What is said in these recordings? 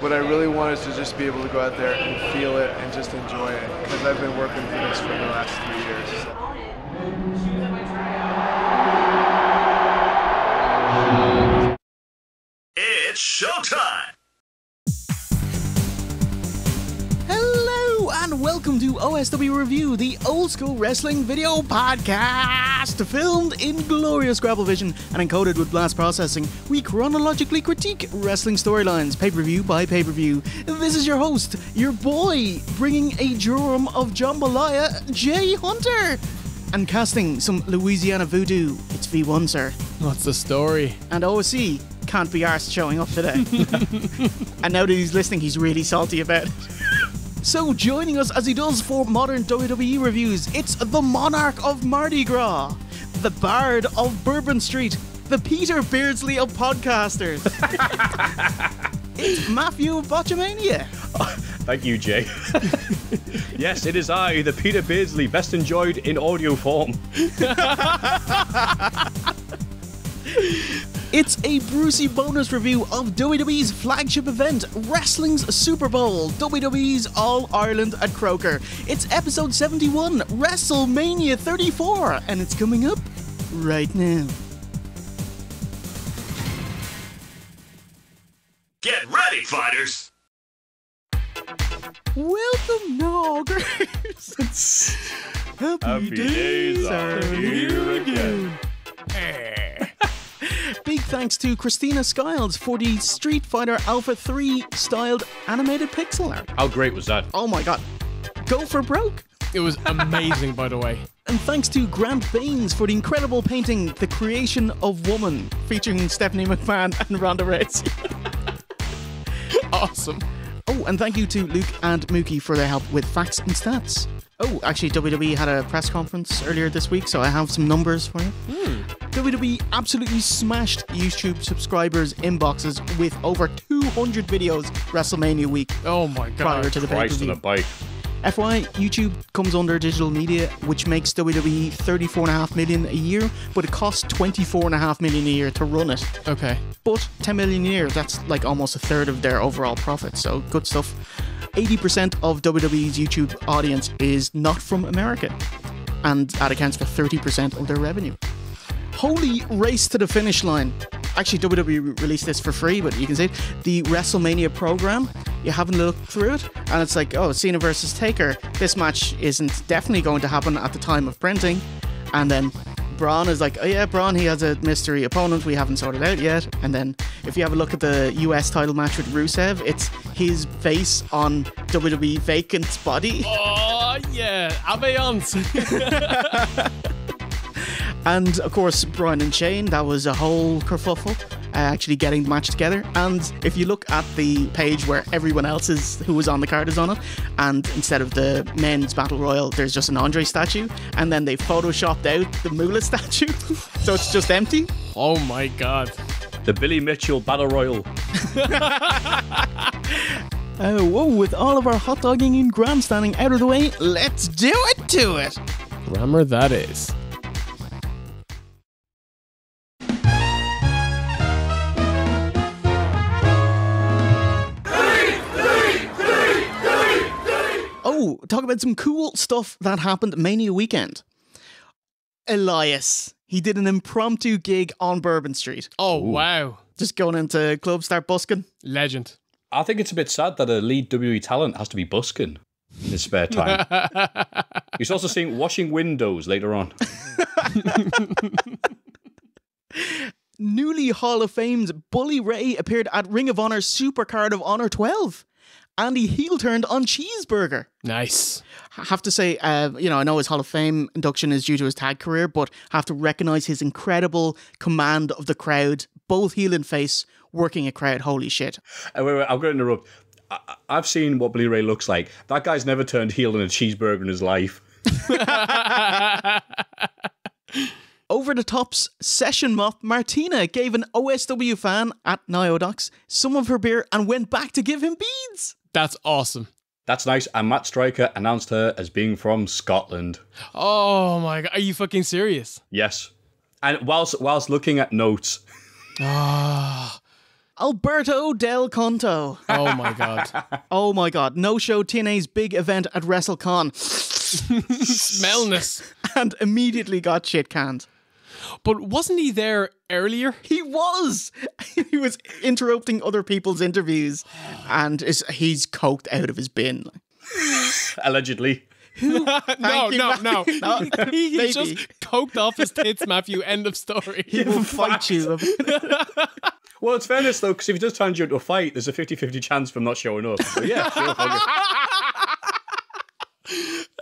what I really want is to just be able to go out there and feel it and just enjoy it because I've been working for this for the last three years. It's showtime! Welcome to OSW Review, the old school wrestling video podcast. Filmed in glorious Grapple Vision and encoded with blast processing, we chronologically critique wrestling storylines, pay per view by pay per view. This is your host, your boy, bringing a drum of jambalaya, Jay Hunter. And casting some Louisiana voodoo, it's V1, sir. What's the story? And OSC can't be arsed showing up today. and now that he's listening, he's really salty about it. So, joining us as he does for modern WWE reviews, it's the monarch of Mardi Gras, the bard of Bourbon Street, the Peter Beardsley of podcasters. it's Matthew Botchamania. Thank you, Jay. yes, it is I, the Peter Beardsley, best enjoyed in audio form. It's a Brucey bonus review of WWE's flagship event, Wrestling's Super Bowl, WWE's All Ireland at Croker. It's episode 71, WrestleMania 34, and it's coming up right now. Get ready, fighters! Welcome, Noggers! Happy, Happy days are here again. Eh. Big thanks to Christina Skiles for the Street Fighter Alpha 3 styled animated pixel art. How great was that? Oh my god. Go for broke! It was amazing, by the way. And thanks to Grant Baines for the incredible painting The Creation of Woman, featuring Stephanie McMahon and Ronda Rousey. Awesome. Oh, and thank you to Luke and Mookie for their help with facts and stats. Oh, actually, WWE had a press conference earlier this week, so I have some numbers for you. Hmm. WWE absolutely smashed YouTube subscribers' inboxes with over 200 videos WrestleMania week Oh my prior god. to the Christ on a bike. FY, YouTube comes under digital media, which makes WWE 34.5 million a year, but it costs 24.5 million a year to run it. Okay. But 10 million a year, that's like almost a third of their overall profit, so good stuff. 80% of WWE's YouTube audience is not from America, and that accounts for 30% of their revenue. Holy race to the finish line. Actually, WWE released this for free, but you can see it. The WrestleMania program. You haven't looked through it, and it's like, oh, Cena versus Taker. This match isn't definitely going to happen at the time of printing. And then Braun is like, oh yeah, Braun, he has a mystery opponent we haven't sorted out yet. And then if you have a look at the US title match with Rusev, it's his face on WWE Vacant's body. Oh yeah, ambiance. And of course, Bryan and Shane, that was a whole kerfuffle. Uh, actually getting the match together, and if you look at the page where everyone else is who was on the card is on it, and instead of the men's battle royal, there's just an Andre statue, and then they photoshopped out the Moolah statue, so it's just empty. oh my god. The Billy Mitchell Battle Royal. Oh, whoa! With all of our hot dogging and grandstanding out of the way, let's do it to it. Grammar that is. Oh, talk about some cool stuff that happened Mania weekend. Elias, he did an impromptu gig on Bourbon Street. Oh wow. Just going into club, start busking. Legend. I think it's a bit sad that a lead WWE talent has to be busking in his spare time. He's also seen washing windows later on. Newly Hall of Fame's Bully Ray appeared at Ring of Honor Supercard of Honor 12. And he heel turned on Cheeseburger. Nice. I have to say, uh, you know, I know his Hall of Fame induction is due to his tag career, but I have to recognize his incredible command of the crowd, both heel and face, working a crowd. Holy shit. Uh, wait, wait, I'm going to interrupt. I- I- I've seen what Billy Ray looks like. That guy's never turned heel in a cheeseburger in his life. Over the Top's session moth Martina gave an OSW fan at Niodox some of her beer and went back to give him beads. That's awesome. That's nice. And Matt Striker announced her as being from Scotland. Oh my god. Are you fucking serious? Yes. And whilst whilst looking at notes, Ah. Alberto Del Conto. Oh my god. Oh my god, no show TNA's big event at WrestleCon Smellness. and immediately got shit canned. But wasn't he there earlier? He was. he was interrupting other people's interviews and is, he's coked out of his bin. Allegedly. no, you, no, no, Matthew. No, He, he just coked off his tits, Matthew. End of story. He will fight you. Well, it's fairness though, because if he does turn you into a fight, there's a 50-50 chance from not showing up. So yeah, sure, fuck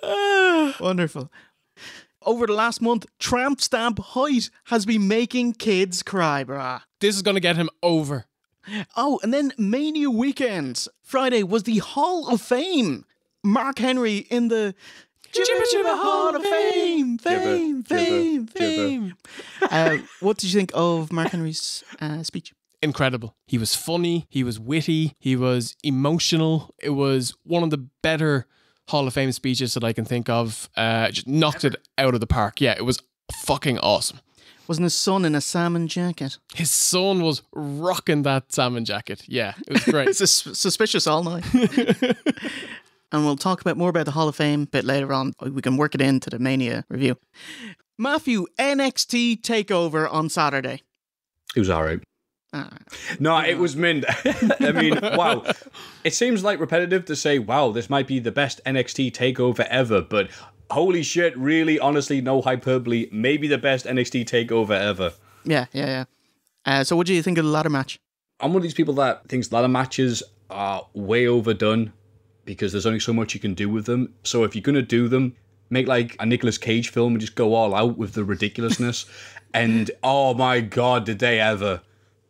it. Wonderful. Over the last month, Tramp Stamp Height has been making kids cry, brah. This is gonna get him over. Oh, and then Mania Weekend. Friday was the Hall of Fame. Mark Henry in the Jibba Jibba Hall of Fame. Fame, Jibba, fame, fame. Uh, what did you think of Mark Henry's uh, speech? Incredible. He was funny. He was witty. He was emotional. It was one of the better Hall of Fame speeches that I can think of. Uh, just knocked it out of the park. Yeah, it was fucking awesome. Wasn't his son in a salmon jacket? His son was rocking that salmon jacket. Yeah, it was great. It's sus- suspicious all night. and we'll talk about more about the Hall of Fame a bit later on. We can work it into the Mania review. Matthew, NXT takeover on Saturday. It was alright. Ah. No, it was mint. I mean, wow. It seems like repetitive to say, wow, this might be the best NXT takeover ever, but holy shit, really, honestly, no hyperbole, maybe the best NXT takeover ever. Yeah, yeah, yeah. Uh, so, what do you think of the ladder match? I'm one of these people that thinks ladder matches are way overdone because there's only so much you can do with them. So if you're gonna do them, make like a Nicolas Cage film and just go all out with the ridiculousness. and oh my god, did they ever!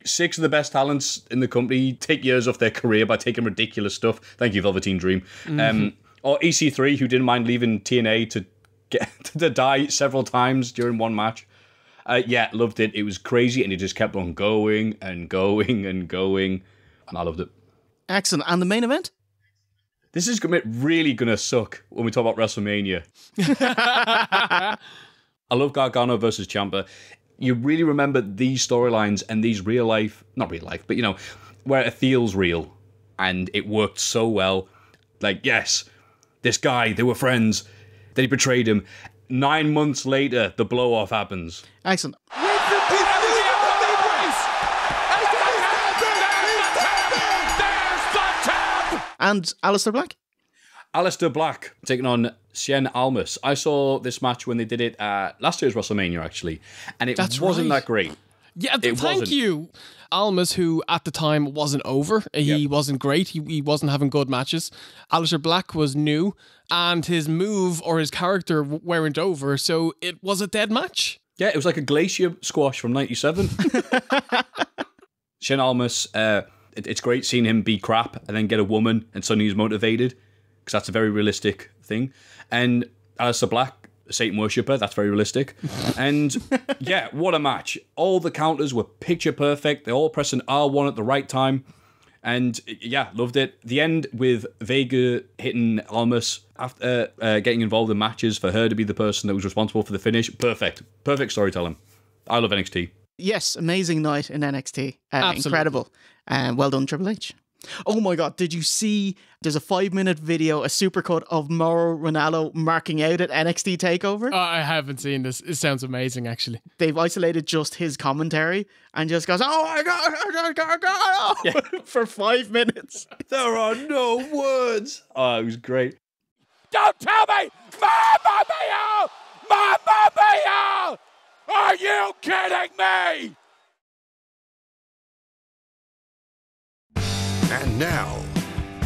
Six of the best talents in the company take years off their career by taking ridiculous stuff. Thank you, Velveteen Dream. Um, or EC3, who didn't mind leaving TNA to get to die several times during one match. Uh, yeah, loved it. It was crazy, and it just kept on going and going and going, and I loved it. Excellent. And the main event? This is gonna, really gonna suck when we talk about WrestleMania. I love Gargano versus Ciampa. You really remember these storylines and these real life, not real life, but you know, where it feels real, and it worked so well. Like, yes, this guy, they were friends. Then he betrayed him. Nine months later, the blow off happens. Excellent. And Aleister Black? Aleister Black taking on Cien Almas. I saw this match when they did it at last year's WrestleMania, actually, and it That's wasn't right. that great. Yeah, It thank wasn't. you. Almas, who at the time wasn't over, he Yep. wasn't great. He, he wasn't having good matches. Aleister Black was new, and his move or his character w- weren't over, so it was a dead match. Yeah, it was like a glacier squash from '97. Shane Almas, uh, it, it's great seeing him be crap and then get a woman and suddenly he's motivated because that's a very realistic thing. And Aleister Black, Satan worshipper, that's very realistic. and yeah, what a match! All the counters were picture perfect. They all pressed an R1 at the right time. And yeah, loved it. The end with Vega hitting Almas after uh, getting involved in matches for her to be the person that was responsible for the finish. Perfect. Perfect storytelling. I love NXT. Yes, amazing night in NXT. Uh, Absolutely. incredible. Uh, well done, Triple H. Oh my God, did you see? There's a five minute video, a supercut of Mauro Ranallo marking out at NXT TakeOver. Oh, I haven't seen this. It sounds amazing, actually. They've isolated just his commentary and just goes, Oh my God, oh my God, oh God, God, for five minutes. There are no words. Oh, it was great. Don't tell me! Mamma mia! Mamma mia! Are you kidding me? And now,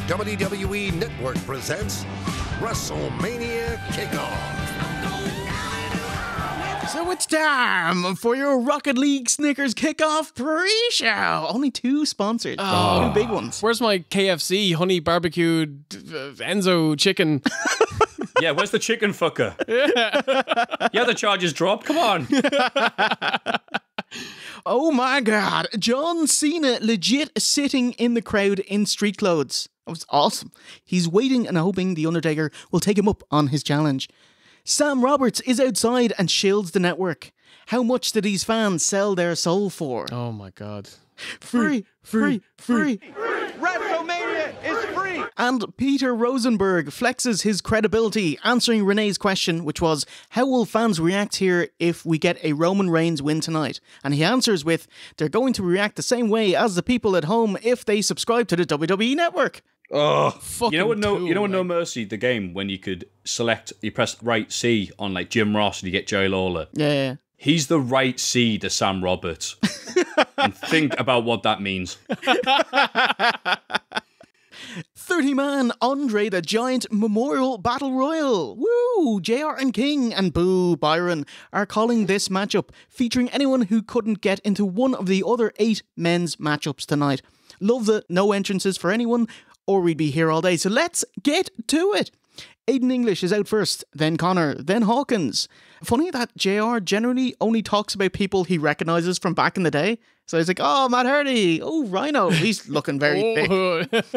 WWE Network presents WrestleMania Kickoff. So it's time for your Rocket League Snickers kickoff pre show. Only two sponsors, two big ones. Where's my KFC honey barbecued uh, Enzo chicken? Yeah, where's the chicken fucker? yeah, the charges dropped. Come on. Oh my god, John Cena legit sitting in the crowd in street clothes. That was awesome. He's waiting and hoping The Undertaker will take him up on his challenge. Sam Roberts is outside and shields the network. How much do these fans sell their soul for? oh my god. Free, free, free. Is free. And Peter Rosenberg flexes his credibility, answering Renee's question, which was, How will fans react here if we get a Roman Reigns win tonight? And he answers with, They're going to react the same way as the people at home if they subscribe to the WWE network. Oh, Fucking you know what? No, cool, you know what? No like- Mercy, the game when you could select, you press right C on like Jim Ross and you get Jerry Lawler. Yeah, yeah. He's the right C to Sam Roberts, and think about what that means. 30 man Andre the Giant Memorial Battle Royal. Woo! JR and King and Boo Byron are calling this matchup, featuring anyone who couldn't get into one of the other eight men's matchups tonight. Love the no entrances for anyone, or we'd be here all day. So let's get to it. Aiden English is out first, then Konnor, then Hawkins. Funny that JR generally only talks about people he recognizes from back in the day. So he's like, oh, Matt Hardy. Oh, Rhyno. He's looking very thick. Oh.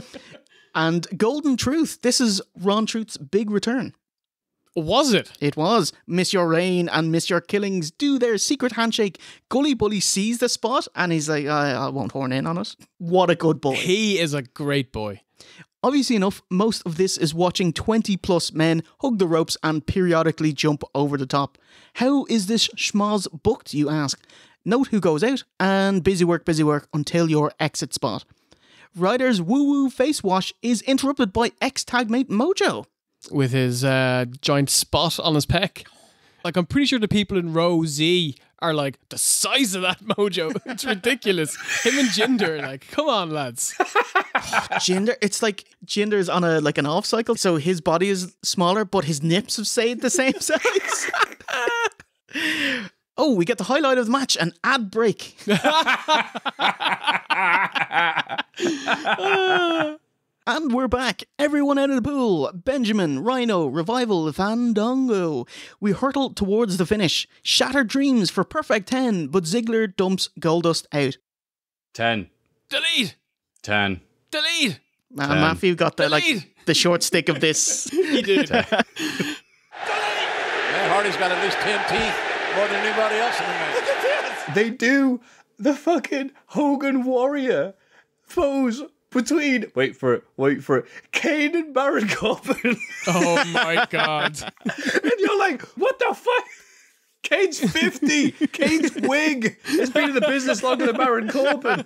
And Golden Truth, this is Ron Truth's big return. Was it? It was. Miss Your Rain and Miss Your Killings do their secret handshake. Gully Bully sees the spot and he's like, I, I won't horn in on it. What a good boy. He is a great boy. Obviously enough, most of this is watching 20 plus men hug the ropes and periodically jump over the top. How is this schmoz booked, you ask? Note who goes out and busy work, busy work until your exit spot. Ryder's woo woo face wash is interrupted by ex tagmate Mojo. with his uh, giant spot on his pec. Like I'm pretty sure the people in row Z are like the size of that mojo. It's ridiculous. Him and Jinder, like, come on, lads. Jinder, it's like Jinder's on a like an off cycle, so his body is smaller, but his nips have stayed the same size. oh, we get the highlight of the match, an ad break. And we're back. Everyone out of the pool. Benjamin, Rhyno, Revival, Fandango. We hurtle towards the finish. Shattered dreams for perfect 10, but Ziggler dumps Goldust out. 10, Delete! 10. Delete! Uh, Ten. Matthew got the like the short stick of this. He did. Matt Hardy's got at least 10 teeth more than anybody else in the match. They do the fucking Hogan Warrior pose between, wait for it, wait for it, Kane and Baron Corbin. oh my god. and you're like, what the fuck? Kane's 50. Kane's wig has been in the business longer than Baron Corbin.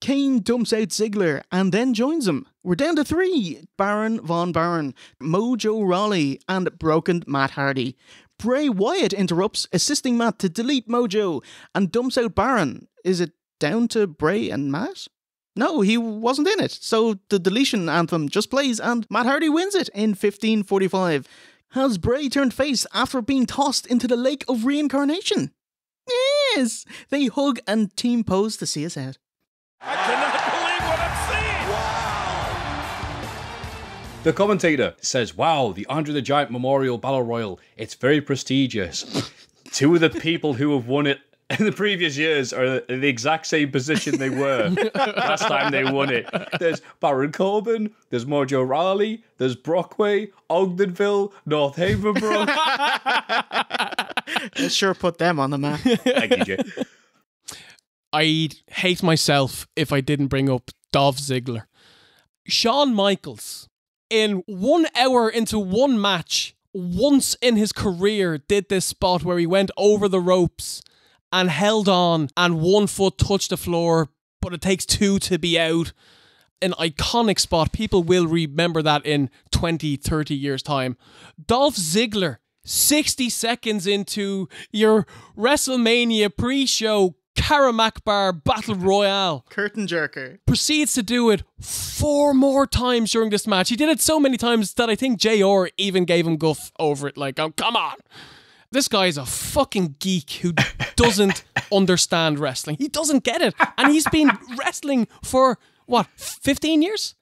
Kane dumps out Ziggler and then joins him. We're down to three Baron Von Baron, Mojo Rawley, and Broken Matt Hardy. Bray Wyatt interrupts, assisting Matt to delete Mojo and dumps out Baron. Is it down to Bray and Matt? No, he wasn't in it. So the deletion anthem just plays and Matt Hardy wins it in 1545. Has Bray turned face after being tossed into the lake of reincarnation? Yes! They hug and team pose to see us out. I cannot believe what I'm seeing. The commentator says, Wow, the Andre the Giant Memorial Battle Royal, it's very prestigious. Two of the people who have won it in the previous years are in the exact same position they were last time they won it. There's Baron Corbin, there's Mojo Rawley, there's Brockway, Ogdenville, North Haverbrook. Let's sure put them on the map. Thank you, Jay. I'd hate myself if I didn't bring up Dolph Ziggler. Shawn Michaels, in one hour into one match, once in his career, did this spot where he went over the ropes and held on, and one foot touched the floor, but it takes two to be out. An iconic spot. People will remember that in 20, 30 years' time. Dolph Ziggler, 60 seconds into your WrestleMania pre show Karamak Bar Battle Royale Curtain jerker. proceeds to do it four more times during this match. He did it so many times that I think JR even gave him guff over it. Like, oh, come on. This guy is a fucking geek who doesn't understand wrestling. He doesn't get it. And he's been wrestling for, what, 15 years?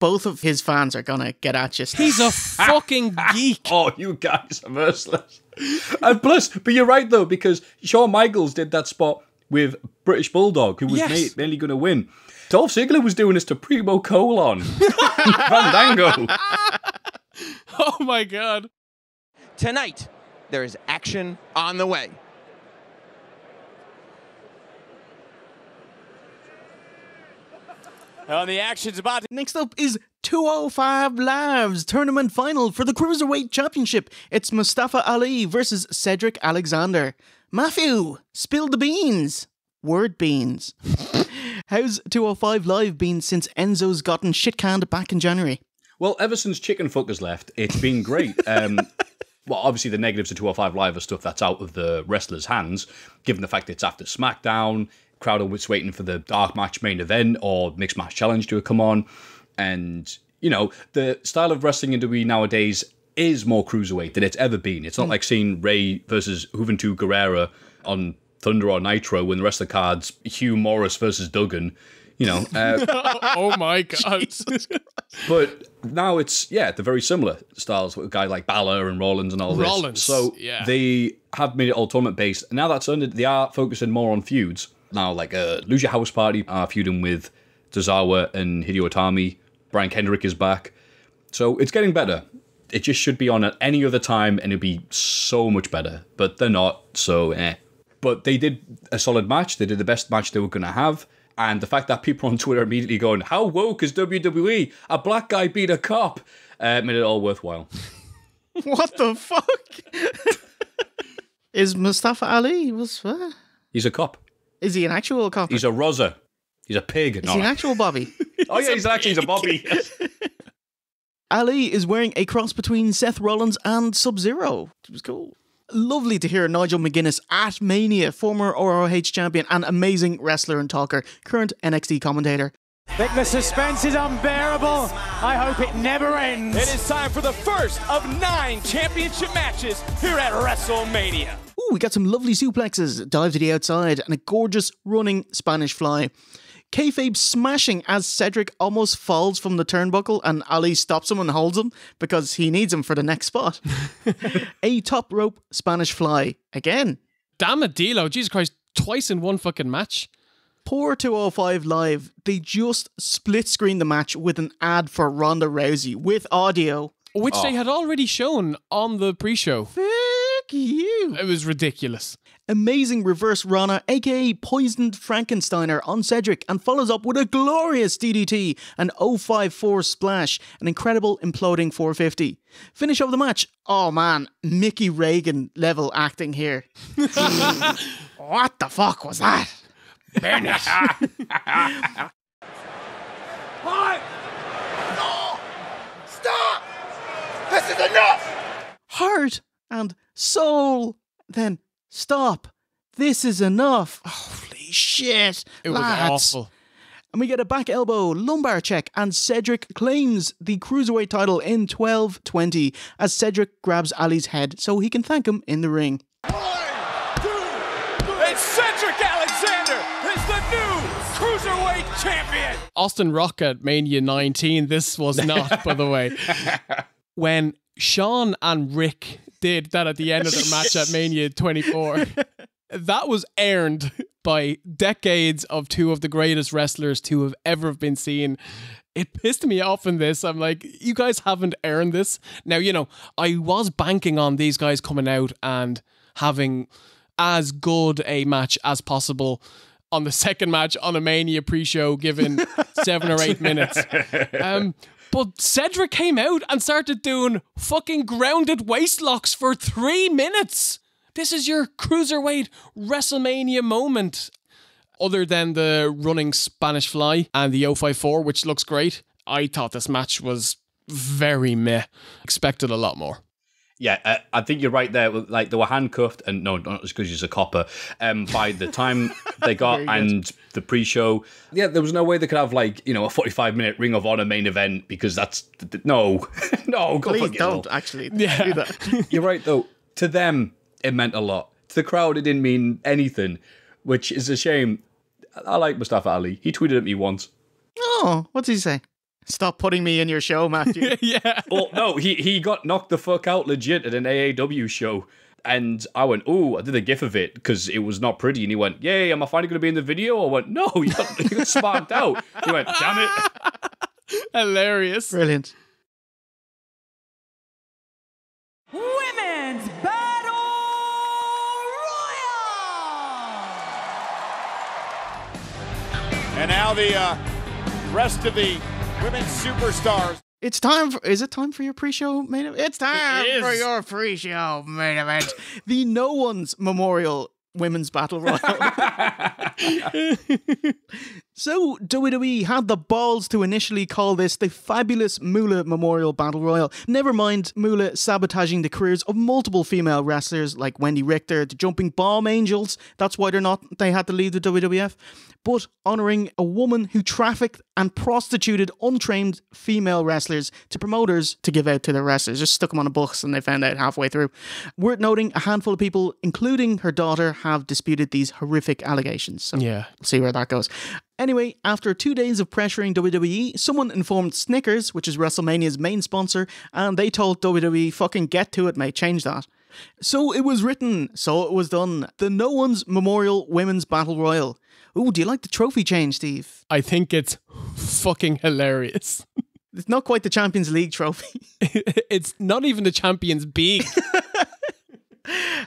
Both of his fans are gonna get at you. He's a fucking geek. Oh, you guys are merciless. And plus, but you're right though, because Shawn Michaels did that spot with British Bulldog, who was Yes. ma- mainly going to win. Dolph Ziggler was doing this to Primo Colon. Fandango. Oh my god. Tonight, there is action on the way. And the action's about to. Next up is 205 Lives tournament final for the Cruiserweight Championship. It's Mustafa Ali versus Cedric Alexander. Matthew, spill the beans. Word beans. How's 205 Live been since Enzo's gotten shit canned back in January? Well, ever since Chicken Fuckers left, it's been great. Um, well, obviously the negatives of 205 Live are stuff that's out of the wrestlers' hands, given the fact it's after SmackDown. Crowd was waiting for the dark match main event or mixed match challenge to come on, and you know the style of wrestling in WWE nowadays is more cruiserweight than it's ever been. It's not hmm. like seeing Ray versus Juventud Guerrera on Thunder or Nitro when the rest of the cards Hugh Morris versus Duggan. You know, uh, oh my god. but now it's yeah, they're very similar styles with a guy like Balor and Rollins and all this. Rollins, so yeah. they have made it all tournament based. Now that's under they are focusing more on feuds. Now like uh Lucha House Party are feuding with Tozawa and Hideo Itami. Brian Kendrick is back. So it's getting better. It just should be on at any other time and it'd be so much better. But they're not, so eh. But they did a solid match. They did the best match they were going to have. And the fact that people on Twitter immediately going, How woke is WWE? A black guy beat a cop, uh, made it all worthwhile. What the fuck? is Mustafa Ali was what? He's a cop. Is he an actual cop? He's a Rosa. He's a pig. Is No, he an actual Bobby? oh, yeah, he's actually he's a Bobby. Ali is wearing a cross between Seth Rollins and Sub Zero. It was cool. Lovely to hear Nigel McGuinness at Mania, former ROH champion and amazing wrestler and talker, current NXT commentator. Think the suspense is unbearable. I hope it never ends. It is time for the first of nine championship matches here at WrestleMania. Ooh, we got some lovely suplexes, dive to the outside, and a gorgeous running Spanish fly. Kayfabe smashing as Cedric almost falls from the turnbuckle and Ali stops him and holds him because he needs him for the next spot. a top rope Spanish fly. Again, Damn it, D'Lo. Jesus Christ, twice in one fucking match. Poor 205 Live, they just split screen the match with an ad for Ronda Rousey with audio. Which they oh. had already shown on the pre-show. Fuck you. It was ridiculous. Amazing reverse Rana, aka Poisoned Frankensteiner, on Cedric and follows up with a glorious DDT, an 054 splash, an incredible imploding 450. Finish of the match. Oh man, Mickey Reagan level acting here. what the fuck was that? Burn it. Stop! This is enough! Heart and soul. Then stop. This is enough. Holy shit. It was lads. awful. And we get a back elbow, lumbar check, and Cedric claims the cruiserweight title in 12:20 as Cedric grabs Ali's head so he can thank him in the ring. And Cedric Alexander is the new Cruiserweight Champion. Austin Rock at Mania 19. This was not, by the way. When Shawn and Ric did that at the end of their match at Mania 24, that was earned by decades of two of the greatest wrestlers to have ever been seen. It pissed me off in this. I'm like, you guys haven't earned this. Now, you know, I was banking on these guys coming out and having as good a match as possible on the second match on a Mania pre-show, given seven or eight minutes. Um, but Cedric came out and started doing fucking grounded waist locks for three minutes. This is your cruiserweight WrestleMania moment. Other than the running Spanish fly and the 054, which looks great, I thought this match was very meh. Expected a lot more. Yeah, uh, I think you're right there. Like they were handcuffed, and no, not because he's a copper. Um, by the time they got Very good. and the pre-show, yeah, there was no way they could have like you know a 45 minute Ring of Honor main event because that's th- th- no, no. Please fuck don't actually Yeah. do that. You're right though. To them, it meant a lot. To the crowd, it didn't mean anything, which is a shame. I like Mustafa Ali. He tweeted at me once. oh, what did he say? Stop putting me in your show, Matthew. yeah. Well, no, he he got knocked the fuck out legit at an AAW show. And I went, oh, I did a gif of it because it was not pretty. And he went, yay, am I finally going to be in the video? I went, no, you got, you got sparked out. He went, damn it. Hilarious. Brilliant. Women's Battle Royale! And now the uh, Rest of the women's superstars. It's time for. Is it time for your pre-show main event? It's time It for your pre-show main event. the No One's Memorial Women's Battle Royal. so WWE had the balls to initially call this the fabulous Moolah Memorial Battle Royal. Never mind Moolah sabotaging the careers of multiple female wrestlers like Wendy Richter, the Jumping Bomb Angels. That's why they're not. They had to leave the WWF. But honoring a woman who trafficked and prostituted untrained female wrestlers to promoters to give out to their wrestlers. Just stuck them on a bus and they found out halfway through. Worth noting, a handful of people, including her daughter, have disputed these horrific allegations. So Yeah. See where that goes. Anyway, after two days of pressuring WWE, someone informed Snickers, which is WrestleMania's main sponsor, and they told WWE, fucking get to it, mate, change that. So it was written, so it was done. The No One's Memorial Women's Battle Royal. Ooh, do you like the trophy change, Steve? I think it's fucking hilarious. It's not quite the Champions League trophy. it's not even the Champions League.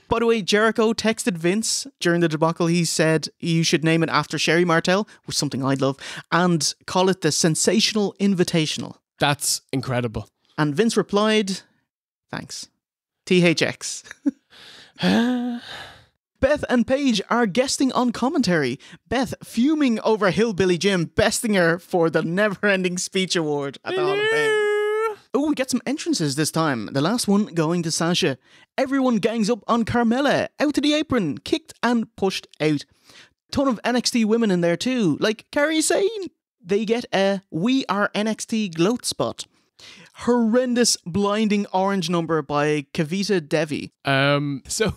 By the way, Jericho texted Vince during the debacle. He said you should name it after Sherri Martel, which is something I'd love, and call it the Sensational Invitational. That's incredible. And Vince replied, thanks. THX. Beth and Paige are guesting on commentary. Beth fuming over Hillbilly Jim besting her for the never ending speech award at the Hall of Fame. Oh, we get some entrances this time. The last one going to Sasha. Everyone gangs up on Carmella, out to the apron, kicked and pushed out. Ton of NXT women in there too, like Kairi Sane. They get a We Are NXT gloat spot. Horrendous blinding orange number by Kavita Devi. Um, so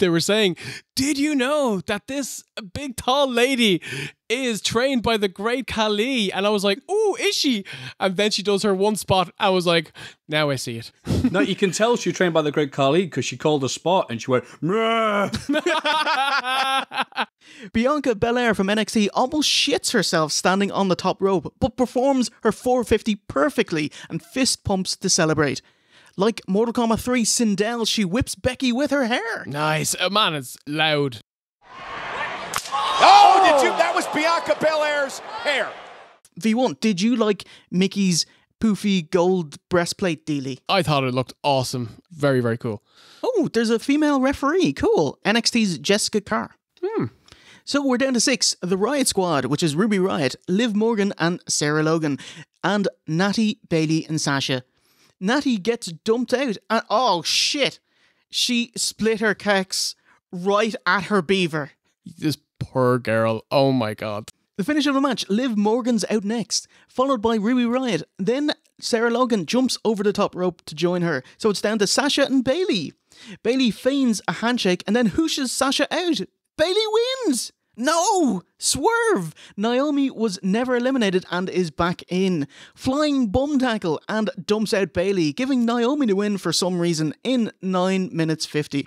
they were saying, Did you know that this big tall lady is trained by the great Khali? And I was like, Oh, is she? And then she does her one spot. I was like, Now I see it. no, you can tell she was trained by the great Khali because she called a spot and she went, Bianca Belair from NXT almost shits herself standing on the top rope, but performs her 450 perfectly and fist pumps to celebrate. Like Mortal Kombat 3 Sindel, she whips Becky with her hair. nice. Oh, man, it's loud. Oh, did you? That was Bianca Belair's hair. V1, did you like Mickie's poofy gold breastplate dealie? I thought it looked awesome. Very, very cool. Oh, there's a female referee. Cool. NXT's Jessica Carr. Hmm. So we're down to six. The Riot Squad, which is Ruby Riot, Liv Morgan, and Sarah Logan, and Natty, Bayley, and Sasha. Natty gets dumped out, and oh shit, she split her keks right at her beaver. This poor girl. Oh my God. The finish of the match, Liv Morgan's out next, followed by Ruby Riot. Then Sarah Logan jumps over the top rope to join her. So it's down to Sasha and Bayley. Bayley feigns a handshake and then hooshes Sasha out. Bayley wins! No! Swerve! Naomi was never eliminated and is back in. Flying bum tackle and dumps out Bayley, giving Naomi the win for some reason in 9 minutes 50.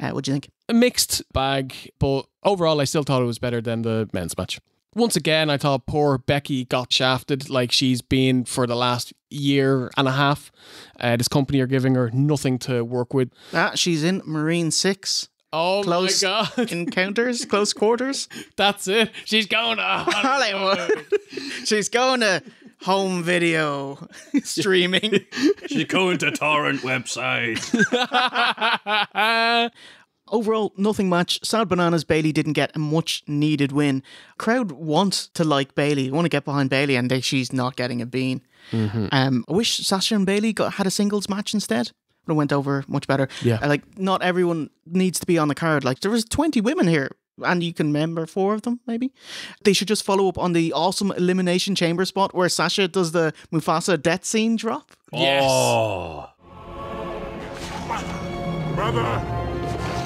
Uh, what do you think? A mixed bag, but overall, I still thought it was better than the men's match. Once again, I thought poor Becky got shafted like she's been for the last year and a half. Uh, this company are giving her nothing to work with. Ah, she's in Marine 6. Oh Close my god, encounters, close quarters. that's it. She's going to Hollywood. She's going to home video streaming. She's going to torrent website. Overall, nothing much. Sad Bananas Bayley didn't get a much needed win. Crowd wants to like Bayley, want to get behind Bayley, and they, she's not getting a bean. Um, I wish Sasha and Bayley got had a singles match instead. Would went over much better. Yeah. Uh, like not everyone needs to be on the card. Like there was twenty women here. And you can remember four of them, maybe. They should just follow up on the awesome elimination chamber spot where Sasha does the Mufasa death scene drop. Yes. Oh. Brother,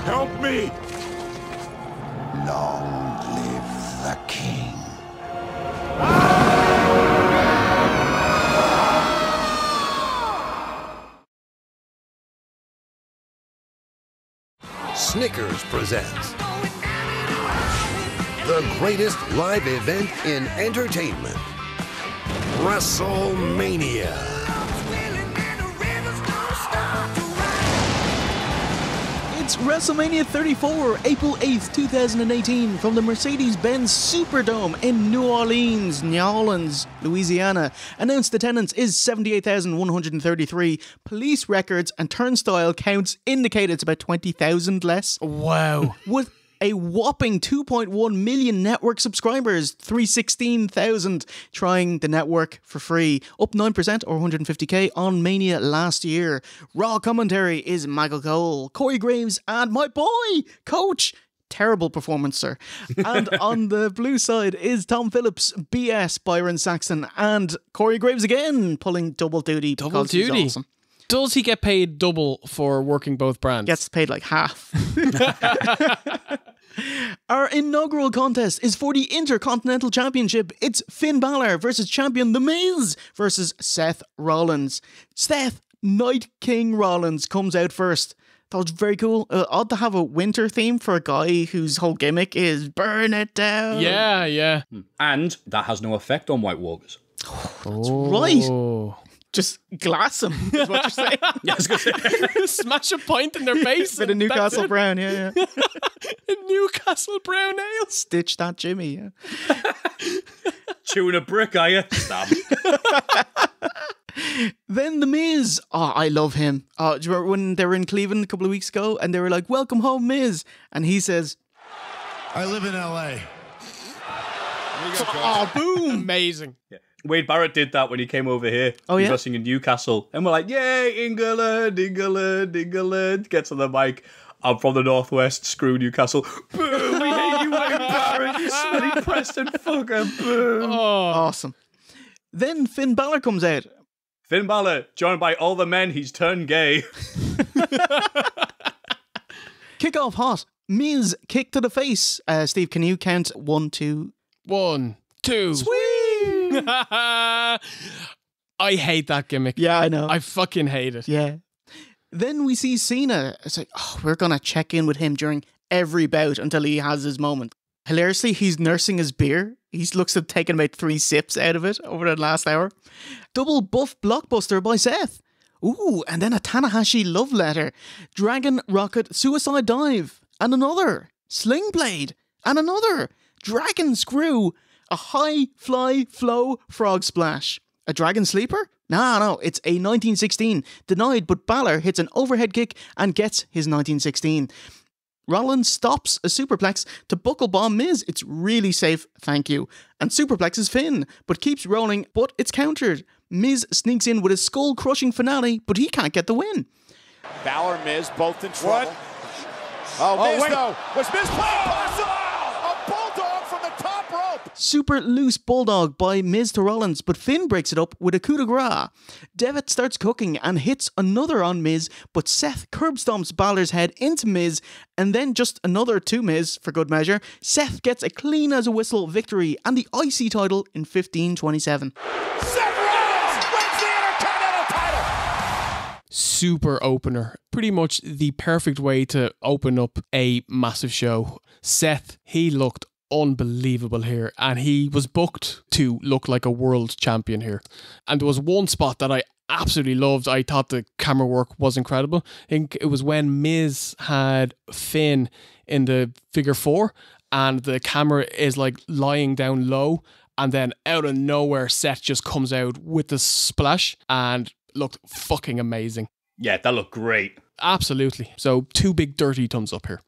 help me! Long live the king. Snickers presents the greatest live event in entertainment WrestleMania. It's WrestleMania 34, April 8th, 2018, from the Mercedes Benz Superdome in New Orleans, New Orleans, Louisiana. Announced attendance is 78,133. Police records and turnstile counts indicate it's about 20,000 less. Wow. With a whopping 2.1 million network subscribers, 316,000 trying the network for free, up 9% or 150k on Mania last year. Raw commentary is Michael Cole, Corey Graves, and my boy, Coach. Terrible performance, sir. And on the blue side is Tom Phillips, BS, Byron Saxton, and Corey Graves again, pulling double duty. Double duty. awesome. Does he get paid double for working both brands? Gets paid like half. Our inaugural contest is for the Intercontinental Championship. It's Finn Balor versus champion The Miz versus Seth Rollins. Seth Night King Rollins comes out first. That was very cool. Uh, odd to have a winter theme for a guy whose whole gimmick is burn it down. Yeah, yeah. And that has no effect on White Walkers. That's right. Oh. Just glass them, is what you're saying. Yeah, I was gonna say. Smash a point in their face. Bit of Newcastle that's. Brown, yeah, yeah. Newcastle Brown Ale. Stitch that Jimmy, yeah. Chewing a brick, are you? Stab. Then The Miz. Oh, I love him. Oh, do you remember when they were in Cleveland a couple of weeks ago and they were like, Welcome home, Miz? And he says, I live in LA. Oh, ah, boom. Amazing. Wade Barrett did that when he came over here. Oh, He was yeah? wrestling in Newcastle. And we're like, yay, England, England, England. Gets on the mic. I'm from the Northwest. Screw Newcastle. Boo, we hate you, Wade Barrett. You smelly Preston fucker. Boo. Awesome. Then Finn Balor comes out. Finn Balor, joined by all the men he's turned gay. Kick off hot. Miz kick to the face. Uh, Steve, can you count one, two? One, two. Sweet. I hate that gimmick. Yeah, I know. I fucking hate it. yeah. Then we see Cena. It's like, oh, we're going to check in with him during every bout until he has his moment. Hilariously, he's nursing his beer. He looks to have taken about three sips out of it over the last hour. Double buff blockbuster by Seth. Ooh, and then a Tanahashi love letter. Dragon Rocket Suicide Dive. And another. Sling Blade. And another. Dragon Screw. A high fly flow frog splash. A dragon sleeper? No, no, it's a 1916. Denied, but Balor hits an overhead kick and gets his 1916. Rollins stops a superplex to buckle bomb Miz. It's really safe, thank you. And superplexes Finn, but keeps rolling, but it's countered. Miz sneaks in with a skull crushing finale, but he can't get the win. Balor, Miz, both in trouble. Oh, Oh, Miz, wait. though. Was Miz playing oh! Super loose bulldog by Miz to Rollins, but Finn breaks it up with a coup de grace. Devitt starts cooking and hits another on Miz, but Seth curb stomps Balor's head into Miz, and then just another to Miz for good measure. Seth gets a clean as a whistle victory and the IC title in 1527. Seth Rollins wins the Intercontinental title. super opener. Pretty much the perfect way to open up a massive show. Seth, he looked unbelievable here and he was booked to look like a world champion here. And there was one spot that I absolutely loved. I thought the camera work was incredible. I think it was when Miz had Finn in the figure four and the camera is like lying down low and then out of nowhere Seth just comes out with the splash and looked fucking amazing. Yeah, that looked great. Absolutely. So two big dirty thumbs up here.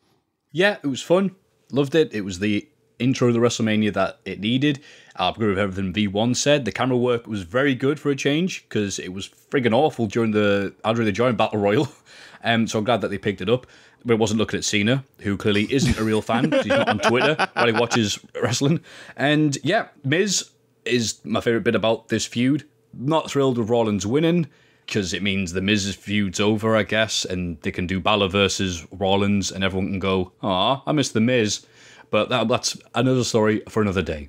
Yeah, it was fun. Loved it. It was the intro the WrestleMania that it needed. I agree with everything V1 said. The camera work was very good for a change because it was friggin' awful during the Andre the Giant Battle Royal. Um, so I'm glad that they picked it up. But it wasn't looking at Cena, who clearly isn't a real fan. 'cause He's not on Twitter while he watches wrestling. And yeah, Miz is my favorite bit about this feud. Not thrilled with Rollins winning because it means the Miz's feud's over, I guess, and they can do Balor versus Rollins, and everyone can go, "Ah, I miss the Miz." But that, that's another story for another day.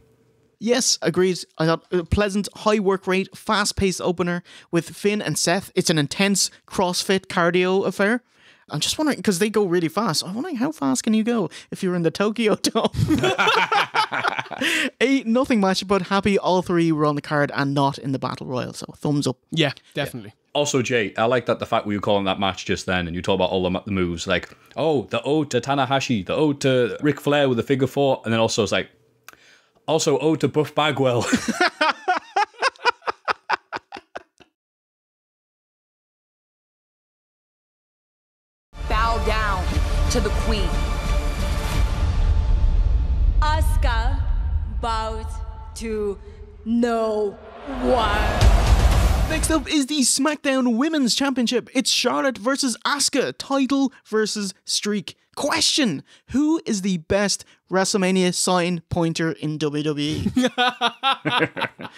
Yes, agreed. I thought a pleasant, high work rate, fast paced opener with Finn and Seth. It's an intense CrossFit cardio affair. I'm just wondering because they go really fast. I'm wondering how fast can you go if you're in the Tokyo Dome? a nothing match, but happy all three were on the card and not in the battle royal. So thumbs up. Yeah, definitely. Also, Jay, I like that the fact we were calling that match just then, and you talk about all the, the moves, like, oh, the ode to Tanahashi, the ode to Ric Flair with the figure four, and then also it's like, also ode to Buff Bagwell. to the queen. Asuka bows to no one. Next up is the SmackDown Women's Championship. It's Charlotte versus Asuka, title versus streak. Question Who is the best WrestleMania sign pointer in WWE?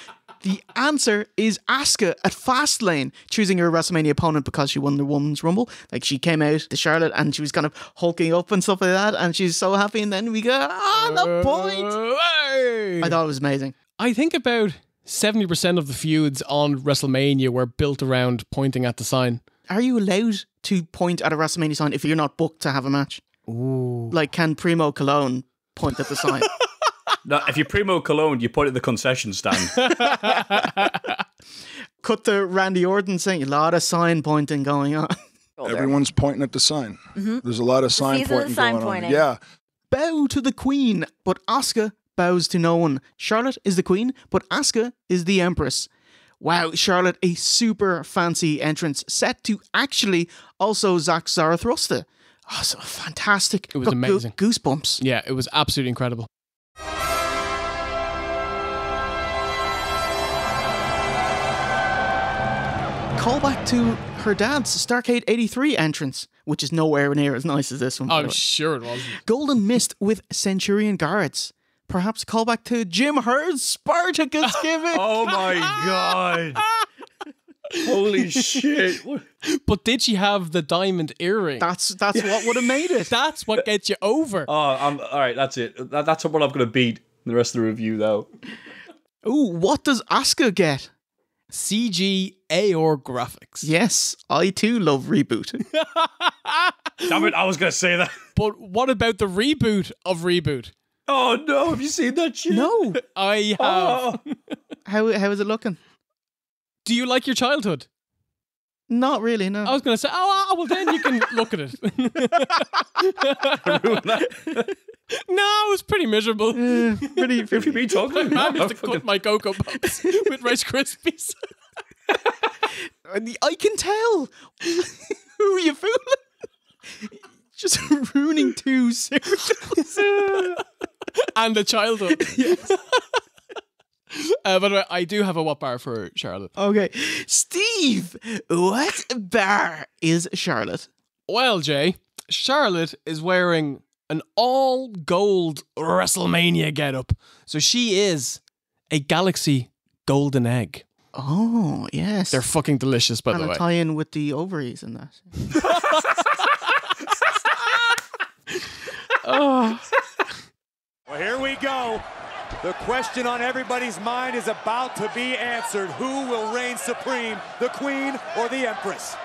the answer is Asuka at Fastlane, choosing her WrestleMania opponent because she won the Women's Rumble. Like she came out to Charlotte and she was kind of hulking up and stuff like that, and she's so happy. And then we go, ah, the point. I thought it was amazing. I think about 70% of the feuds on WrestleMania were built around pointing at the sign. Are you allowed to point at a WrestleMania sign if you're not booked to have a match? Ooh. Like, can Primo Colon point at the sign? no, if you're Primo Colon, you point at the concession stand. Cut the Randy Orton thing. a lot of sign pointing going on. Everyone's pointing at the sign. Mhm. There's a lot of sign season of pointing sign going pointing. on. Yeah. Bow to the Queen, but Asuka bows to no one. Charlotte is the Queen, but Asuka is the Empress. Wow, Charlotte, a super fancy entrance set to actually also sprach Zarathustra. Oh, so fantastic. It was Got goo- amazing. Goosebumps. Yeah, it was absolutely incredible. Callback to her dad's Starcade 83 entrance, which is nowhere near as nice as this one. by oh, the I'm sure it wasn't. Golden Mist with Centurion Guards. Perhaps a callback to Jim Herd's Spartacus gimmick. oh my god. Holy shit. But did she have the diamond earring? That's that's what would have made it. That's what gets you over. Oh, I'm all right. That's it. That, that's what I'm going to beat the rest of the review, though. Ooh, what does Asuka get? CG AOR graphics. Yes, I too love reboot. Damn it! I was going to say that. But what about the reboot of reboot? Oh no! Have you seen that shit? No. I oh. have. Oh. How how is it looking? Do you like your childhood? Not really, no. I was going to say, oh, ah, well, then you can look at it. no, it was pretty miserable. pretty, If you be talking, I managed to cut my Cocoa Pops with Rice Krispies. I can tell. Who are you fooling? Just ruining two cereals. and a childhood. Uh, by the way, I do have a what bar for Charlotte. Okay, Steve, what bar is Charlotte? Well, Jay, Charlotte is wearing an all gold WrestleMania getup. So she is a Galaxy Golden Egg. Oh yes, They're fucking delicious, by and the way. tie in with the ovaries and that. oh. Well, here we go. The question on everybody's mind is about to be answered. Who will reign supreme, the Queen or the Empress?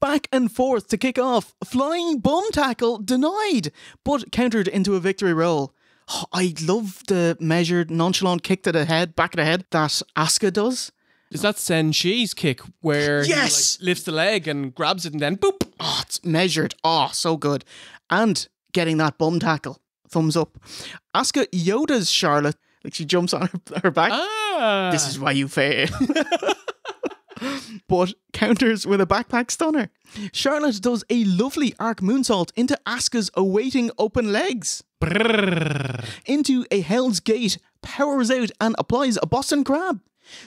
Back and forth to kick off. Flying bum tackle denied, but countered into a victory roll. Oh, I love the measured, nonchalant kick to the head, back of the head that Asuka does. Is that Sen Shi's kick where Yes! he like, lifts the leg and grabs it and then boop? Oh, it's measured. Oh, so good. And getting that bum tackle. Thumbs up. Asuka Yoda's Charlotte. Like she jumps on her, her back. Ah. This is why you fail. but counters with a backpack stunner. Charlotte does a lovely arc moonsault into Asuka's awaiting open legs. Into a Hell's Gate, powers out and applies a Boston Crab.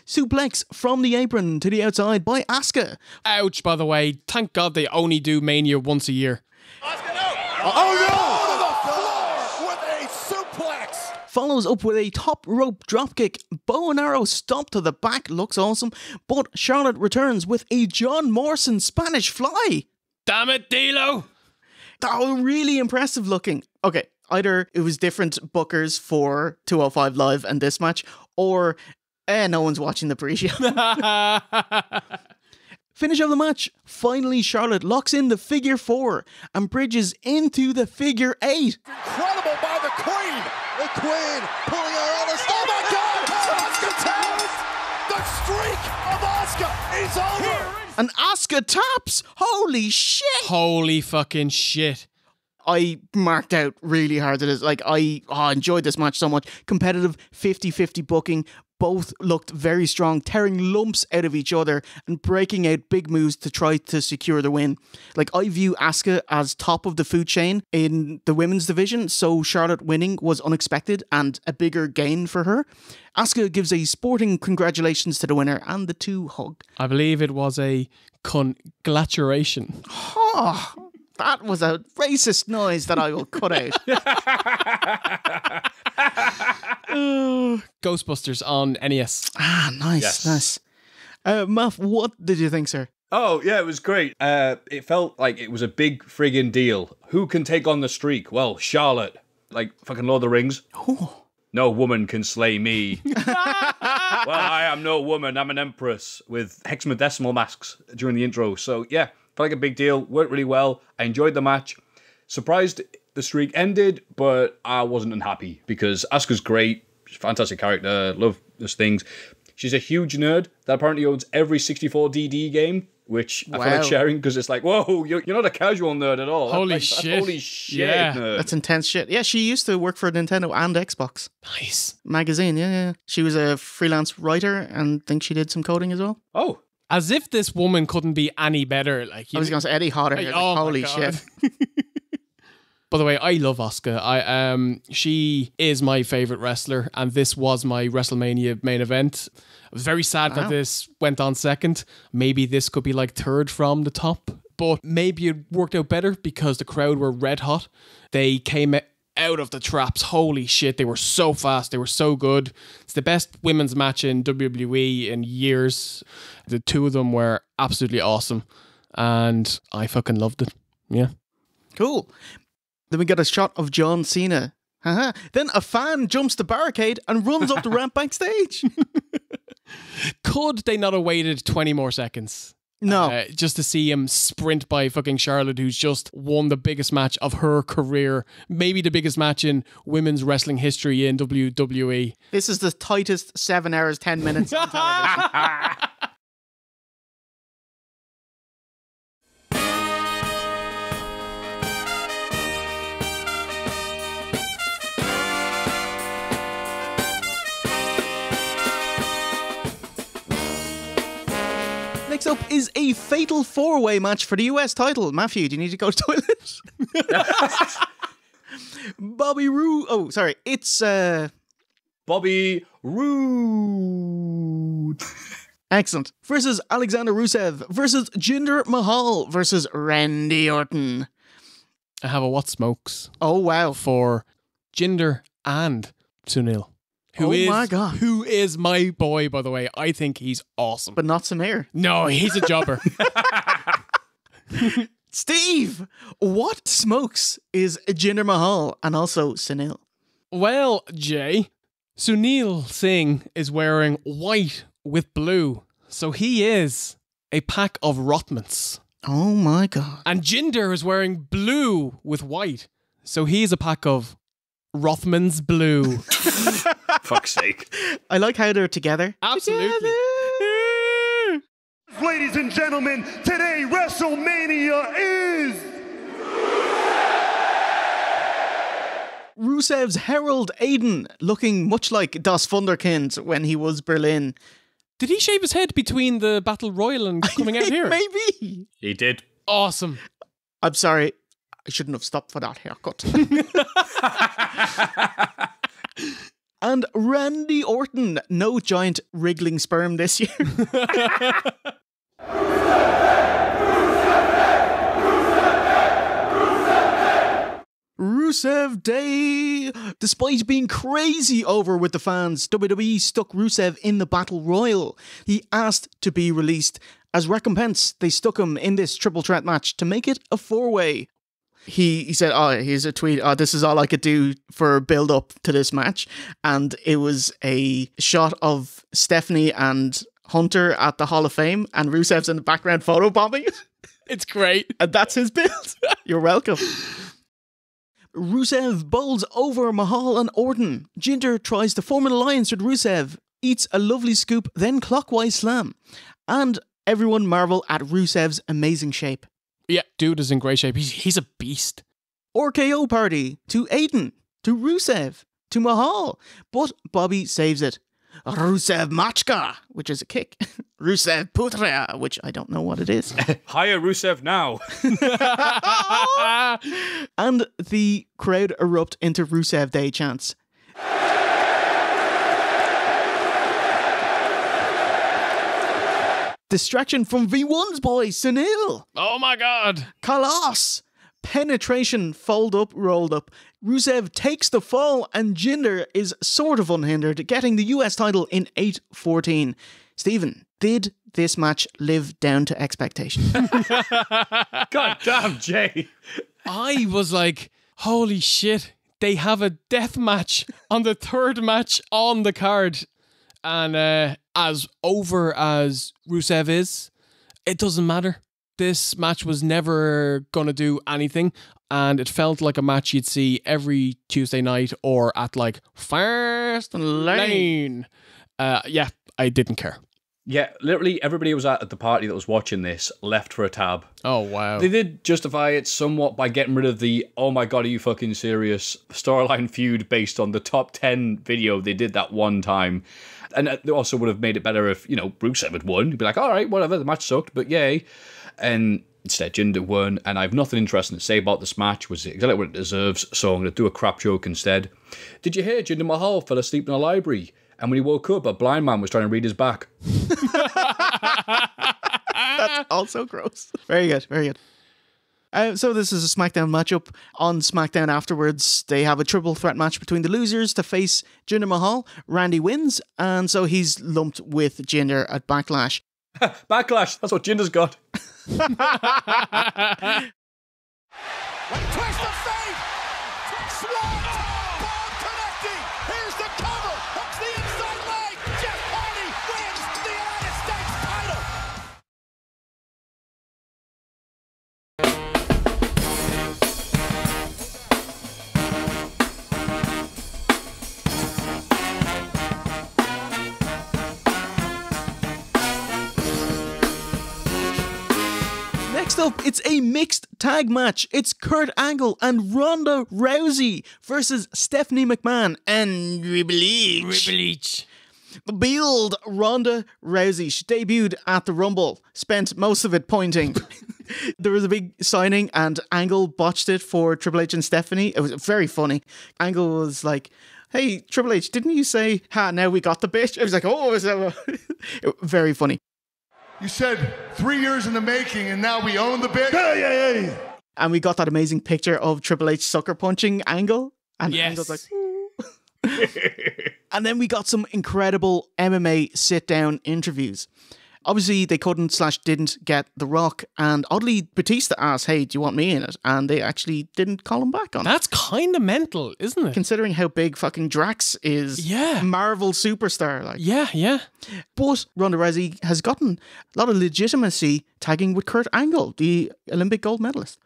Suplex from the apron to the outside by Asuka. Ouch, by the way. Thank God they only do Mania once a year. Oh no! On the floor with a suplex. Follows up with a top rope dropkick. Bow and arrow stomp to the back looks awesome, but Charlotte returns with a John Morrison Spanish fly. Damn it, D'Lo! was really impressive looking. Okay, either it was different bookers for 205 Live and this match, or eh, no one's watching the pre-show. Finish of the match. Finally, Charlotte locks in the figure four and bridges into the figure eight. Incredible by the Queen. Queen pulling her on a Oh my God! Asuka taps. The streak of Asuka is over. And Oscar taps. Holy shit! Holy fucking shit. I marked out really hard at this. Like, I oh, enjoyed this match so much. Competitive 50 50 booking. Both looked very strong, tearing lumps out of each other and breaking out big moves to try to secure the win. Like, I view Asuka as top of the food chain in the women's division, so Charlotte winning was unexpected and a bigger gain for her. Asuka gives a sporting congratulations to the winner and the two hug. I believe it was a congratulation. That was a racist noise that I will cut out. Ghostbusters on NES. Ah, nice, Yes. nice. Uh, Muff, what did you think, sir? Oh yeah, it was great. Uh, it felt like it was a big friggin' deal. Who can take on the streak? Well, Charlotte, like fucking Lord of the Rings. No woman can slay me. well, I am no woman. I'm an empress with hexadecimal masks during the intro. So yeah, felt like a big deal. Worked really well. I enjoyed the match. Surprised the streak ended, but I wasn't unhappy because Asuka's great. She's a fantastic character. Love those things. She's a huge nerd that apparently owns every 64DD game, which I feel like sharing because it's like, whoa, you're, you're not a casual nerd at all. Holy that's shit. Holy shit, Yeah. nerd. That's intense shit. Yeah, she used to work for Nintendo and Xbox Nice. magazine. Yeah, yeah. She was a freelance writer and think she did some coding as well. Oh, As if this woman couldn't be any better. Like I was going to say Hodder. Hey, Like, oh holy shit. By the way, I love Asuka. I um she is my favorite wrestler, and this was my WrestleMania main event. I was very sad Wow. that this went on second. Maybe this could be like third from the top, but maybe it worked out better because the crowd were red hot. They came out of the traps. Holy shit, they were so fast. They were so good. It's the best women's match in WWE in years. The two of them were absolutely awesome, and I fucking loved it. Yeah. Cool. Then we get a shot of John Cena. Haha. then a fan jumps the barricade and runs up the ramp backstage. Could they not have waited 20 more seconds? No. Uh, just to see him sprint by fucking Charlotte, who's just won the biggest match of her career, maybe the biggest match in women's wrestling history in. WWE. This is the tightest seven hours, 10 minutes on television. up is a fatal four way match for the US title. Matthew, do you need to go to the toilet? Bobby Roode. Oh, sorry. It's uh Bobby Roode. excellent. Versus Alexander Rusev versus Jinder Mahal versus Randy Orton. I have a what smokes Oh wow. for Jinder and Sunil. Who Oh is- my God. Who is my boy, by the way? I think he's awesome. But not Samir. no, he's a jobber. Steve, what smokes is Jinder Mahal and also Sunil? Well, Jay, Sunil Singh is wearing white with blue, so he is a pack of Rothmans. Oh my god. And Jinder is wearing blue with white, so he's a pack of Rothman's blue. Fuck's sake. I like how they're together. Absolutely. Ladies and gentlemen, today WrestleMania is. Rusev's Herald Aiden looking much like Das Wunderkind when he was Berlin. Did he shave his head between the Battle Royal and coming out here? Maybe. He did. Awesome. I'm sorry. I shouldn't have stopped for that haircut. and Randy Orton, no giant wriggling sperm this year. Rusev Day! Despite being crazy over with the fans, WWE stuck Rusev in the Battle Royal. He asked to be released. As recompense, they stuck him in this triple threat match to make it a four way. He, he said, Oh, here's a tweet. Oh, this is all I could do for build up to this match. And it was a shot of Stephanie and Hunter at the Hall of Fame, and Rusev's in the background photo bombing it. It's great. And that's his build. You're welcome. Rusev bowls over Mahal and Orton. Jinder tries to form an alliance with Rusev, eats a lovely scoop, then clockwise slam. And everyone marvel at Rusev's amazing shape. Yeah, dude is in great shape. He's, he's a beast. RKO party to Aiden, to Rusev, to Mahal. But Bobby saves it. Rusev Machka, which is a kick. Rusev Putra, which I don't know what it is. Hire Rusev now. and the crowd erupt into Rusev Day chants. Distraction from V1's boy, Sunil. Oh my god. Khallas. Penetration, fold up, rolled up. Rusev takes the fall, and Jinder is sort of unhindered, getting the US title in 8-14. Stephen, did this match live down to expectation? God damn, Jay. I was like, holy shit, they have a death match on the third match on the card. And uh, as over as Rusev is, it doesn't matter. This match was never going to do anything. And it felt like a match you'd see every Tuesday night or at like Fastlane. Uh, yeah, I didn't care. Yeah, literally everybody was at the party that was watching this left for a tab. Oh wow. They did justify it somewhat by getting rid of the oh my god, are you fucking serious storyline feud based on the top 10 video they did that one time. And they also would have made it better if, you know, Rusev had won. You'd be like, all right, whatever, the match sucked, but yay. And instead, Jinder won, and I have nothing interesting to say about this match. Was exactly what it deserves, so I'm going to do a crap joke instead. Did you hear Jinder Mahal fell asleep in a library? And when he woke up, a blind man was trying to read his back. That's also gross. Very good, very good. Uh, so this is a SmackDown matchup. On SmackDown afterwards, they have a triple threat match between the losers to face Jinder Mahal. Randy wins, and so he's lumped with Jinder at Backlash. Backlash. That's what Jinder's got. Twist of fate! Swanton! Up, it's a mixed tag match. It's Kurt Angle and Ronda Rousey versus Stephanie McMahon and Triple H. Triple H. The build Ronda Rousey. She debuted at the Rumble, spent most of it pointing. there was a big signing, and Angle botched it for Triple H and Stephanie. It was very funny. Angle was like, Hey, Triple H, didn't you say, ha, now we got the bitch? I was like, Oh, so very funny. You said three years in the making, and now we own the bitch. Yeah, yeah, yeah. And we got that amazing picture of Triple H sucker punching Angle. And Yes. Angle's like, and then we got some incredible MMA sit down interviews. Obviously, they couldn't slash didn't get The Rock, and oddly, Batista asked, "Hey, do you want me in it?" And they actually didn't call him back on it. That's kind of mental, isn't it? Considering how big fucking Drax is, Yeah. Marvel superstar, like. Yeah, yeah. But Ronda Rousey has gotten a lot of legitimacy tagging with Kurt Angle, the Olympic gold medalist.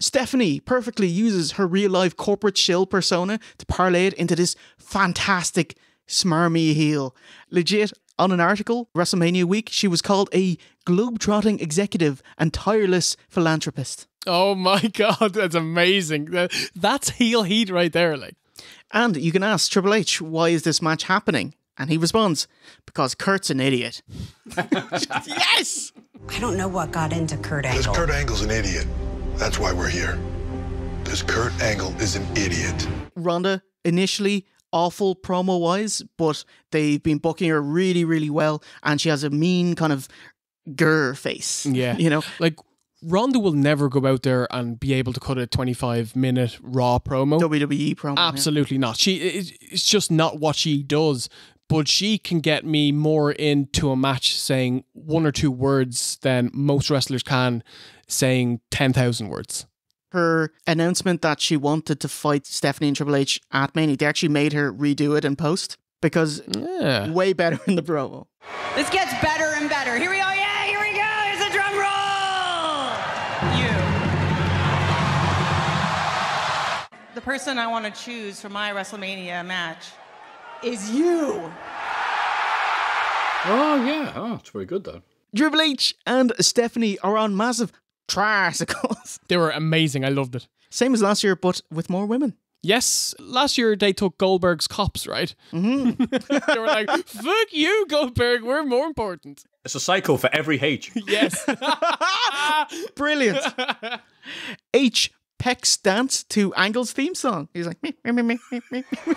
Stephanie perfectly uses her real life corporate shill persona to parlay it into this fantastic smarmy heel. Legit, on an article, WrestleMania week, she was called a globe-trotting executive and tireless philanthropist. Oh my god, that's amazing. That- That's heel heat right there. Like, And you can ask Triple H, why is this match happening? And he responds, because Kurt's an idiot. yes! I don't know what got into Kurt Angle. Because Kurt Angle's an idiot. That's why we're here. Because Kurt Angle is an idiot. Ronda initially awful promo wise, but they've been booking her really, really well, and she has a mean kind of grr face. yeah. you know, like Ronda will never go out there and be able to cut a 25 minute raw promo. WWE promo. yeah. Absolutely not. She it's just not what she does. But she can get me more into a match saying one or two words than most wrestlers can saying 10,000 words. Her announcement that she wanted to fight Stephanie and Triple H at Mania, they actually made her redo it in post because Yeah. way better in the promo. This gets better and better. Here we go. Yeah, here we go. Here's a drum roll. You. The person I want to choose for my WrestleMania match is you. Oh yeah, oh, it's very good though. Triple H and Stephanie are on massive tricycles. They were amazing. I loved it. Same as last year, but with more women. Yes, last year they took Goldberg's cops, right? Mm-hmm. they were like, "Fuck you, Goldberg. We're more important." It's a cycle for every H. Yes. Brilliant. H Peck's dance to Angle's theme song. He's like, me, me, me, me, me, me.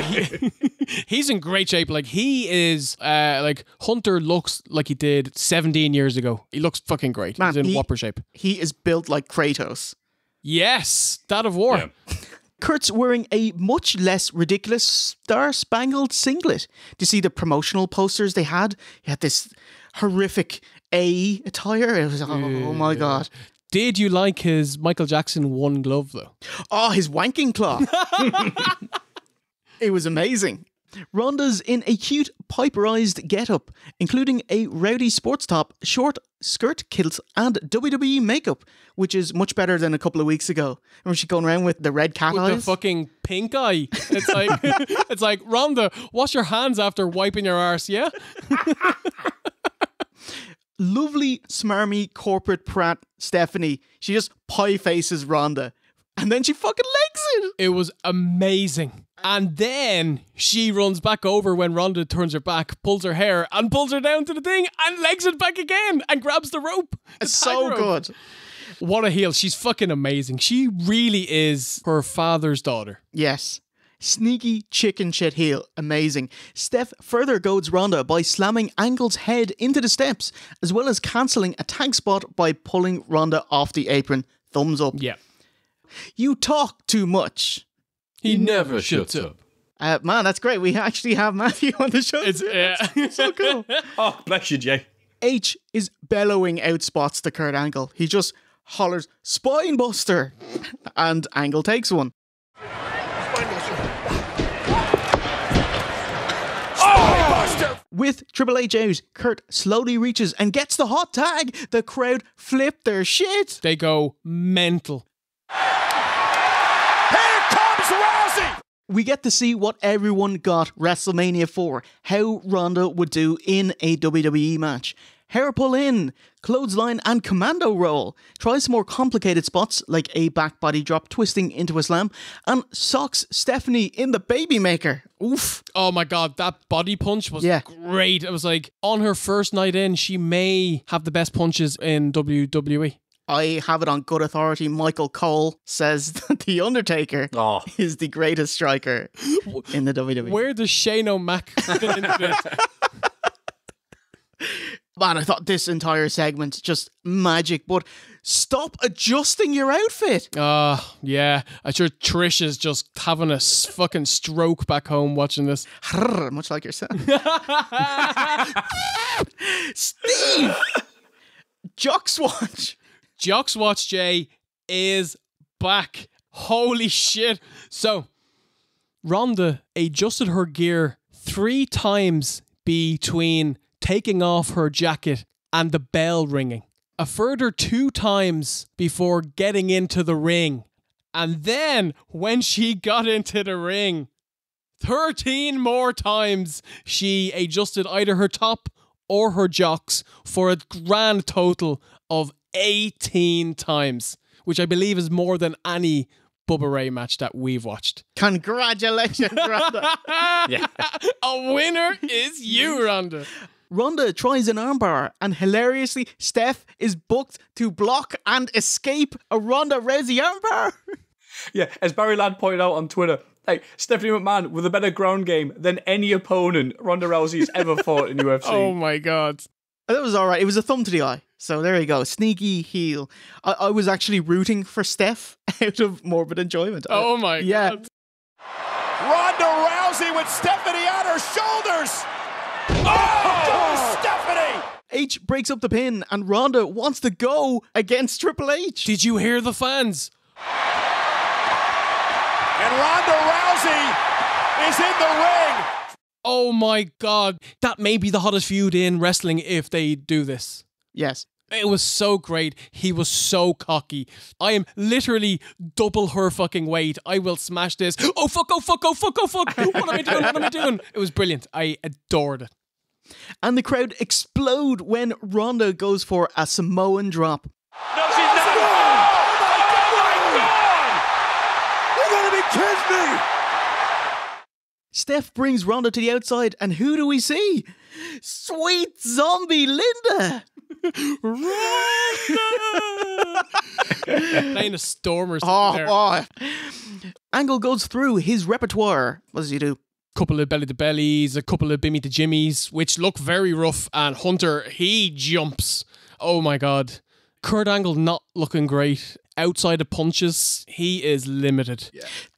He's in great shape. Like he is, uh, like Hunter looks like he did 17 years ago. He looks fucking great. Man, He's in he- whopper shape. He is built like Kratos. Yes, that of war. Kurt's wearing a much less ridiculous star spangled singlet. Do you see the promotional posters they had? He had this horrific A attire. It was, oh, oh my God. Did you like his Michael Jackson one glove though? Oh, his wanking claw. it was amazing. Ronda's in a cute, piperized getup, including a rowdy sports top, short skirt kilt, and WWE makeup, which is much better than a couple of weeks ago. Remember she going around with the red cat With eyes? the fucking pink eye. It's like it's like Ronda, wash your hands after wiping your arse, yeah? Lovely, smarmy corporate prat Stephanie. She just pie faces Ronda, And then she fucking legs it. It was amazing. And then she runs back over when Ronda turns her back, pulls her hair, and pulls her down to the thing, and legs it back again, and grabs the rope. The It's so tightrope. good. What a heel. She's fucking amazing. She really is her father's daughter. Yes. Sneaky chicken shit heel. Amazing. Steph further goads Ronda by slamming Angle's head into the steps, as well as cancelling a tag spot by pulling Ronda off the apron. Thumbs up. Yeah. You talk too much. He never shuts up. Uh, man, that's great. We actually have Matthew on the show. It's yeah. so cool. Oh, bless you, Jay. H is bellowing out spots to Kurt Angle. He just hollers, Spine Buster! And Angle takes one. With Triple H out, Kurt slowly reaches and gets the hot tag. The crowd flip their shit. They go mental. Here comes Rousey! We get to see what everyone got WrestleMania for, how Ronda would do in a WWE match. Hair pull in, clothesline and commando roll. Try some more complicated spots like a back body drop twisting into a slam, and socks Stephanie in the baby maker. Oof. Oh my god, that body punch was Yeah. great. It was like on her first night in, she may have the best punches in. WWE. I have it on good authority. Michael Cole says that The Undertaker Oh. is the greatest striker in the. WWE. Where does Shane O'Mac fit into this? Man, I thought this entire segment just magic, but stop adjusting your outfit. Uh, yeah. I'm sure Trish is just having a fucking stroke back home watching this. Much like yourself. Steve! Jock Watch. Jocks Watch J is back. Holy shit. So, Ronda adjusted her gear three times between taking off her jacket and the bell ringing. A further two times before getting into the ring. And then when she got into the ring, 13 more times she adjusted either her top or her jocks for a grand total of 18 times, which I believe is more than any Bubba Ray match that we've watched. Congratulations, Ronda. Yeah. A winner is you, Ronda. Ronda tries an armbar, and hilariously, Steph is booked to block and escape a Ronda Rousey armbar. Yeah, as Barry Ladd pointed out on Twitter, like Stephanie McMahon with a better ground game than any opponent Ronda Rousey's ever fought in UFC. Oh my god. That was all right. It was a thumb to the eye. So there you go. Sneaky heel. I, I was actually rooting for Steph out of morbid enjoyment. Oh my yeah. god. Ronda Rousey with Stephanie on her shoulders. Oh, oh, Stephanie! H breaks up the pin, and Ronda wants to go against Triple H. Did you hear the fans? And Ronda Rousey is in the ring. Oh my god, that may be the hottest feud in wrestling if they do this. Yes. It was so great. He was so cocky. I am literally double her fucking weight. I will smash this. Oh fuck, oh fuck, oh fuck, oh fuck. What am I doing? What am I doing? It was brilliant. I adored it. And the crowd explode when Ronda goes for a Samoan drop. No, she's not. Oh, You're gonna be kidding me! Steph brings Ronda to the outside, and who do we see? Sweet zombie Linda! Playing a storm or something. Oh, there. oh. Angle goes through his repertoire. What does he do? couple of belly to bellies, a couple of bimmy to jimmies, which look very rough. And Hunter, he jumps. Oh my god. Kurt Angle not looking great. Outside of punches, he is limited.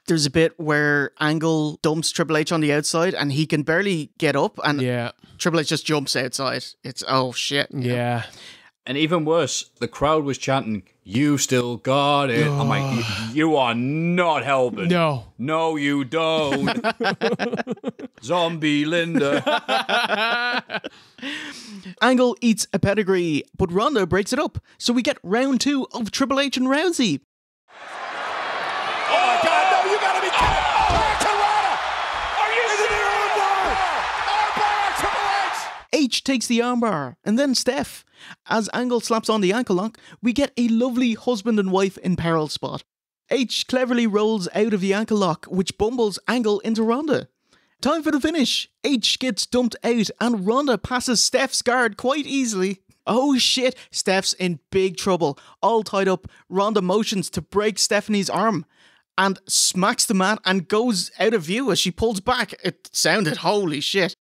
There's a bit where Angle dumps Triple H on the outside, and he can barely get up, and Yeah. Triple H just jumps outside. It's oh shit. Yeah. And even worse, the crowd was chanting, You still got it. I'm like, "You- You are not helping. No. No, you don't. Zombie Linda. Angle eats a pedigree, but Ronda breaks it up. So we get round two of Triple H and Rousey. Oh my God! No, you gotta be kidding! Oh, Hurricanrana! Are you Into the armbar! Armbar on Triple H! Takes the armbar, and then Steph. As Angle slaps on the ankle lock, we get a lovely husband and wife in peril spot. H cleverly rolls out of the ankle lock, which bumbles Angle into Ronda. Time for the finish. H gets dumped out, and Ronda passes Steph's guard quite easily. Oh shit, Steph's in big trouble. All tied up, Ronda motions to break Stephanie's arm and smacks the man and goes out of view as she pulls back. It sounded holy shit.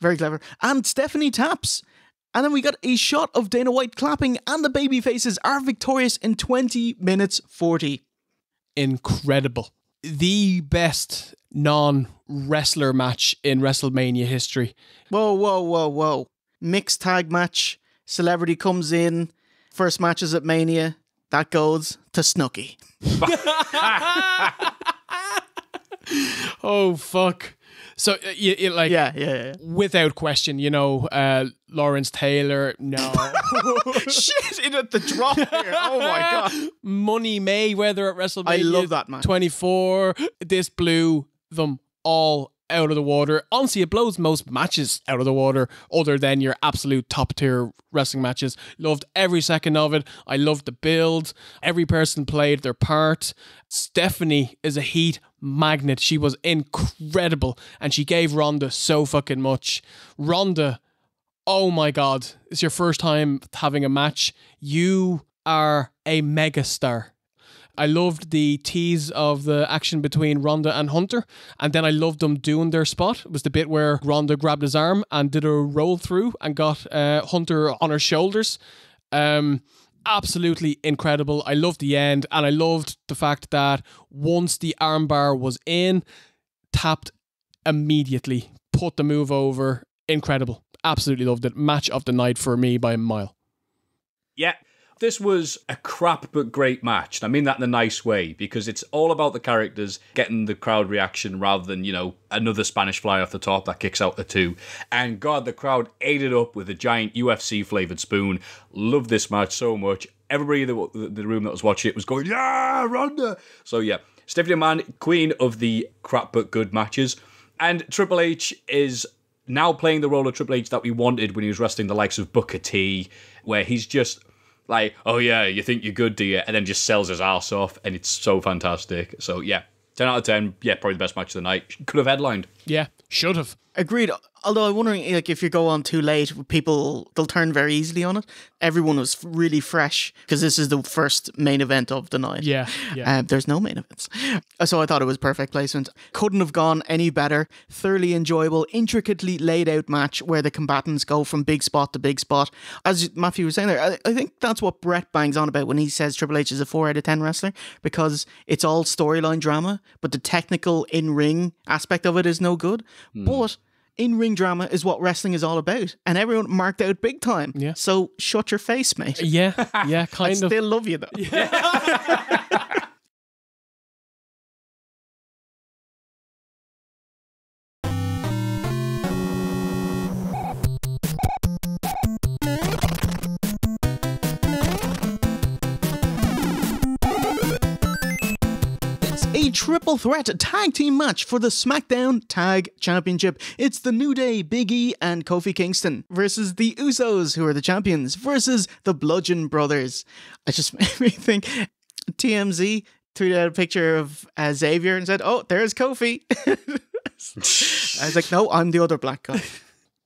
Very clever. And Stephanie taps. And then we got a shot of Dana White clapping, and the baby faces are victorious in 20 minutes 40. Incredible. The best non wrestler match in WrestleMania history. Whoa, whoa, whoa, whoa. Mixed tag match. Celebrity comes in. First matches at Mania. That goes to Snooki. Oh, fuck. So, uh, like, Yeah, yeah, yeah. without question, you know, uh, Lawrence Taylor, no. Shit, it at the drop here. Oh my god. Money Mayweather at WrestleMania. I love that man. 24. This blew them all out of the water. Honestly, it blows most matches out of the water, other than your absolute top tier wrestling matches. Loved every second of it. I loved the build. Every person played their part. Stephanie is a heat magnet. She was incredible, and she gave Ronda so fucking much. Ronda oh my god, it's your first time having a match. You are a megastar. I loved the tease of the action between Ronda and Hunter, and then I loved them doing their spot. It was the bit where Ronda grabbed his arm and did a roll through and got uh, Hunter on her shoulders. Um, absolutely incredible. I loved the end, and I loved the fact that once the armbar was in, tapped immediately, put the move over. Incredible. Absolutely loved it. Match of the night for me by a mile. Yeah. This was a crap but great match. And I mean that in a nice way because it's all about the characters getting the crowd reaction rather than, you know, another Spanish fly off the top that kicks out the two. And God, the crowd ate it up with a giant UFC flavored spoon. Loved this match so much. Everybody in the, room that was watching it was going, Yeah, Ronda. So, yeah, Stephanie McMahon, queen of the crap but good matches. And Triple H is now playing the role of Triple H that we wanted when he was wrestling the likes of Booker T, where he's just like, oh yeah, you think you're good, do you? And then just sells his ass off, and it's so fantastic. So yeah, 10 out of 10, yeah, probably the best match of the night. Could have headlined. Yeah, should have. Agreed. Although I'm wondering, like, if you go on too late, people they'll turn very easily on it. Everyone was really fresh because this is the first main event of the night. Yeah, yeah. Uh, there's no main events, so I thought it was perfect placement. Couldn't have gone any better. Thoroughly enjoyable, intricately laid out match where the combatants go from big spot to big spot. As Matthew was saying there, I, I think that's what Brett bangs on about when he says Triple H is a four out of ten wrestler because it's all storyline drama, but the technical in ring aspect of it is no good. But In ring drama is what wrestling is all about, and everyone marked out big time. Yeah. So shut your face, mate. Yeah, yeah, I kind of. still love you though. It's a triple threat tag team match for the SmackDown Tag Championship. It's the New Day, Big E, and Kofi Kingston versus the Usos, who are the champions, versus the Bludgeon Brothers. I just made me think TMZ tweeted out a picture of uh, Xavier and said, "Oh, there's Kofi." I was like, "No, I'm the other black guy."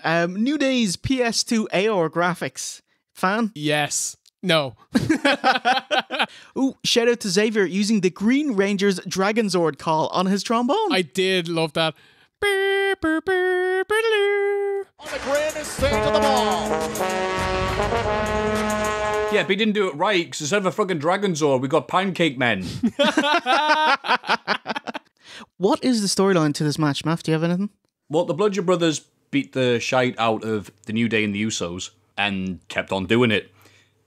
Um, New Day's PS2 AOR graphics. Fan? Yes. No. Ooh, shout out to Xavier using the Green Ranger's Dragonzord call on his trombone. I did love that. On the grandest stage of them all. Yeah, but he didn't do it right because instead of a fucking Dragon Zord, we got Pancake Men. What is the storyline to this match, Matt? Do you have anything? well, the Bludgeon Brothers beat the shite out of the New Day and the Usos and kept on doing it.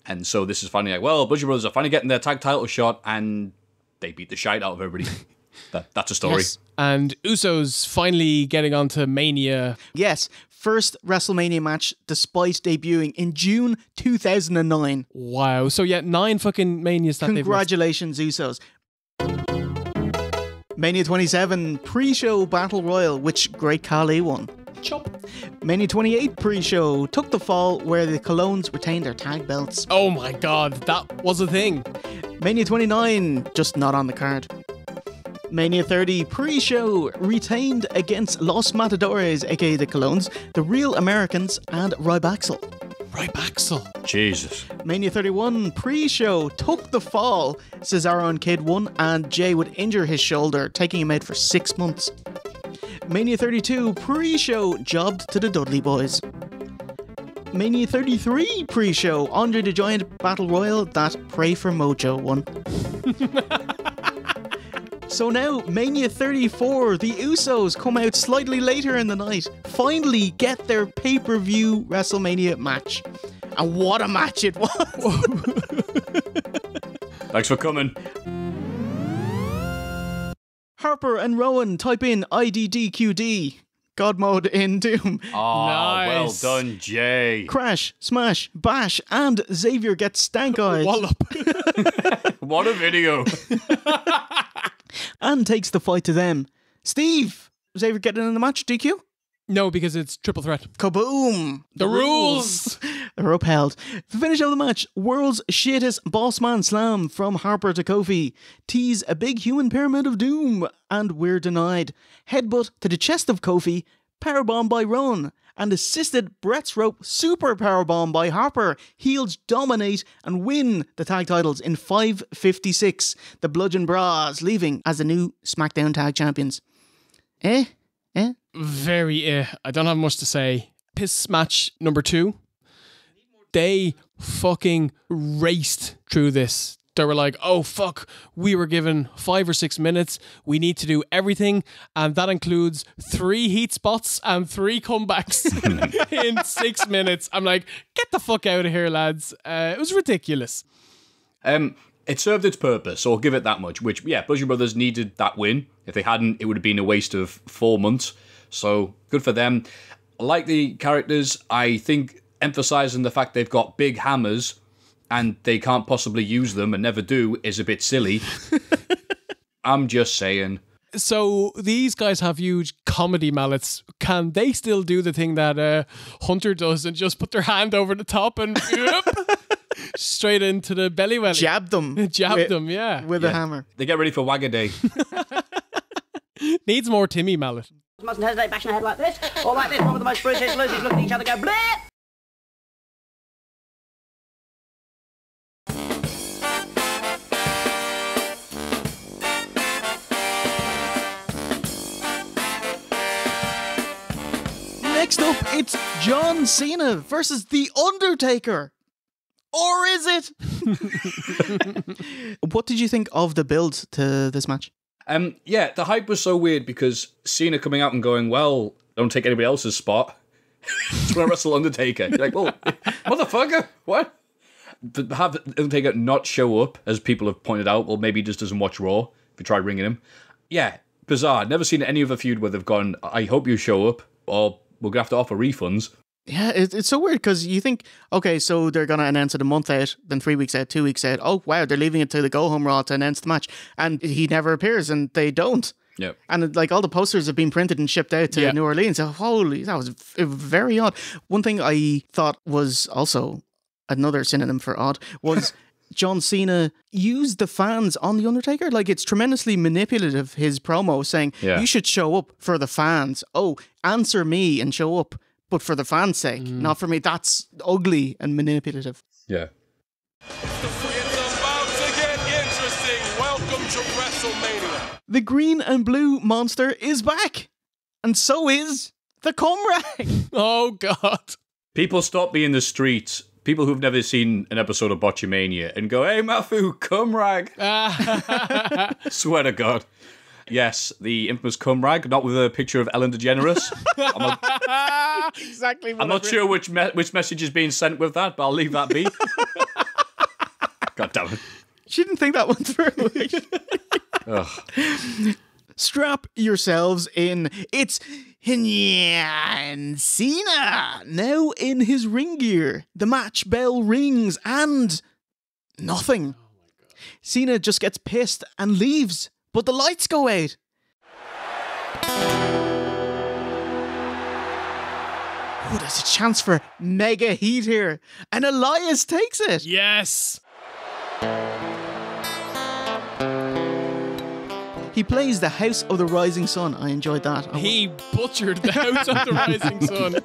And so this is finally like, well, Bludgeon Brothers are finally getting their tag title shot and they beat the shite out of everybody. that, that's a story. Yes. And Usos finally getting onto Mania. Yes, first WrestleMania match despite debuting in June 2009. Wow. So yeah, nine fucking Manias that they've missed. Congratulations, Usos. Mania 27 pre-show battle royal, which Great Khali won. Chop. Mania 28 pre-show took the fall where the Colons retained their tag belts. Oh my god, that was a thing. Mania 29 just not on the card. Mania 30 pre-show retained against Los Matadores, aka the Colons, the Real Americans, and Rybaxel. Rybaxel. Jesus. Mania 31 pre-show took the fall. Cesaro and Kidd won, and Jay would injure his shoulder, taking him out for six months. Mania 32 pre-show jobbed to the Dudley Boys. Mania 33 pre-show Andre the Giant Battle Royal that Pray for Mojo won. So now, Mania 34, the Usos come out slightly later in the night, finally get their pay per view WrestleMania match. And what a match it was! Thanks for coming. Harper and Rowan type in IDDQD, God mode in Doom. Oh, Ah, well done, Jay. Crash, smash, bash, and Xavier gets stank eyed Wallop. What a video. and takes the fight to them. Steve, Xavier getting in the match, DQ? No, because it's triple threat. Kaboom! The rules. They're upheld. The finish of the match, world's shittest bossman slam from Harper to Kofi. Tease a big human pyramid of doom, and we're denied. Headbutt to the chest of Kofi, powerbomb by Ron, and assisted Brett's rope super powerbomb by Harper. Heels dominate and win the tag titles in 556. The Bludgeon Bros leaving as the new SmackDown Tag Champions. Eh? Eh? Very eh. I don't have much to say. Piss match number two. They fucking raced through this. They were like, oh fuck, we were given five or six minutes. We need to do everything. And that includes three heat spots and three comebacks in six minutes. I'm like, get the fuck out of here, lads. Uh, it was ridiculous. Um, it served its purpose, or give it that much. Which, yeah, Bludgeon Brothers needed that win. If they hadn't, it would have been a waste of four months. So good for them. Like the characters. I think emphasizing the fact they've got big hammers and they can't possibly use them and never do is a bit silly. I'm just saying. So these guys have huge comedy mallets. Can they still do the thing that uh, Hunter does and just put their hand over the top and whoop, straight into the belly welly? Jab them. Jab with- them, yeah. With a hammer. They get ready for Wagaday. Needs more Timmy Mallett. Mustn't hesitate bashing a head like this, or like this, one with the most British losers look at each other go blip! Next up, it's John Cena versus The Undertaker. Or is it? what did you think of the build to this match? Um, yeah, the hype was so weird because Cena coming out and going, well, Don't take anybody else's spot. Just want to wrestle Undertaker. You're like, well, motherfucker, what? But have Undertaker not show up, as people have pointed out, well, maybe he just doesn't watch Raw if you try ringing him. Yeah, bizarre. Never seen any other feud where they've gone, I hope you show up, or we're going to have to offer refunds. Yeah, it, it's so weird because you think, okay, so they're going to announce it a month out, then three weeks out, two weeks out. Oh, wow, they're leaving it to the go home Raw to announce the match. And he never appears and they don't. Yeah. And like all the posters have been printed and shipped out to Yeah. New Orleans. Holy, that was very odd. One thing I thought was also another synonym for odd was John Cena used the fans on The Undertaker. Like it's tremendously manipulative, his promo saying, Yeah. you should show up for the fans. Oh, answer me and show up. But for the fans' sake, mm. not for me. That's ugly and manipulative. Yeah. It's about to get interesting. Welcome to WrestleMania. The green and blue monster is back. And so is the Comrade. Oh God. People stop me in the streets, people who've never seen an episode of Botchamania, and go, hey, Maffew, cum rag. Swear to God. Yes, the infamous cum rag, not with a picture of Ellen DeGeneres. I'm not, exactly. I'm not sure which me- which message is being sent with that, but I'll leave that be. God damn it. She didn't think that one through. Strap yourselves in. It's Jan Cena now in his ring gear. The match bell rings and nothing. Oh Cena just gets pissed and leaves, but the lights go out. Oh, there's a chance for mega heat here, and Elias takes it. Yes. He plays the House of the Rising Sun. I enjoyed that. I He butchered the House of the Rising Sun.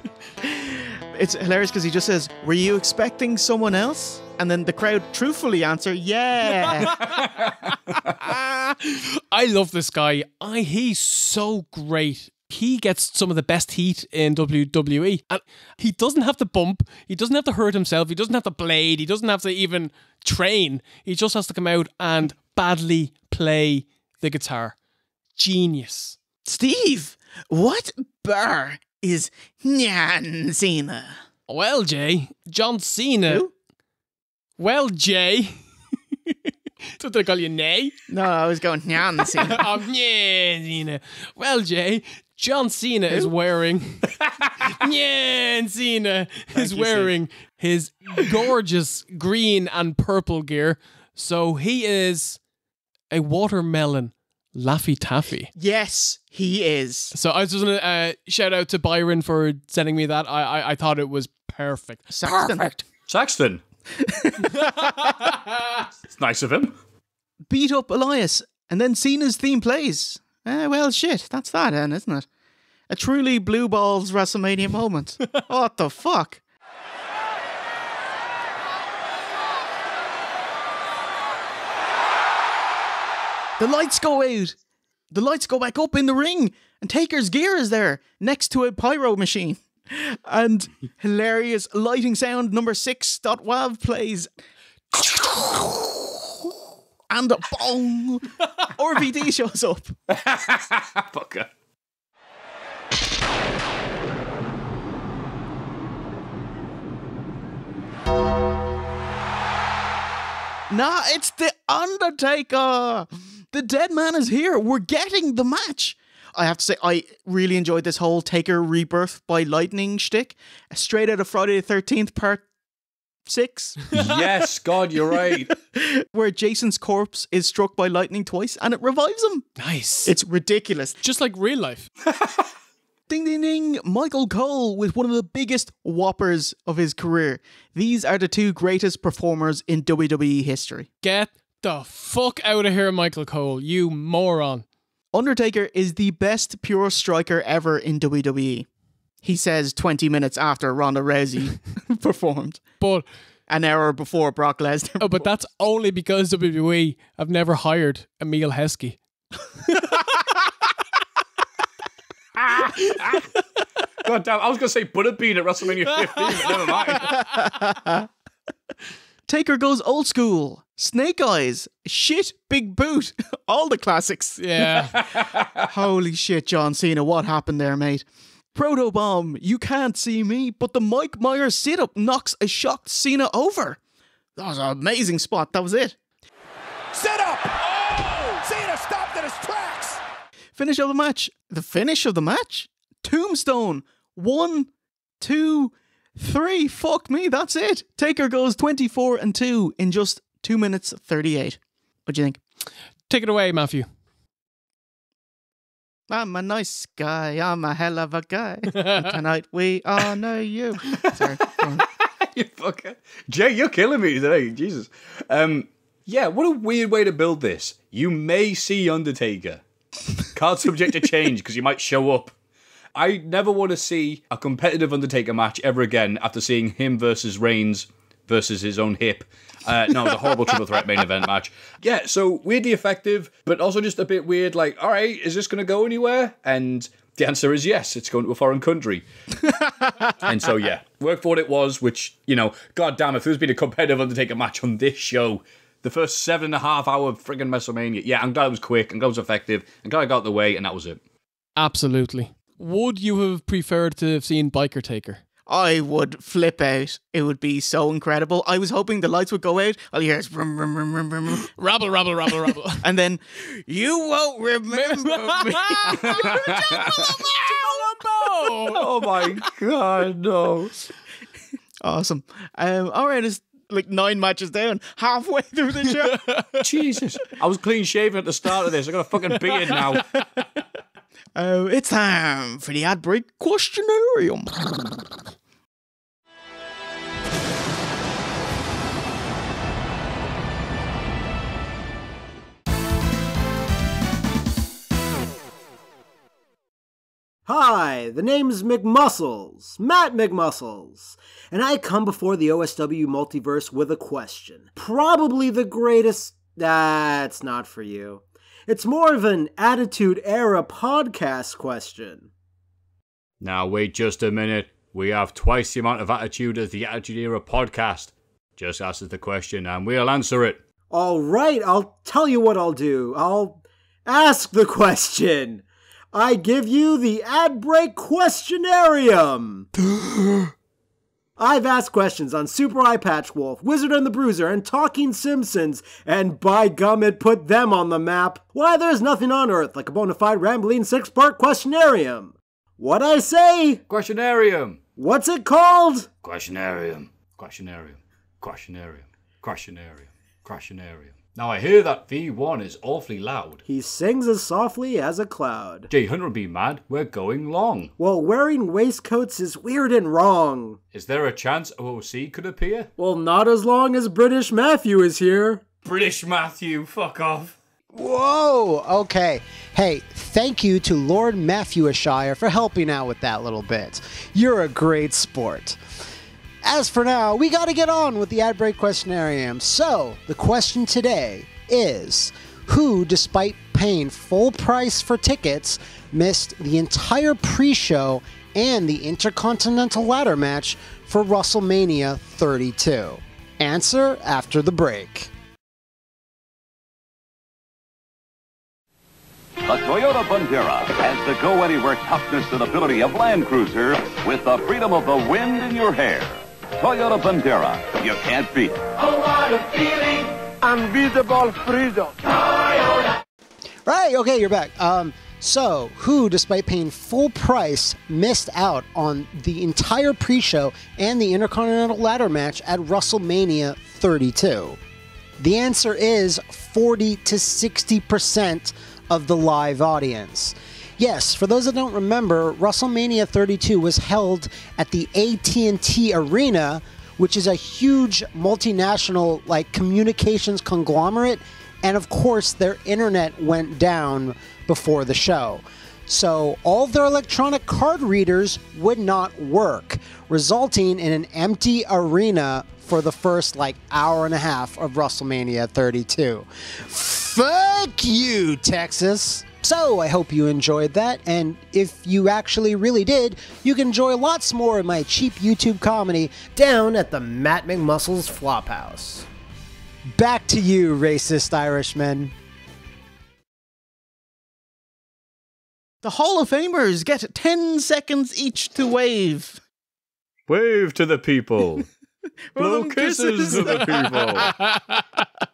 It's hilarious because he just says, Were you expecting someone else? And then the crowd truthfully answer, Yeah. I love this guy. I he's so great. He gets some of the best heat in WWE. And he doesn't have to bump. He doesn't have to hurt himself. He doesn't have to blade. He doesn't have to even train. He just has to come out and badly play the guitar. Genius. Steve, what bar is Nyan Cena? Well, Jay, John Cena. Who? Well, Jay. Did I call you Nay? No, I was going Nyan Cena. oh, yeah, Cena. Well, Jay, John Cena is wearing. yeah, Cena is you, wearing his gorgeous green and purple gear. So he is a watermelon Laffy Taffy. yes, he is. So I was just gonna uh, shout out to Byron for sending me that. I I, I thought it was perfect. Saxton. Perfect. Saxton. It's nice of him. Beat up Elias, and then Cena's theme plays. Eh, well, shit, that's that, then, isn't it? A truly blue balls WrestleMania moment. what the fuck? The lights go out. The lights go back up in the ring, and Taker's gear is there next to a pyro machine. And hilarious lighting sound number six dot wav plays. And a bong. RVD shows up. Fucker. Nah, it's the Undertaker. The dead man is here. We're getting the match. I have to say, I really enjoyed this whole Taker rebirth by lightning shtick. Straight out of Friday the 13th, part six, Yes, God, you're right. where Jason's corpse is struck by lightning twice and it revives him. Nice. It's ridiculous. just like real life. Ding ding ding! Michael Cole with one of the biggest whoppers of his career. These are the two greatest performers in WWE history. Get the fuck out of here, Michael Cole, you moron. Undertaker is the best pure striker ever in WWE. He says 20 minutes after Ronda Rousey performed, But an hour before Brock Lesnar. oh, but that's only because WWE have never hired Emile Heskey. God damn, I was going to say Butterbean at WrestleMania 15, but never mind. Taker goes old school. Snake Eyes, shit, big boot, all the classics. Yeah. Holy shit, John Cena, what happened there, mate? Proto Bomb, you can't see me, but the Mike Myers sit up knocks a shocked Cena over. That was an amazing spot. That was it. Set up! Oh! Cena stopped in his tracks! Finish of the match. The finish of the match? Tombstone. One, two, three. Fuck me, that's it. Taker goes 24 and 2 in just 2 minutes 38. What do you think? Take it away, Matthew. I'm a nice guy. I'm a hell of a guy. Tonight we honor you. Sorry. you fucker. Jay, you're killing me today. Jesus. Um, yeah, what a weird way to build this. You may see Undertaker. Card subject to change because you might show up. I never want to see a competitive Undertaker match ever again after seeing him versus Reigns versus his own hip. Uh, no, it was a horrible triple threat main event match. Yeah, so weirdly effective, but also just a bit weird. Like, all right, is this going to go anywhere? And the answer is yes, it's going to a foreign country. and so, yeah, work for what it was, which, you know, god damn, if there's been a competitive Undertaker match on this show, the first seven and a half hour friggin' WrestleMania, yeah, I'm glad it was quick, I'm glad it was effective, I'm glad I got the way, and that was it. Absolutely. Would you have preferred to have seen Biker Taker? I would flip out. It would be so incredible. I was hoping the lights would go out. All you hear is rum, rum, rum, rum, rum, rum. Rabble, rabble, rabble, rabble. and then you won't remember me. oh my god, no. awesome. Um, all right, it's like nine matches down, halfway through the show. Jesus. I was clean shaven at the start of this. I got a fucking beard now. Uh, it's time for the ad break questionarium. Hi, the name's McMuscles, Matt McMuscles, and I come before the OSW multiverse with a question. Probably the greatest. That's not for you. It's more of an Attitude Era podcast question. Now, wait just a minute. We have twice the amount of attitude as the Attitude Era podcast. Just ask us the question and we'll answer it. All right, I'll tell you what I'll do. I'll ask the question. I give you the ad break questionarium. I've asked questions on Super Eye Patch Wolf, Wizard and the Bruiser, and Talking Simpsons, and by gum, it put them on the map. Why, there's nothing on Earth like a bona fide rambling six part questionarium. What I say? Questionarium. What's it called? Questionarium. Questionarium. Questionarium. Questionarium. Questionarium. Now I hear that V1 is awfully loud. He sings as softly as a cloud. J Hunter would be mad. We're going long. Well, wearing waistcoats is weird and wrong. Is there a chance OOC could appear? Well, not as long as British Matthew is here. British Matthew, fuck off. Whoa, okay. Hey, thank you to Lord Matthew Shire for helping out with that little bit. You're a great sport. As for now, we gotta get on with the ad break questionarium. So, the question today is Who, despite paying full price for tickets, missed the entire pre show and the Intercontinental Ladder match for WrestleMania 32? Answer after the break. The Toyota Bundera has the go-anywhere toughness and ability of Land Cruiser with the freedom of the wind in your hair. Toyota Bundera, you can't beat. Oh, what a feeling! Unbeatable freedom. Toyota. Right, okay, you're back. Um, so, who, despite paying full price, missed out on the entire pre show and the Intercontinental Ladder match at WrestleMania 32? The answer is 40 to 60% of the live audience. Yes, for those that don't remember, WrestleMania 32 was held at the AT&T Arena, which is a huge multinational like communications conglomerate, and of course their internet went down before the show. So all their electronic card readers would not work, resulting in an empty arena for the first like hour and a half of WrestleMania 32. Fuck you, Texas. So I hope you enjoyed that, and if you actually really did, you can enjoy lots more of my cheap YouTube comedy down at the Matt McMuscles Flophouse. Back to you, racist Irishman. The Hall of Famers get 10 seconds each to wave. Wave to the people. Blow kisses to the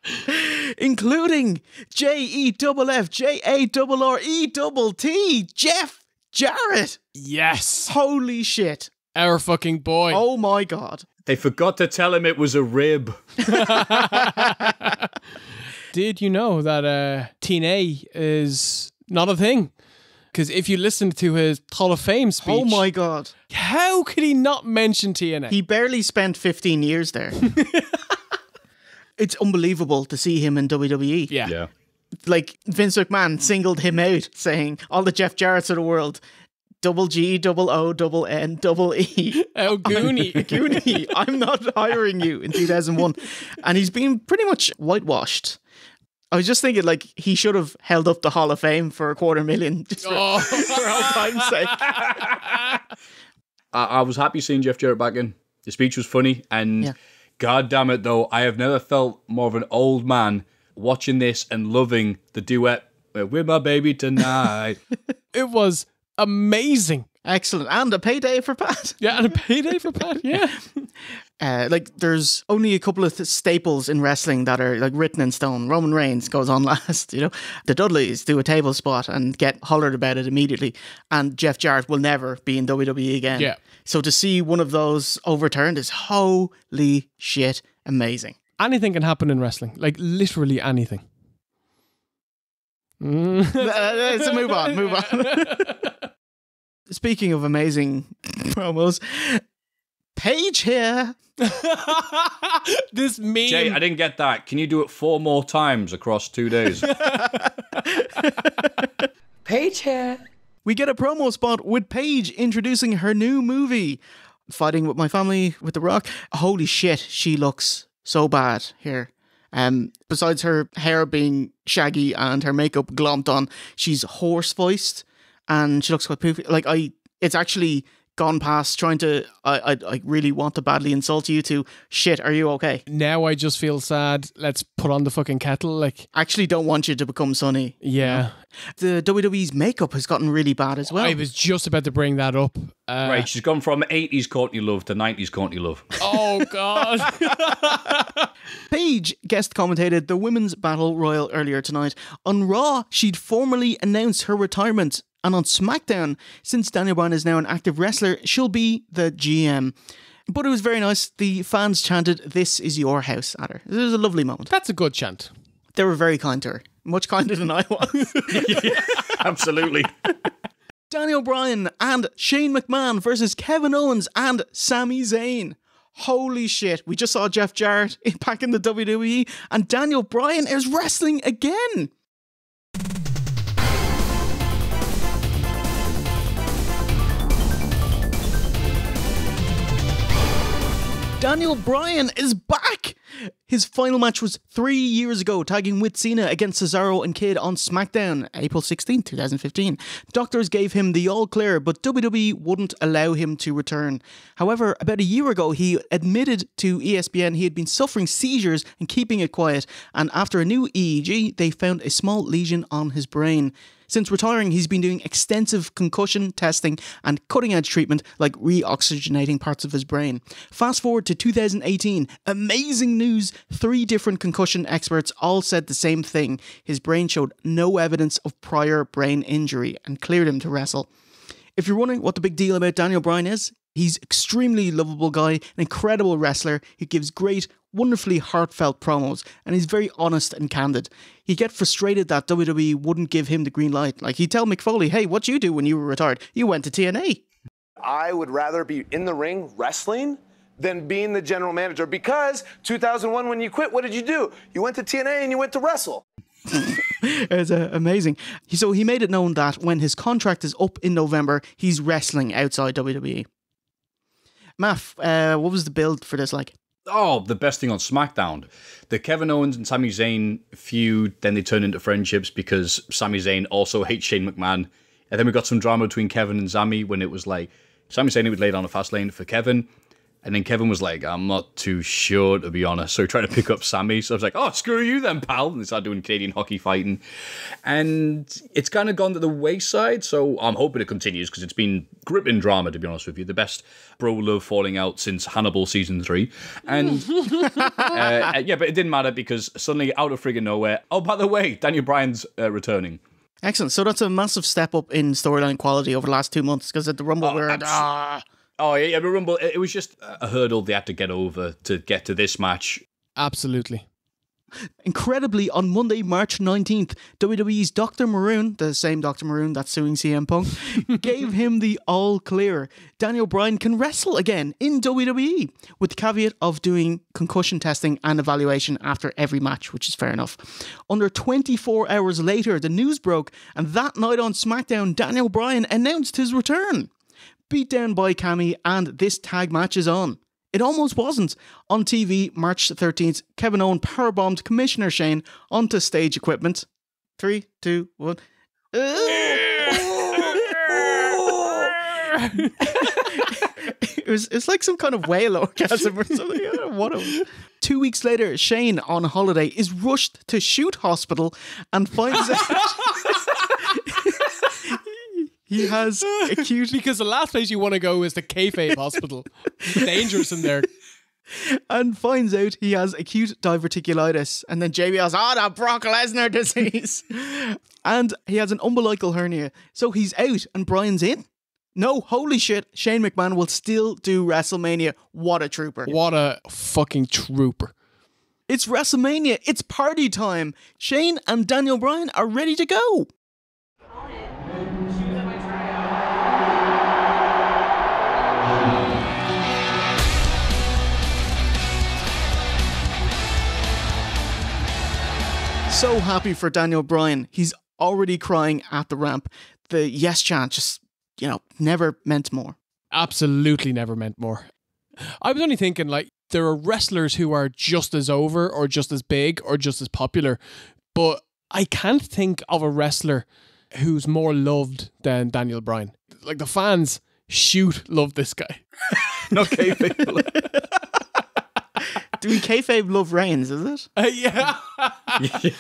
people. Including J E double F J A double R E double T Jeff Jarrett. Yes. Holy shit. Our fucking boy. Oh my god. They forgot to tell him it was a rib. Did you know that uh, TNA is not a thing? Because if you listen to his Hall of Fame oh speech, Oh my god. how could he not mention TNA? He barely spent 15 years there. it's unbelievable to see him in WWE. yeah. Yeah. Like Vince McMahon singled him out, saying, All the Jeff Jarretts of the world. Double G, double O, double N, double E. Oh, Goonie. Goonie, I'm not hiring you in 2001. And he's been pretty much whitewashed. I was just thinking, like, he should have held up the Hall of Fame for a quarter million just for, Oh. for all time's sake. I, I was happy seeing Jeff Jarrett back in. The speech was funny, and Yeah. god damn it, though, I have never felt more of an old man watching this and loving the duet with my baby tonight. It was amazing. Excellent. And a payday for Pat. Yeah, and a payday for Pat. Yeah. Uh, like there's only a couple of th- staples in wrestling that are like written in stone. Roman Reigns goes on last, you know. The Dudleys do a table spot and get hollered about it immediately, and Jeff Jarrett will never be in WWE again. Yeah. So to see one of those overturned is holy shit amazing. anything can happen in wrestling. Like literally anything. Mm. Uh, so move on, move on. Speaking of amazing promos, Paige here. this meme. Jay, I didn't get that. Can you do it four more times across two days? Paige here. We get a promo spot with Paige introducing her new movie, Fighting with My Family with The Rock. Holy shit, she looks so bad here. Um, besides her hair being shaggy and her makeup glomped on, she's hoarse voiced and she looks quite poofy. Like I, it's actually gone past trying to. I, I, I really want to badly insult you. To shit, are you okay? now I just feel sad. Let's put on the fucking kettle. Like, Actually, don't want you to become Sunny. yeah. The WWE's makeup has gotten really bad as well. I was just about to bring that up. Uh, right, she's gone from 80s Courtney Love to 90s Courtney Love. Oh God. Paige guest commentated the Women's Battle Royal earlier tonight. On Raw, she'd formally announced her retirement. And on SmackDown, since Daniel Bryan is now an active wrestler, she'll be the GM. But it was very nice. The fans chanted, This is your house at her. It was a lovely moment. That's a good chant. They were very kind to her. Much kinder than I was. Absolutely. Daniel Bryan and Shane McMahon versus Kevin Owens and Sami Zayn. Holy shit, we just saw Jeff Jarrett back in the WWE, and Daniel Bryan is wrestling again. Daniel Bryan is back! His final match was three years ago, tagging with Cena against Cesaro and Kidd on SmackDown, April 16, 2015. Doctors gave him the all clear, but WWE wouldn't allow him to return. However, about a year ago, he admitted to ESPN he had been suffering seizures and keeping it quiet, and after a new EEG, they found a small lesion on his brain. Since retiring, he's been doing extensive concussion testing and cutting edge treatment like reoxygenating parts of his brain. Fast forward to 2018, amazing news. Three different concussion experts all said the same thing. His brain showed no evidence of prior brain injury and cleared him to wrestle. If you're wondering what the big deal about Daniel Bryan is, he's extremely lovable guy, an incredible wrestler. He gives great, wonderfully heartfelt promos, and he's very honest and candid. He'd get frustrated that WWE wouldn't give him the green light. Like he'd tell Mick Foley, "Hey, what you do when you were retired? You went to TNA." I would rather be in the ring wrestling than being the general manager because 2001 when you quit, what did you do? You went to TNA and you went to wrestle. it's uh, amazing. So he made it known that when his contract is up in November, he's wrestling outside WWE. Math, uh, what was the build for this like? Oh, the best thing on SmackDown. The Kevin Owens and Sami Zayn feud, then they turned into friendships because Sami Zayn also hates Shane McMahon. And then we got some drama between Kevin and Sami when it was like Sami Zayn would lay down a Fastlane for Kevin. And then Kevin was like, I'm not too sure, to be honest. So he tried to pick up Sami. So I was like, oh, screw you then, pal. And they started doing Canadian hockey fighting. And it's kind of gone to the wayside. So I'm hoping it continues because it's been gripping drama, to be honest with you. The best bro love falling out since Hannibal season three. And uh, yeah, but it didn't matter because suddenly, out of friggin' nowhere, oh, by the way, Daniel Bryan's uh, returning. Excellent. So that's a massive step up in storyline quality over the last two months because at the Rumble, we were ah. Oh yeah, yeah, but Rumble. It was just a hurdle they had to get over to get to this match. Absolutely. Incredibly, on Monday, March 19th, WWE's Dr. Maroon, the same Dr. Maroon that's suing CM Punk, gave him the all clear. Daniel Bryan can wrestle again in WWE, with the caveat of doing concussion testing and evaluation after every match, which is fair enough. Under 24 hours later, the news broke, and that night on SmackDown, Daniel Bryan announced his return. Beat down by Cammy, and this tag match is on. It almost wasn't. On TV, March 13th, Kevin Owen powerbombed Commissioner Shane onto stage equipment. Three, two, one. it was it's like some kind of whale orgasm or something. I don't know what it. Two weeks later, Shane on holiday is rushed to shoot hospital and finds out he has acute because the last place you want to go is the kayfabe hospital. Dangerous in there. And finds out he has acute diverticulitis. And then JB has, oh, that Brock Lesnar disease. and he has an umbilical hernia. So he's out and Bryan's in. No, holy shit, Shane McMahon will still do WrestleMania. What a trooper. What a fucking trooper. It's WrestleMania. It's party time. Shane and Daniel Bryan are ready to go. So happy for Daniel Bryan. He's already crying at the ramp. The yes chant just, you know, never meant more. Absolutely never meant more. I was only thinking, like, there are wrestlers who are just as over or just as big or just as popular, but I can't think of a wrestler who's more loved than Daniel Bryan. Like, the fans shoot love this guy. Not kayfabe. We kayfabe love Reigns, is it? Uh, yeah.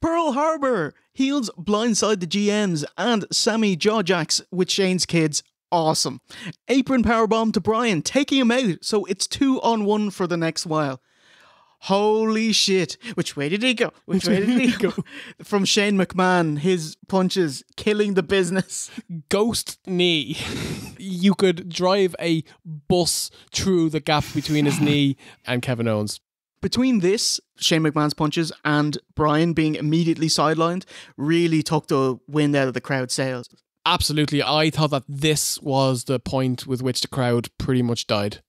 Pearl Harbor heels blindside the GMs and Sami Jawjacks with Shane's kids. Awesome. Apron powerbomb to Bryan, taking him out. So it's two on one for the next while. Holy shit. Which way did he go? Which way did he go? From Shane McMahon, his punches killing the business. Ghost knee. you could drive a bus through the gap between his knee and Kevin Owens. Between this, Shane McMahon's punches, and Bryan being immediately sidelined, really took the wind out of the crowd sails. Absolutely. I thought that this was the point with which the crowd pretty much died.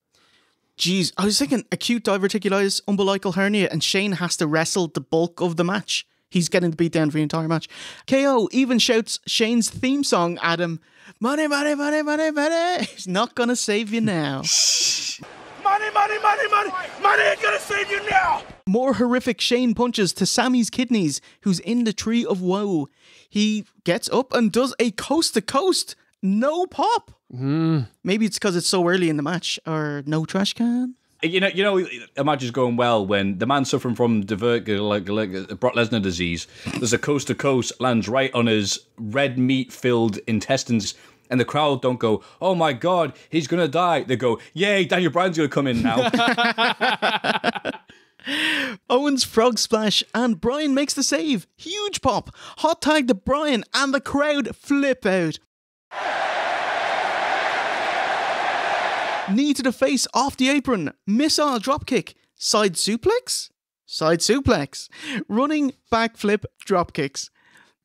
Jeez, I was thinking acute diverticulitis, umbilical hernia, and Shane has to wrestle the bulk of the match. He's getting the beat down for the entire match. KO even shouts Shane's theme song at him. Money, money, money, money, money. He's not gonna save you now. Money, money, money, money. Money ain't gonna save you now. More horrific Shane punches to Sami's kidneys, who's in the tree of woe. He gets up and does a coast to coast. No pop. Mm. Maybe it's because it's so early in the match, or no trash can. Uh, you know, you know, a match is going well when the man suffering from divert, uh, like, like uh, Brock Lesnar disease. There's a coast to coast lands right on his red meat filled intestines, and the crowd don't go, "Oh my god, he's gonna die." They go, "Yay, Daniel Bryan's gonna come in now." Owens frog splash and Bryan makes the save. Huge pop. Hot tag to Bryan and the crowd flip out. Knee to the face off the apron. Missile dropkick. Side suplex? Side suplex. Running backflip dropkicks.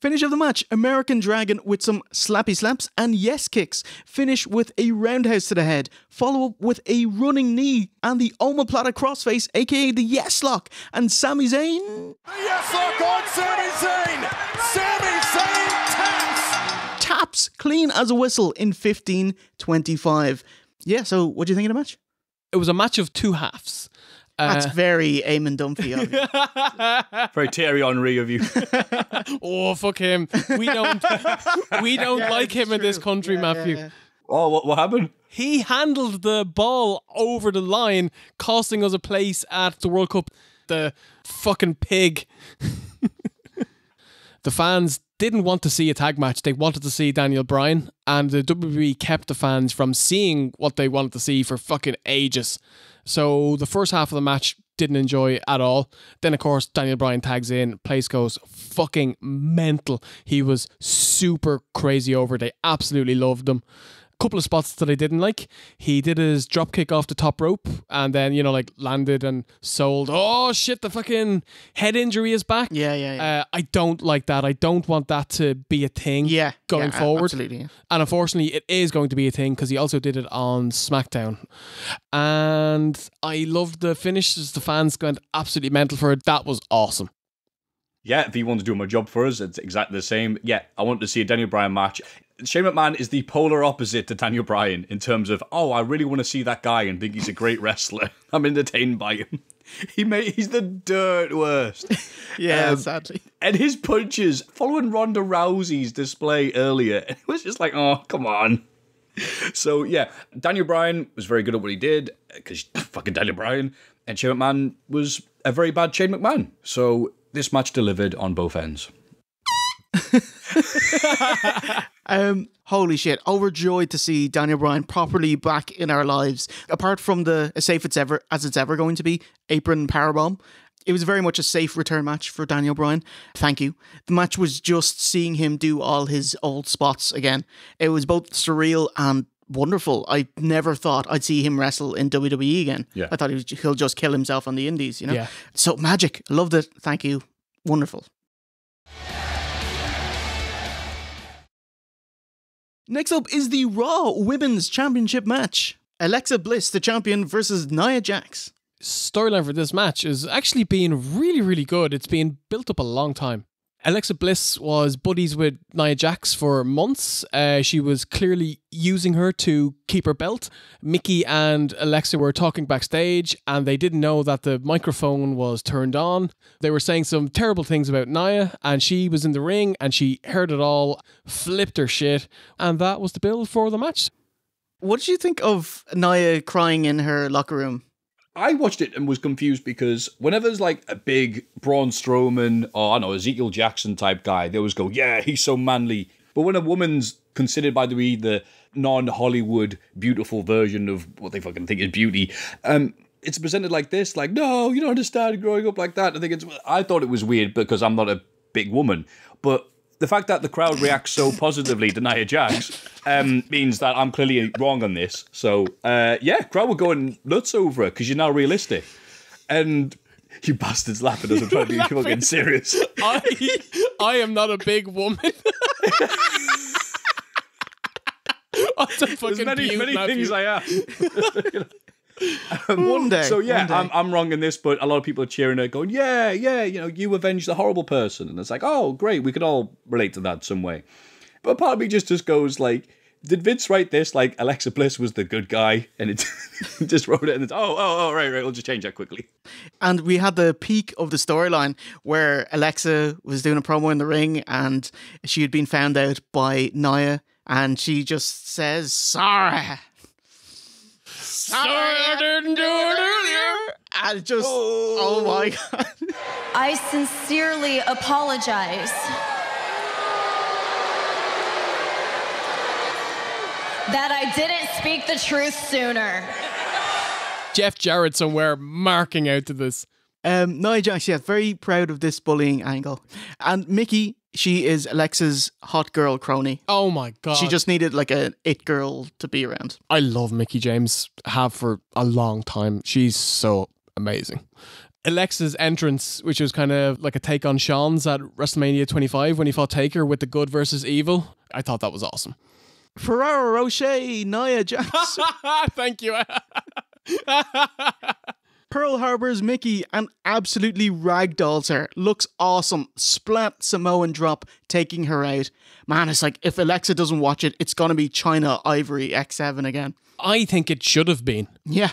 Finish of the match American Dragon with some slappy slaps and yes kicks. Finish with a roundhouse to the head. Follow up with a running knee and the omoplata crossface, aka the yes lock. And Sami Zayn. Yes lock on Sami Zayn. Sami Zayn taps. Taps clean as a whistle in 15:25. Yeah, so what do you think of the match? It was a match of two halves. That's Uh, very Eamon Dunphy of you. Very Thierry Henry of you. oh fuck him. We don't we don't Yeah, like him it's in this country, Yeah, Matthew. yeah, yeah. Oh, what, what happened? He handled the ball over the line, costing us a place at the World Cup. The fucking pig. The fans didn't want to see a tag match. They wanted to see Daniel Bryan, and the WWE kept the fans from seeing what they wanted to see for fucking ages. So the first half of the match didn't enjoy at all. Then of course Daniel Bryan tags in, place goes fucking mental. He was super crazy over. They absolutely loved him couple of spots that I didn't like. He did his drop kick off the top rope and then, you know, like landed and sold. Oh shit, the fucking head injury is back. Yeah, yeah, yeah. Uh, I don't like that. I don't want that to be a thing yeah, going yeah, forward. Absolutely. Yeah. And unfortunately, it is going to be a thing because he also did it on SmackDown. And I loved the finish. The fans went absolutely mental for it. That was awesome. Yeah, if he wants to do my job for us, it's exactly the same. Yeah, I want to see a Daniel Bryan match. Shane McMahon is the polar opposite to Daniel Bryan in terms of, oh, I really want to see that guy and think he's a great wrestler. I'm entertained by him. He made he's the dirt worst. yeah, um, sadly. And his punches, following Ronda Rousey's display earlier, it was just like, oh, come on. So yeah, Daniel Bryan was very good at what he did because fucking Daniel Bryan, and Shane McMahon was a very bad Shane McMahon. So this match delivered on both ends. Um, holy shit! Overjoyed to see Daniel Bryan properly back in our lives. Apart from the as safe it's ever as it's ever going to be apron powerbomb. It was very much a safe return match for Daniel Bryan. Thank you. The match was just seeing him do all his old spots again. It was both surreal and wonderful. I never thought I'd see him wrestle in WWE again. Yeah. I thought he was, he'll just kill himself on the indies, you know? Yeah. So magic. Loved it. Thank you. Wonderful. Next up is the Raw Women's Championship match. Alexa Bliss, the champion, versus Nia Jax. Storyline for this match is actually being really, really good. It's been built up a long time. Alexa Bliss was buddies with Nia Jax for months. Uh, she was clearly using her to keep her belt. Mickie and Alexa were talking backstage and they didn't know that the microphone was turned on. They were saying some terrible things about Nia and she was in the ring and she heard it all, flipped her shit, and that was the build for the match. What did you think of Nia crying in her locker room? I watched it and was confused because whenever there's like a big Braun Strowman or I don't know Ezekiel Jackson type guy, they always go, "Yeah, he's so manly." But when a woman's considered by the way the non-Hollywood beautiful version of what they fucking think is beauty, um, it's presented like this, like, "No, you don't understand growing up like that." I think it's. I thought it was weird because I'm not a big woman, but the fact that the crowd reacts so positively to Nia Jax um, means that I'm clearly wrong on this. So, uh, yeah, crowd were going nuts over it because you're now realistic. And you bastards laughing as I'm trying to be fucking serious. I, I am not a big woman. That's a fucking There's many, many things I am. Um, One day. So yeah, day. I'm, I'm wrong in this, but a lot of people are cheering it, going, "Yeah, yeah, you know, you avenged the horrible person," and it's like, "Oh, great, we could all relate to that some way." But part of me just just goes like, "Did Vince write this like Alexa Bliss was the good guy?" And it just wrote it, and it's oh, oh, oh, right, right, we'll just change that quickly. And we had the peak of the storyline where Alexa was doing a promo in the ring and she had been found out by Nia and she just says, Sorry. Sorry I didn't do it earlier. And just, oh. oh, my God. I sincerely apologize. That I didn't speak the truth sooner. Jeff Jarrett somewhere marking out to this. Um, Nia Jax, yeah, very proud of this bullying angle. And Mickie, she is Alexa's hot girl crony. Oh my god. She just needed like a it girl to be around. I love Mickie James, have for a long time. She's so amazing. Alexa's entrance, which was kind of like a take on Shawn's at WrestleMania 25 when he fought Taker with the good versus evil, I thought that was awesome. Ferrero Rocher, Nia Jax. Thank you. Pearl Harbor's Mickie and absolutely ragdolls her. Looks awesome. Splat Samoan drop, taking her out. Man, it's like if Alexa doesn't watch it, it's gonna be Chyna Ivory X7 again. I think it should have been. Yeah.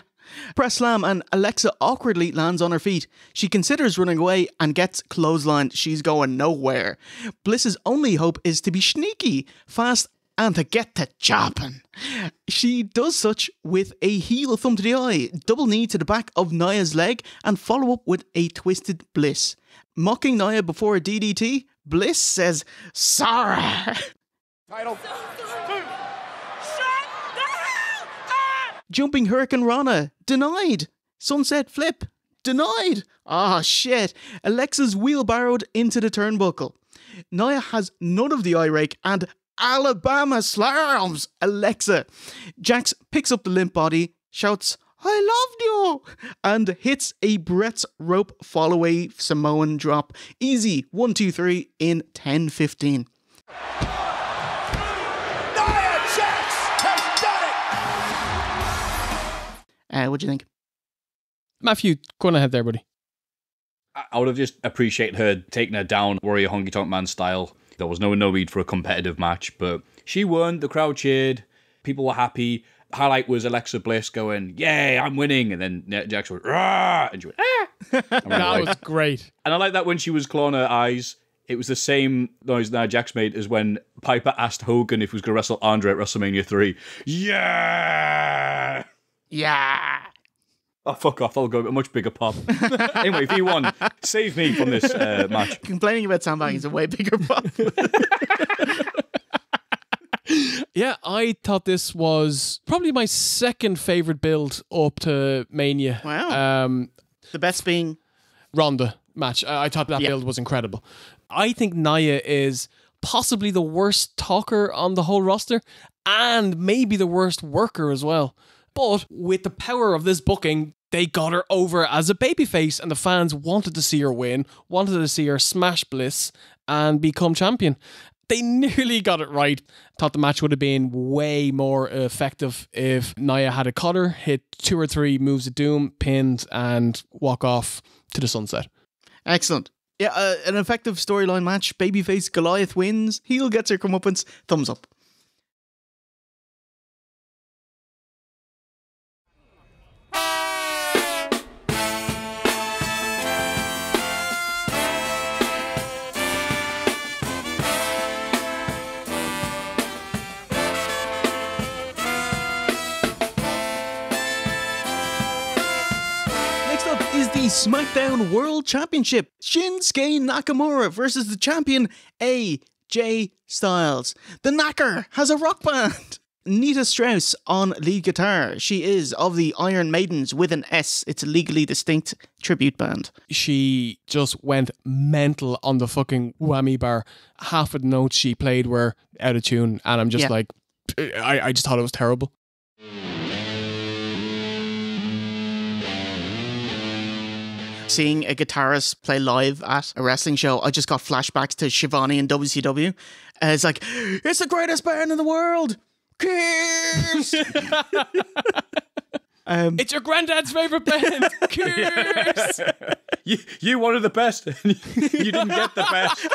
Press slam and Alexa awkwardly lands on her feet. She considers running away and gets clotheslined. She's going nowhere. Bliss's only hope is to be sneaky, fast, and to get to chopping. She does such with a heel thumb to the eye, double knee to the back of Nia's leg, and follow up with a twisted bliss. Mocking Nia before a DDT, Bliss says, Sarah! Title. Jumping Hurricane Rana, denied. Sunset Flip, denied. Ah, shit. Alexa's wheelbarrowed into the turnbuckle. Nia has none of the eye rake and Alabama slams Alexa. Jax picks up the limp body, shouts, I loved you, and hits a Brett's rope fall away Samoan drop. Easy, one, two, three in 10 15. Nia Jax has done it! Uh, what do you think? Matthew, go on ahead there, buddy. I- I would have just appreciated her taking her down Warrior Honky Tonk Man style. There was no no need for a competitive match, but she won. The crowd cheered. People were happy. Highlight was Alexa Bliss going, "Yay, I'm winning!" And then Nia Jax went, "Rah!" and she went, "Ah!" That like- was great. And I like that when she was clawing her eyes, it was the same noise Nia Jax made as when Piper asked Hogan if he was going to wrestle Andre at WrestleMania 3. Yeah! Yeah! Oh, fuck off. I'll go a much bigger pop. anyway, V1, save me from this uh, match. Complaining about sandbagging is a way bigger problem. Yeah, I thought this was probably my second favorite build up to Mania. Wow. Um, the best being Ronda match. I, I thought that Yeah. build was incredible. I think Nia is possibly the worst talker on the whole roster and maybe the worst worker as well. But with the power of this booking, they got her over as a babyface, and the fans wanted to see her win, wanted to see her smash Bliss and become champion. They nearly got it right. Thought the match would have been way more effective if Nia had a cutter, hit two or three moves of doom, pinned, and walk off to the sunset. Excellent. Yeah, uh, an effective storyline match. Babyface Goliath wins. Heel gets her comeuppance. Thumbs up. SmackDown World Championship. Shinsuke Nakamura versus the champion AJ Styles. The Knacker has a rock band. Nita Strauss on lead guitar. She is of the Iron Maidens with an S. It's a legally distinct tribute band. she just went mental on the fucking whammy bar. Half of the notes she played were out of tune, and I'm just Yeah. like, I, I just thought it was terrible. Seeing a guitarist play live at a wrestling show, I just got flashbacks to Shivani and WCW. Uh, it's like, it's the greatest band in the world. Kiss! um, It's your granddad's favorite band. Cheers! You, you wanted the best. and you didn't get the best.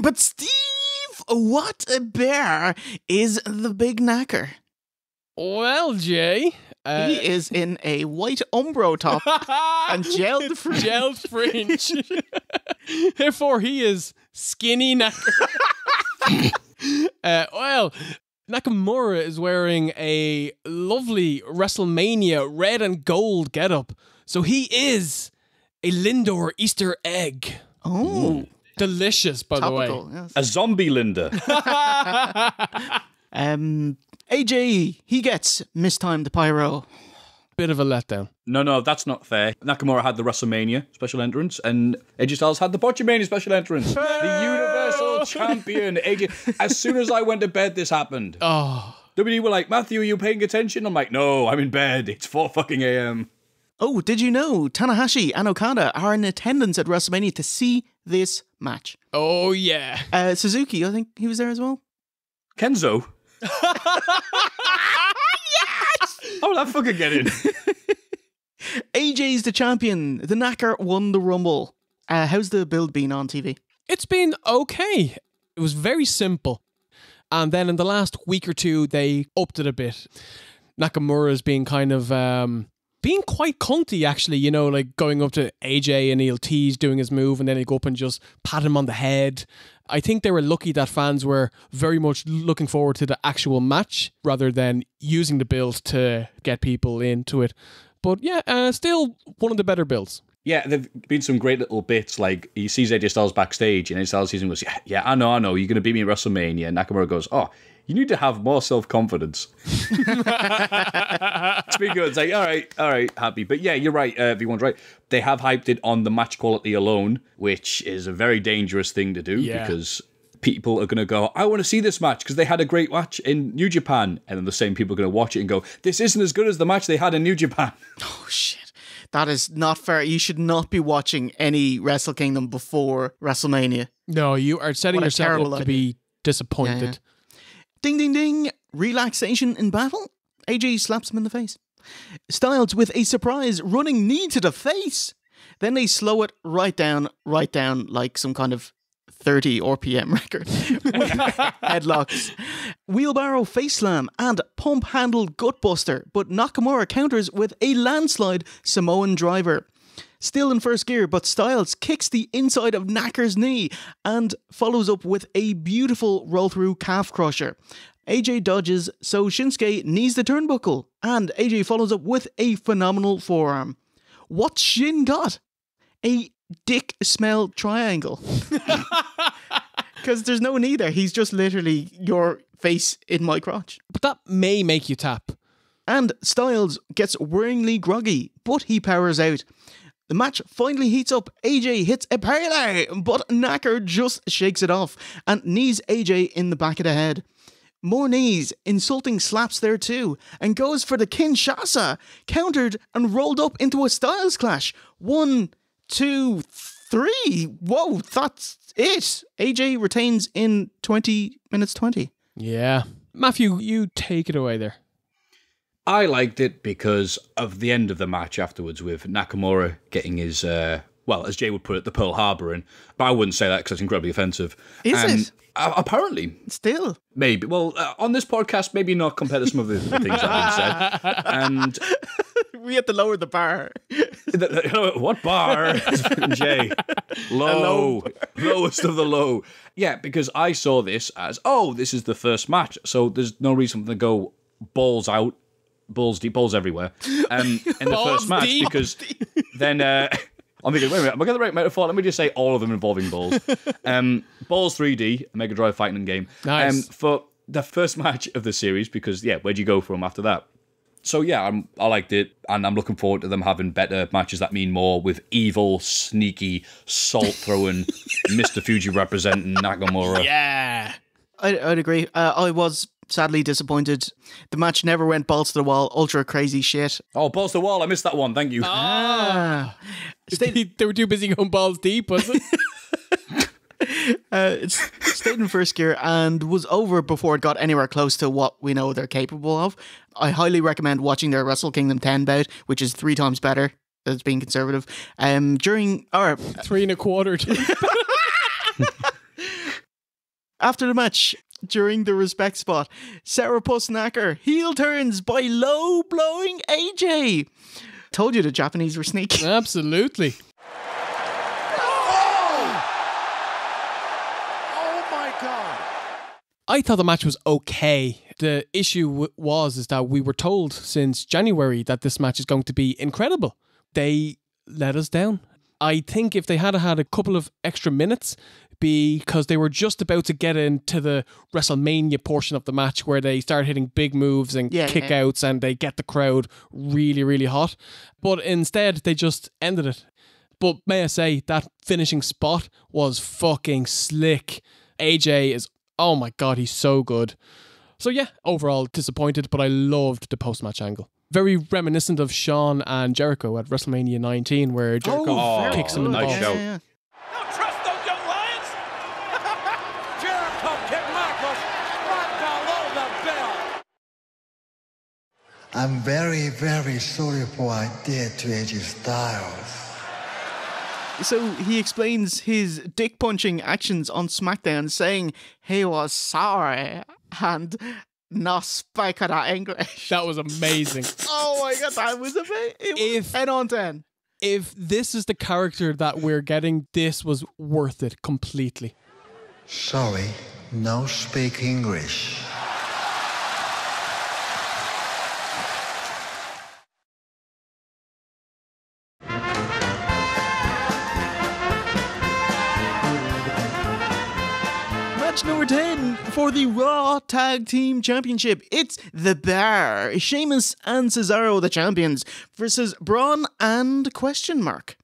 But Steve, what a bear is the big knacker? well, Jay, uh, he is in a white Umbro top and gelled fringe. gelled fringe. Therefore, he is skinny knacker. uh, well, Nakamura is wearing a lovely WrestleMania red and gold getup. So he is a Lindor Easter egg. Oh, Delicious, by topical. the way. Yes. A zombie Linda. Um, AJ, he gets mistimed pyro. Bit of a letdown. No, no, that's not fair. Nakamura had the WrestleMania special entrance, and AJ Styles had the Botchamania special entrance. The Universal Champion, AJ. As soon as I went to bed, this happened. Oh, WWE were like, Matthew, are you paying attention? I'm like, no, I'm in bed. It's 4 fucking a.m. Oh, did you know Tanahashi and Okada are in attendance at WrestleMania to see this match? oh yeah. Uh, Suzuki, I think he was there as well. Kenzo? How did that fucking get in? AJ's the champion. The Knacker won the Rumble. Uh, how's the build been on TV? It's been okay. It was very simple. And then in the last week or two, they upped it a bit. Nakamura's being kind of um, being quite cunty, actually. You know, like going up to AJ and he'll tease doing his move, and then he'll go up and just pat him on the head. I think they were lucky that fans were very much looking forward to the actual match rather than using the build to get people into it. But yeah, uh, still one of the better builds. Yeah, there've been some great little bits. Like he sees AJ Styles backstage, and AJ Styles sees him goes, "Yeah, yeah, I know, I know. You're going to beat me at WrestleMania." And Nakamura goes, "Oh, you need to have more self confidence." it's been good. It's like, all right, all right, happy. But yeah, you're right. Uh, everyone's right. They have hyped it on the match quality alone, which is a very dangerous thing to do Yeah. because people are going to go, I want to see this match because they had a great match in New Japan. And then the same people are going to watch it and go, this isn't as good as the match they had in New Japan. Oh shit. That is not fair. You should not be watching any Wrestle Kingdom before WrestleMania. No, you are setting What yourself terrible up to be disappointed. Ding ding ding. Relaxation in battle. AJ slaps him in the face. Styles with a surprise running knee to the face. Then they slow it right down, right down like some kind of 30 RPM record. Headlocks. Wheelbarrow face slam and pump handle gutbuster, but Nakamura counters with a landslide Samoan driver. Still in first gear, but Styles kicks the inside of Knacker's knee and follows up with a beautiful roll through calf crusher. AJ dodges, so Shinsuke knees the turnbuckle, and AJ follows up with a phenomenal forearm. What's Shin got? A dick smell triangle. Because there's no knee there. He's just literally your face in my crotch. But that may make you tap. And Styles gets worryingly groggy, but he powers out. The match finally heats up. AJ hits a parlay, but Knacker just shakes it off and knees AJ in the back of the head. More knees, insulting slaps there too, and goes for the Kinshasa, countered and rolled up into a Styles clash. One, two, three. Whoa, that's it. AJ retains in 20 minutes 20. Yeah. Matthew, you take it away there. I liked it because of the end of the match afterwards with Nakamura getting his, uh, well, as Jay would put it, the Pearl Harbor in. But I wouldn't say that because it's incredibly offensive. Is And, it? uh, apparently. Still. Maybe. Well, uh, on this podcast, maybe not compared to some of the things that have been said. And we had to lower the bar. what bar? Jay. Low. Lowest of the low. Yeah, because I saw this as, oh, this is the first match. So there's no reason to go balls out, balls deep, balls everywhere um, in the first match deep. because then. Uh, I'm thinking, wait a minute, am I getting the right metaphor? Let me just say all of them involving balls. um, Ballz 3D, a Mega Drive fighting game. Nice. Um, for the first match of the series, because, yeah, where'd you go from after that? So yeah, I'm, I liked it, and I'm looking forward to them having better matches that mean more with evil, sneaky, salt throwing Mr. Fuji representing Nakamura. Yeah. I, I'd agree. Uh, I was sadly disappointed. The match never went balls to the wall, ultra crazy shit. Oh, balls to the wall! I missed that one. Thank you. Ah. they were too busy going balls deep, was it? Uh, it's stayed in first gear and was over before it got anywhere close to what we know they're capable of. I highly recommend watching their Wrestle Kingdom 10 bout, which is three times better. That's being conservative. Um, during or Three and a quarter. after the match, during the respect spot, Sarah Pusnacker heel turns by low blowing AJ. Told you the Japanese were sneaky. Absolutely. Oh my God. I thought the match was okay. The issue w- was is that we were told since January that this match is going to be incredible. They let us down. I think if they had had a couple of extra minutes, because they were just about to get into the WrestleMania portion of the match where they start hitting big moves and Yeah, yeah. kickouts and they get the crowd really, really hot. But instead, they just ended it. But may I say, that finishing spot was fucking slick. AJ is, oh my god, he's so good. So yeah, overall disappointed, but I loved the post match angle. Very reminiscent of Shawn and Jericho at WrestleMania 19, where Jericho Oh, kicks him in the nice balls. shout. Don't trust those young lions. Jericho kicked Michaels right below the belt. I'm very, very sorry for what I did to AJ Styles. So he explains his dick punching actions on SmackDown, saying he was sorry and not speak of that English. That was amazing. Oh my god, that was a bit. It was If- 10 on 10. if this is the character that we're getting, this was worth it completely. Sorry, no speak English. Match number 10 for the Raw Tag Team Championship. It's The Bar, Sheamus and Cesaro, the champions, versus Braun and question mark.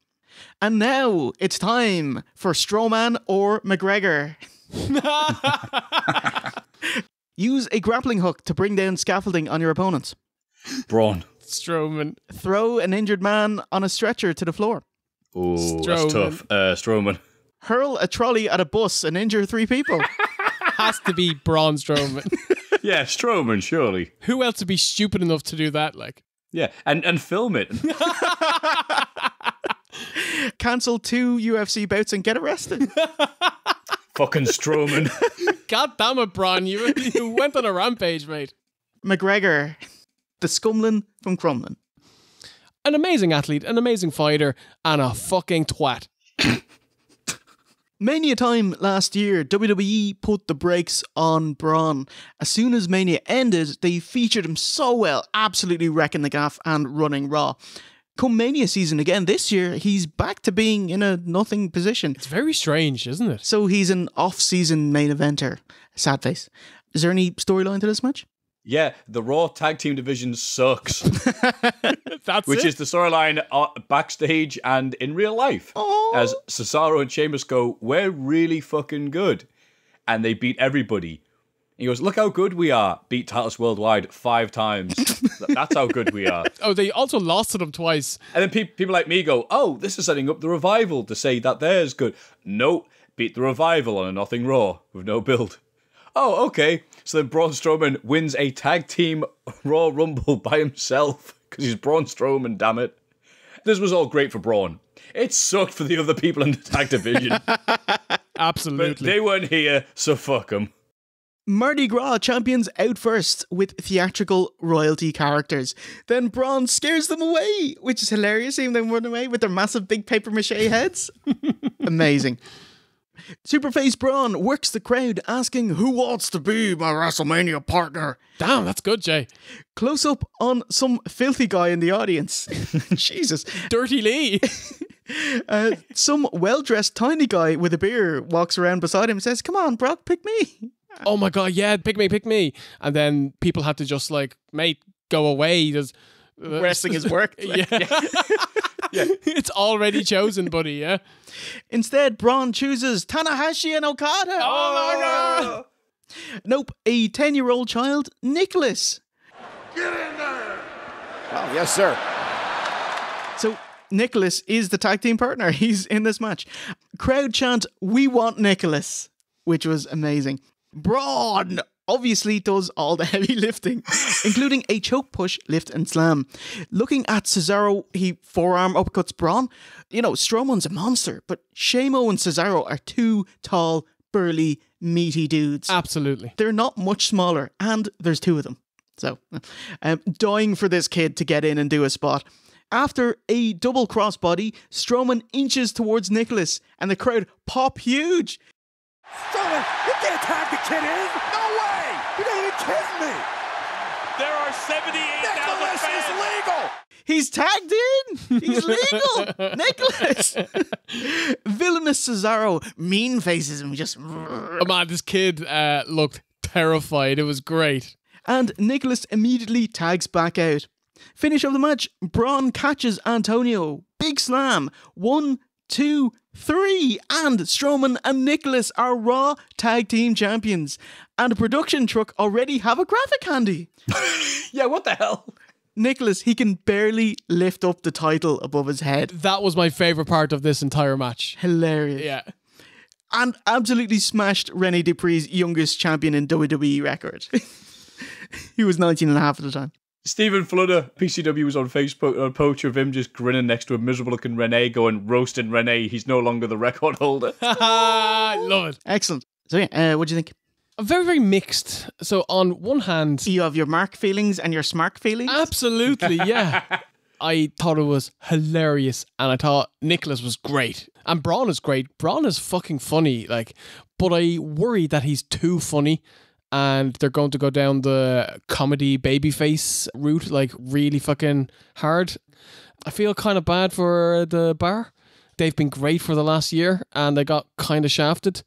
And now it's time for Strowman or McGregor. Use a grappling hook to bring down scaffolding on your opponent. Braun. Strowman. Throw an injured man on a stretcher to the floor. Oh, that's tough. Uh, Strowman. Hurl a trolley at a bus and injure three people. Has to be Braun Strowman. Yeah, Strowman, surely. Who else would be stupid enough to do that? Like, Yeah, and, and film it. Cancel two UFC bouts and get arrested. Fucking Strowman. God damn it, Braun, you, you went on a rampage, mate. McGregor, the scumlin from Crumlin. An amazing athlete, an amazing fighter, and a fucking twat. Mania time last year, WWE put the brakes on Braun. As soon as Mania ended, they featured him so well, absolutely wrecking the gaff and running Raw. Come Mania season again this year, he's back to being in a nothing position. It's very strange, isn't it? So he's an off-season main eventer. Sad face. Is there any storyline to this match? Yeah, the Raw Tag Team division sucks. That's which it. is the storyline uh, backstage and in real life. As Cesaro and Sheamus go, we're really fucking good. And they beat everybody. He goes, look how good we are. Beat Titus Worldwide five times. That's how good we are. Oh, they also lost to them twice. And then pe- people like me go, oh, this is setting up the revival to say that theirs good. No, beat the revival on a nothing raw with no build. Oh, okay. So then Braun Strowman wins a tag team Raw Rumble by himself because he's Braun Strowman, damn it. This was all great for Braun. It sucked for the other people in the tag division. but Absolutely. they weren't here, so fuck them. Mardi Gras champions out first with theatrical royalty characters. Then Braun scares them away, which is hilarious, seeing them run away with their massive big paper mache heads. Amazing. Superface Braun works the crowd asking who wants to be my WrestleMania partner. Damn, that's good, Jay. Close up on some filthy guy in the audience. Jesus. Dirty Lee. Uh, some well dressed tiny guy with a beer walks around beside him and says, Come on, Brock, pick me. oh my god, yeah, pick me, pick me. And then people had to just like, mate, go away. There's uh, Wrestling is work. yeah. yeah. It's already chosen, buddy, yeah. Instead, Braun chooses Tanahashi and Okada. Oh my oh, god. Nope, a 10 year old child, Nicholas. Get in there! Oh, yes, sir. So, Nicholas is the tag team partner. He's in this match. Crowd chant, We want Nicholas, which was amazing. Braun obviously does all the heavy lifting, including a choke push, lift, and slam. Looking at Cesaro, he forearm uppercuts Braun. You know, Strowman's a monster, but Shamo and Cesaro are two tall, burly, meaty dudes. Absolutely. They're not much smaller, and there's two of them. So, um, dying for this kid to get in and do a spot. After a double crossbody, Strowman inches towards Nicholas, and the crowd pop huge. Strowman, you can't tag the kid in. No way. You gotta be kidding me. There are 78,000 Nicholas fans. is legal. He's tagged in. He's legal. Nicholas. Villainous Cesaro mean faces him just. Oh man, this kid uh, looked terrified. It was great. And Nicholas immediately tags back out. Finish of the match Braun catches Antonio. Big slam. One, two, three. And Strowman and Nicholas are Raw Tag Team Champions. And a production truck already have a graphic handy. Yeah, what the hell? Nicholas, he can barely lift up the title above his head. That was my favorite part of this entire match. Hilarious. Yeah. And absolutely smashed Rene Dupree's youngest champion in WWE record. he was 19 and a half at the time. Stephen Fludder, PCW was on Facebook, a poacher of him just grinning next to a miserable looking Renee going, roasting Renee, he's no longer the record holder. I love it. Excellent. So yeah, uh, what do you think? Very, very mixed. So on one hand, You have your Mark feelings and your Smark feelings. absolutely, yeah. I thought it was hilarious, and I thought Nicholas was great, and Braun is great. Braun is fucking funny, like, but I worry that he's too funny and they're going to go down the comedy babyface route like really fucking hard. I feel kind of bad for the bar. They've been great for the last year and they got kind of shafted.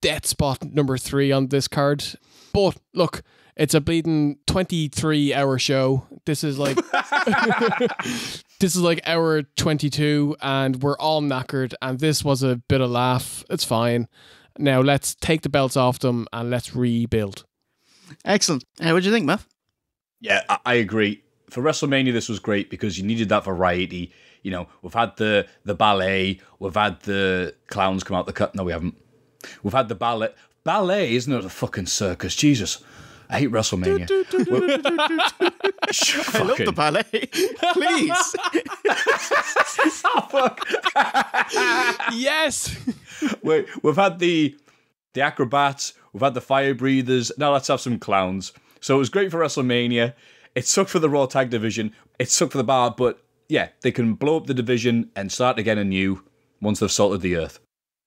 Death spot number three on this card. But look, it's a bleeding 23 hour show. This is like this is like hour 22 and we're all knackered and this was a bit of laugh. It's fine. Now let's take the belts off them and let's rebuild. Excellent. Uh, what do you think, Matt? Yeah, I, I agree. For WrestleMania, this was great because you needed that variety. You know, we've had the the ballet, we've had the clowns come out the cut. No, we haven't. We've had the ballet. Ballet isn't it a fucking circus? Jesus, I hate WrestleMania. I love the ballet. Please. oh, fuck. yes. Wait, we've had the the acrobats, we've had the fire breathers. Now let's have some clowns. So it was great for WrestleMania. It sucked for the Raw Tag Division. It sucked for the bar, but yeah, they can blow up the division and start again anew once they've salted the earth.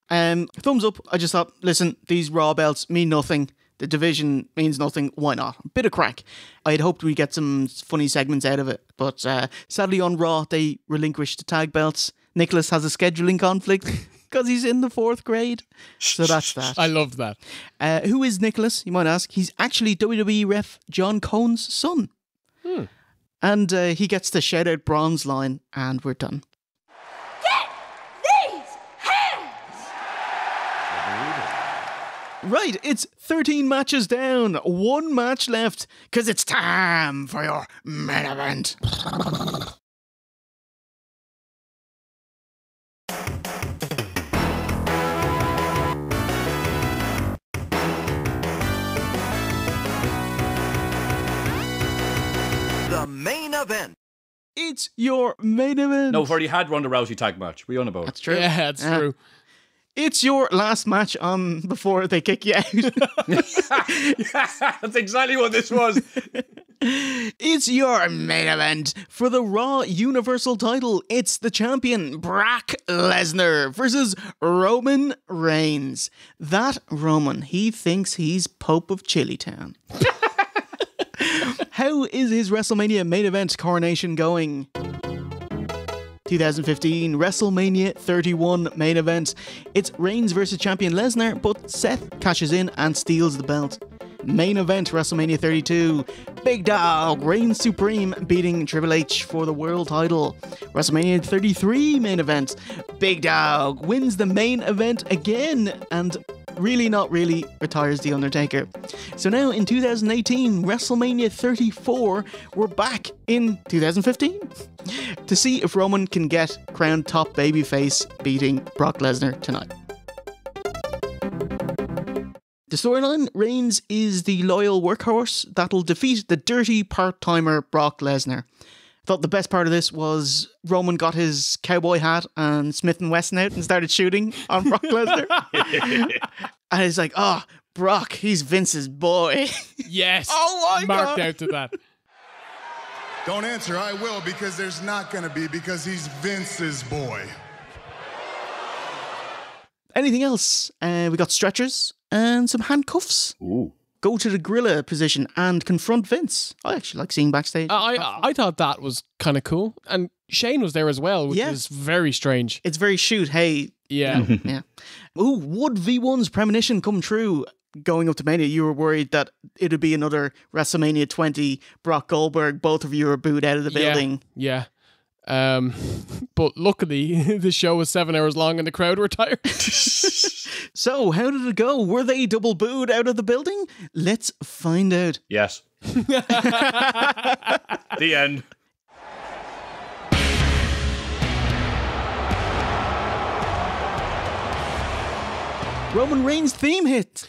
Um, thumbs up. I just thought, listen, these Raw belts mean nothing. The division means nothing. Why not? Bit of crack. I'd hoped we'd get some funny segments out of it, but uh, sadly on Raw they relinquished the tag belts. Nicholas has a scheduling conflict because he's in the fourth grade. So that's that. I love that. Uh, who is Nicholas? You might ask. He's actually WWE ref John Cone's son. Hmm. And uh, he gets the shout out bronze line, and we're done. These hands! Right, it's 13 matches down, one match left, because it's time for your main event. The main event. It's your main event. No, we've already had Ronda Rousey tag match. We on about. That's true. Yeah, that's Yeah. true. It's your last match on before they kick you out. That's exactly what this was. it's your main event for the Raw Universal title. It's the champion Brock Lesnar versus Roman Reigns. That Roman, he thinks he's Pope of Chili Town. How is his WrestleMania main event coronation going? 2015 WrestleMania 31 main event. It's Reigns versus champion Lesnar, but Seth cashes in and steals the belt. Main event WrestleMania 32. Big Dog reigns supreme, beating Triple H for the world title. WrestleMania 33 main event. Big Dog wins the main event again and really not really retires The Undertaker. So now in 2018, WrestleMania 34, we're back in 2015 to see if Roman can get crowned top babyface beating Brock Lesnar tonight. The storyline Reigns is the loyal workhorse that'll defeat the dirty part timer Brock Lesnar. I Thought the best part of this was Roman got his cowboy hat and Smith and Wesson out and started shooting on Brock Lesnar. and he's like, oh, Brock, he's Vince's boy. Yes. Oh my Marked God. out to that. Don't answer, I will, because there's not gonna be, because he's Vince's boy. Anything else? Uh, we got stretchers and some handcuffs. Ooh. Go to the gorilla position and confront Vince. I actually like seeing backstage. I I, I thought that was kind of cool, and Shane was there as well, which Yeah. is very strange. It's very shoot. Hey, Yeah. yeah. Ooh, would V1's premonition come true? Going up to Mania, you were worried that it'd be another WrestleMania 20 Brock Goldberg. Both of you are booed out of the building. Yeah. yeah. Um, but luckily, the show was seven hours long and the crowd were tired. So, how did it go? Were they double booed out of the building? Let's find out. Yes. the end. Roman Reigns theme hit.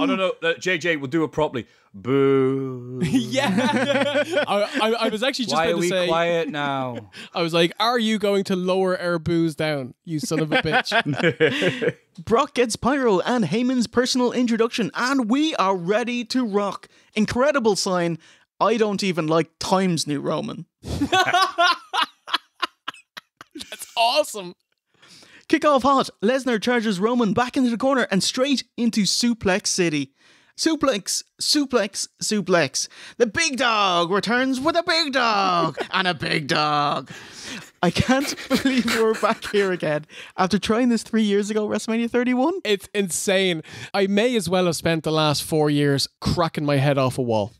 Oh no no, uh, JJ, we'll do it properly. Boo. yeah. I, I, I was actually just Why about are to we say. quiet now? I was like, "Are you going to lower our booze down, you son of a bitch?" Brock gets Pyro and Heyman's personal introduction, and we are ready to rock. Incredible sign. I don't even like Times New Roman. That's awesome. Kick off hot. Lesnar charges Roman back into the corner and straight into Suplex City. Suplex, suplex, suplex. The big dog returns with a big dog and a big dog. I can't believe we're back here again after trying this three years ago, WrestleMania 31. It's insane. I may as well have spent the last four years cracking my head off a wall.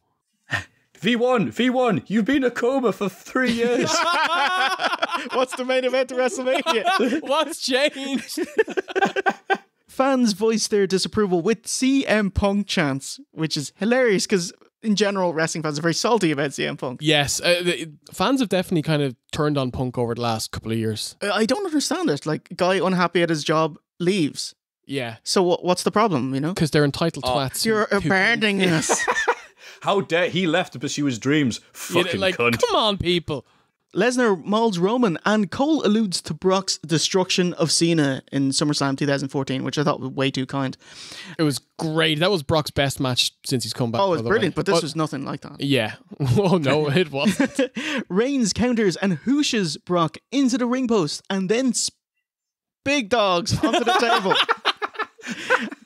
V1, V1, you've been a coma for three years. What's the main event of WrestleMania? What's changed? Fans voiced their disapproval with CM Punk chants, which is hilarious because in general, wrestling fans are very salty about CM Punk. Yes, uh, the, fans have definitely kind of turned on Punk over the last couple of years. Uh, I don't understand it. Like, guy unhappy at his job leaves. Yeah. So what, what's the problem, you know? Because they're entitled Oh. twats. You're who- who- abandoning us. How dare he left to pursue his dreams? You know, Fucking like, cunt. come on, people. Lesnar mauls Roman, and Cole alludes to Brock's destruction of Cena in SummerSlam 2014, which I thought was way too kind. It was great. That was Brock's best match since he's come back. Oh, it was brilliant, way. but this Well, was nothing like that. Yeah. Oh, no, it wasn't. Reigns counters and hooshes Brock into the ring post and then sp- big dogs onto the table.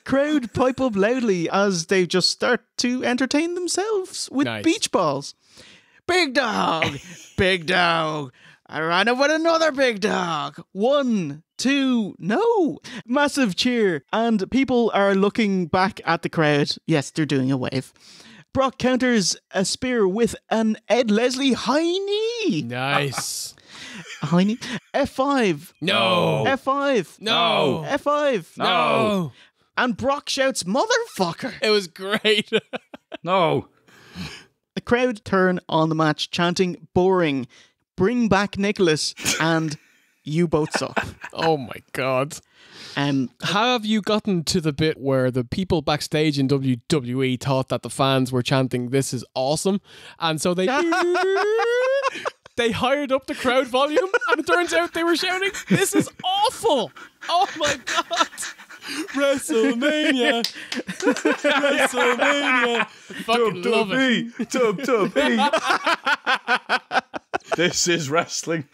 Crowd pipe up loudly as they just start to entertain themselves with Nice. beach balls. Big dog, big dog. I ran up with another big dog. One, two, no. Massive cheer, and people are looking back at the crowd. Yes, they're doing a wave. Brock counters a spear with an Ed Leslie high knee. Nice. High knee. F5. No. F5. No. F5. No. And Brock shouts, motherfucker. It was great. No. The crowd turn on the match, chanting, boring, bring back Nicholas, and you both suck. oh my god. Um, How have you gotten to the bit where the people backstage in WWE thought that the fans were chanting "This is awesome," and so they they hired up the crowd volume, and it turns out they were shouting "This is awful!" Oh my god! WrestleMania, WrestleMania, fucking love it. Dub dub This is wrestling.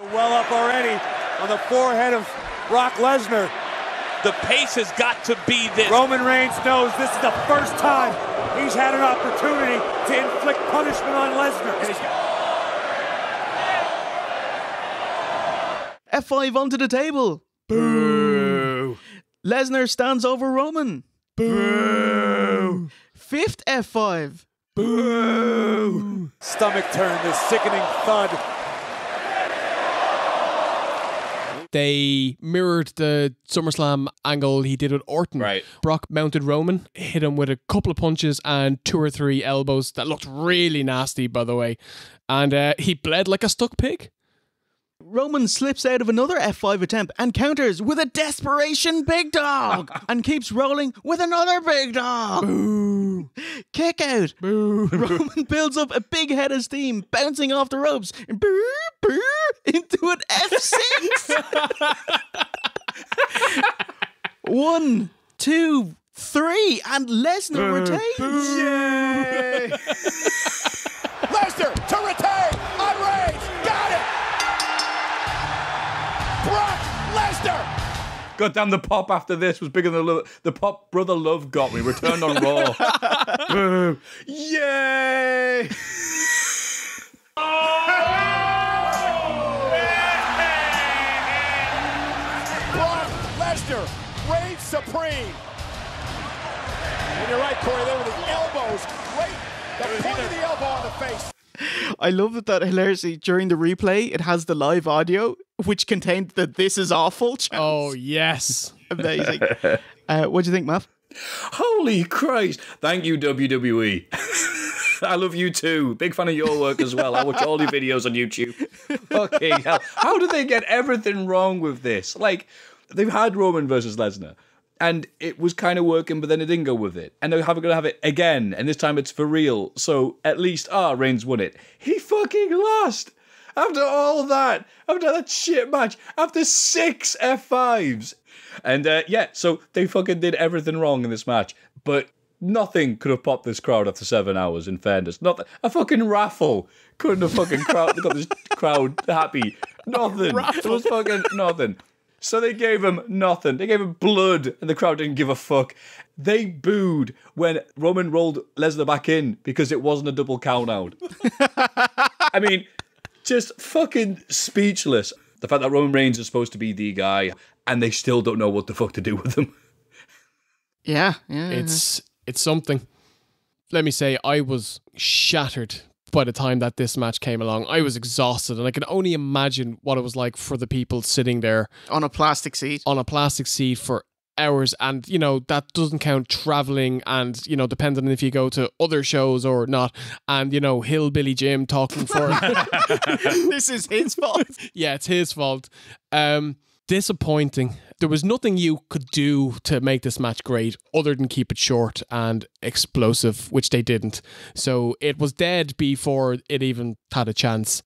Well up already on the forehead of Brock Lesnar. The pace has got to be this. Roman Reigns knows this is the first time he's had an opportunity to inflict punishment on Lesnar. F5 onto the table. Boo. Lesnar stands over Roman. Boo. Fifth F5. Boo. stomach turn, this sickening thud. They mirrored the SummerSlam angle he did with Orton. Right. Brock mounted Roman, hit him with a couple of punches and two or three elbows that looked really nasty, by the way. And uh, he bled like a stuck pig. Roman slips out of another F5 attempt and counters with a desperation big dog and keeps rolling with another big dog. Boo. Kick out. Boo. Roman builds up a big head of steam, bouncing off the ropes boo, boo, into an F6. One, two, three, and Lesnar retains. Yay! Lesnar to retain on Reigns. Got it. Brock Lesnar. God damn, the pop after this was bigger than the. The pop Brother Love got me. Returned on Raw. Boo. Yay! And you're right, Corey. There were the elbows. Right, the point of the elbow on the face. I love that, that hilariously during the replay it has the live audio which contained the "This is awful." chants. Oh, yes. amazing. Uh, what do you think, Matt? Holy Christ! Thank you, WWE. I love you too. Big fan of your work as well. I watch all your videos on YouTube. Fucking hell. How do they get everything wrong with this? Like, they've had Roman versus Lesnar, and it was kind of working, but then it didn't go with it. And they're going to have it again, and this time it's for real. So at least, ah, Reigns won it. He fucking lost! After all that, after that shit match, after six F5s. And uh, yeah, so they fucking did everything wrong in this match. But Nothing could have popped this crowd after seven hours. In fairness, nothing. A fucking raffle couldn't have fucking crowd got this crowd happy. Nothing. It was fucking nothing. So they gave him nothing. They gave him blood, and the crowd didn't give a fuck. They booed when Roman rolled Lesnar back in because it wasn't a double count out. I mean, just fucking speechless. The fact that Roman Reigns is supposed to be the guy, and they still don't know what the fuck to do with him. Yeah, yeah. It's it's something. Let me say, I was shattered by the time that this match came along. I was exhausted, and I can only imagine what it was like for the people sitting there on a plastic seat, on a plastic seat for hours. And you know that doesn't count traveling, and you know depending on if you go to other shows or not. And you know Hillbilly Jim talking for this is his fault. yeah, it's his fault. Um, disappointing. There was nothing you could do to make this match great other than keep it short and explosive, which they didn't. So it was dead before it even had a chance.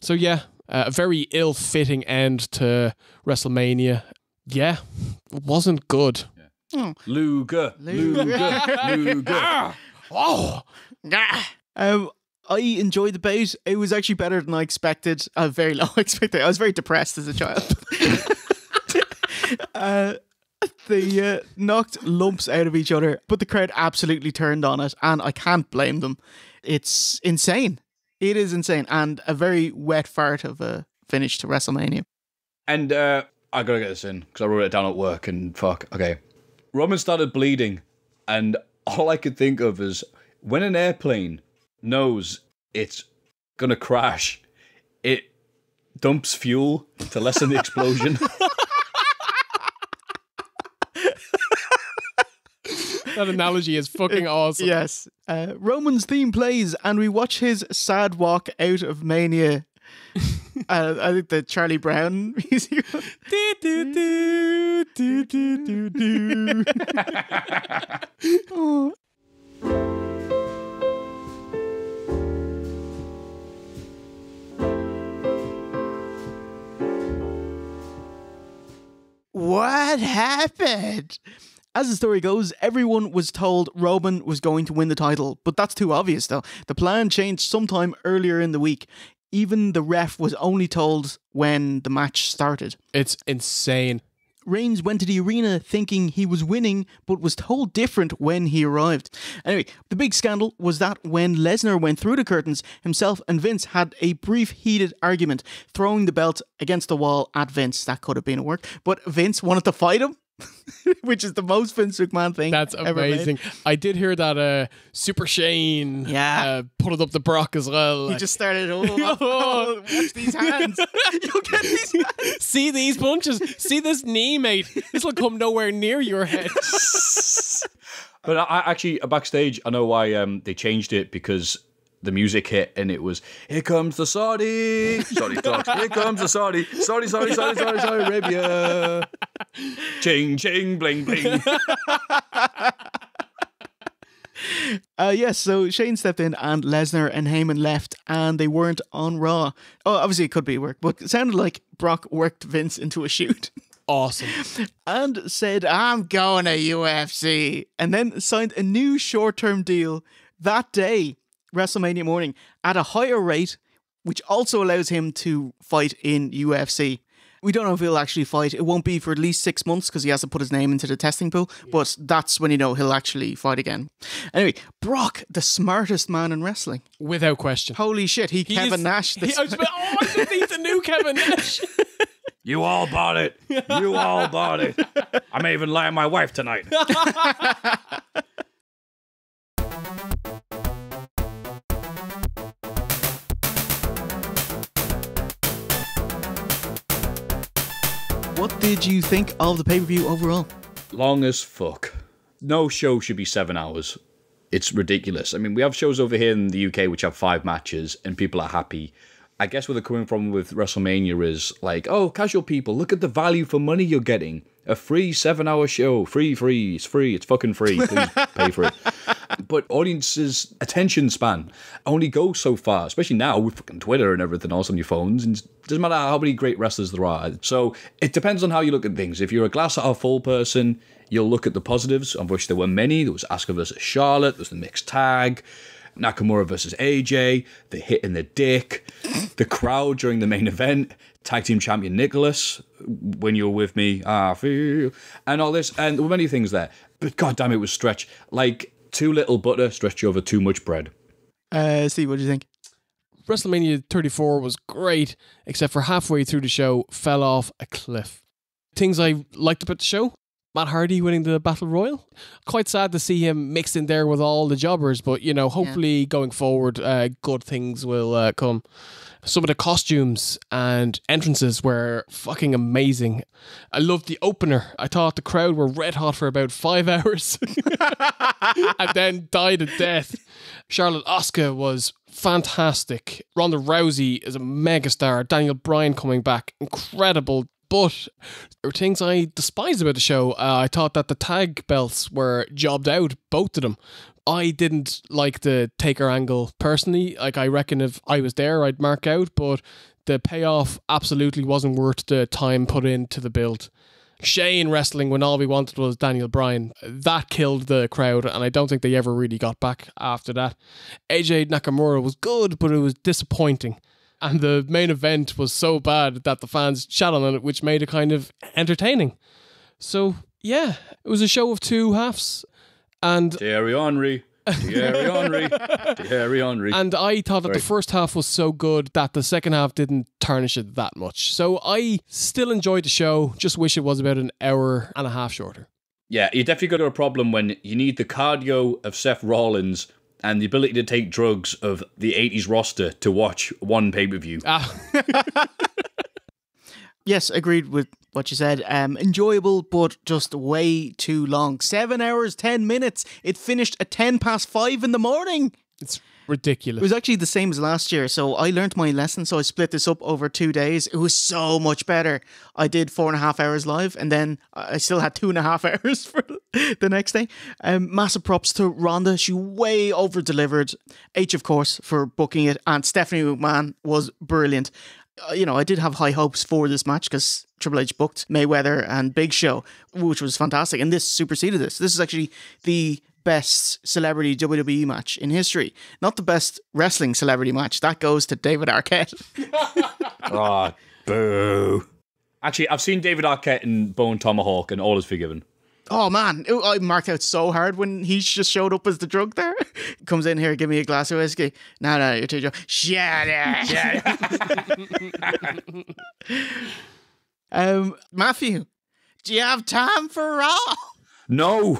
So yeah, a very ill-fitting end to WrestleMania. Yeah, it wasn't good. Hmm. Luger, Luger, Luger. Ah! oh, ah! um, I enjoyed the bout. It was actually better than I expected. Uh, very low expected. I was very depressed as a child. uh, they uh, knocked lumps out of each other, but the crowd absolutely turned on it, and I can't blame them. It's insane. It is insane, and a very wet fart of a finish to WrestleMania. And uh, I gotta get this in because I wrote it down at work. And fuck, okay. Roman started bleeding, and all I could think of is when an airplane knows it's gonna crash, it dumps fuel to lessen the explosion. that analogy is fucking awesome. Yes. Uh, Roman's theme plays, and we watch his sad walk out of Mania. uh, I think the Charlie Brown music. do, do, do, do, do, do, do. oh. What happened? As the story goes, everyone was told Roman was going to win the title, but that's too obvious though. The plan changed sometime earlier in the week. Even the ref was only told when the match started. It's insane. Reigns went to the arena thinking he was winning, but was told different when he arrived. Anyway, the big scandal was that when Lesnar went through the curtains, himself and Vince had a brief heated argument, throwing the belt against the wall at Vince. That could have been a work, but Vince wanted to fight him. Which is the most Vince McMahon thing. That's amazing. I did hear that uh, Super Shane yeah. uh, put it up the Brock as well. He like. just started, oh, oh, watch these hands. You'll get these hands. See these punches. See this knee, mate. This will come nowhere near your head. but I, actually, backstage, I know why um, they changed it because the music hit and it was here comes the Saudi Saudi dogs here comes the Saudi Saudi Saudi Saudi Saudi Saudi Arabia ching ching bling bling Uh, yes, so Shane stepped in and Lesnar and Heyman left and they weren't on Raw. Oh, obviously it could be work, but it sounded like Brock worked Vince into a shoot. Awesome. and said, I'm going to UFC. And then signed a new short term deal that day WrestleMania morning at a higher rate, which also allows him to fight in UFC. We don't know if he'll actually fight. It won't be for at least six months because he has to put his name into the testing pool, but that's when you know he'll actually fight again. Anyway, Brock, the smartest man in wrestling. Without question. Holy shit, he, He Kevin is- Nash. he- I was about- oh, I think he's the new Kevin Nash. you all bought it you all bought it I may even lie on my wife tonight What did you think of the pay per view overall? long as fuck. No show should be seven hours. It's ridiculous. I mean, we have shows over here in the UK which have five matches and people are happy. I guess where they're coming from with WrestleMania is like, oh, casual people, look at the value for money you're getting. A free seven hour show. Free, free. It's free. It's fucking free. Please pay for it. but audiences' attention span only goes so far, especially now with fucking Twitter and everything else on your phones. And it doesn't matter how many great wrestlers there are. So it depends on how you look at things. If you're a glass half full person, you'll look at the positives, of which there were many. There was Asuka versus Charlotte, there was the mixed tag. Nakamura versus AJ, the hit in the dick, the crowd during the main event, tag team champion Nicholas, when you're with me, I feel, and all this, and there were many things there. But god damn, it was stretch like too little butter stretched over too much bread. Uh, Steve, what do you think? WrestleMania 34 was great, except for halfway through the show, fell off a cliff. Things I liked about the show Matt Hardy winning the Battle Royal. Quite sad to see him mixed in there with all the jobbers, but you know, hopefully yeah. going forward, uh, good things will uh, come. Some of the costumes and entrances were fucking amazing. I loved the opener. I thought the crowd were red hot for about five hours and then died a death. Charlotte Asuka was fantastic. Ronda Rousey is a megastar. Daniel Bryan coming back, incredible but there were things I despised about the show. Uh, I thought that the tag belts were jobbed out, both of them. I didn't like the taker angle personally. Like, I reckon if I was there, I'd mark out, but the payoff absolutely wasn't worth the time put into the build. Shane wrestling when all we wanted was Daniel Bryan. That killed the crowd, and I don't think they ever really got back after that. AJ Nakamura was good, but it was disappointing and the main event was so bad that the fans chat on it, which made it kind of entertaining. So yeah, it was a show of two halves, and Thierry Henry. Thierry Henry, Thierry Henry. And I thought that the first half was so good that the second half didn't tarnish it that much. So I still enjoyed the show, just wish it was about an hour and a half shorter. Yeah, you definitely got a problem when you need the cardio of Seth Rollins and the ability to take drugs of the 80s roster to watch one pay per view. Ah. yes, agreed with what you said. Um, enjoyable, but just way too long. Seven hours, 10 minutes. It finished at 10 past five in the morning. It's ridiculous. It was actually the same as last year. So I learned my lesson. So I split this up over two days. It was so much better. I did four and a half hours live, and then I still had two and a half hours for the next day. Um, massive props to Ronda. She way over delivered. H, of course, for booking it, and Stephanie McMahon was brilliant. Uh, you know, I did have high hopes for this match because Triple H booked Mayweather and Big Show, which was fantastic. And this superseded this. This is actually the best celebrity WWE match in history. Not the best wrestling celebrity match. That goes to David Arquette. oh, boo. Actually, I've seen David Arquette in Bone Tomahawk and all is forgiven. Oh man, I marked out so hard when he just showed up as the drug there. Comes in here, give me a glass of whiskey. No, no, you're too drunk. Shut up. Shut up. um, Matthew, do you have time for Raw? No.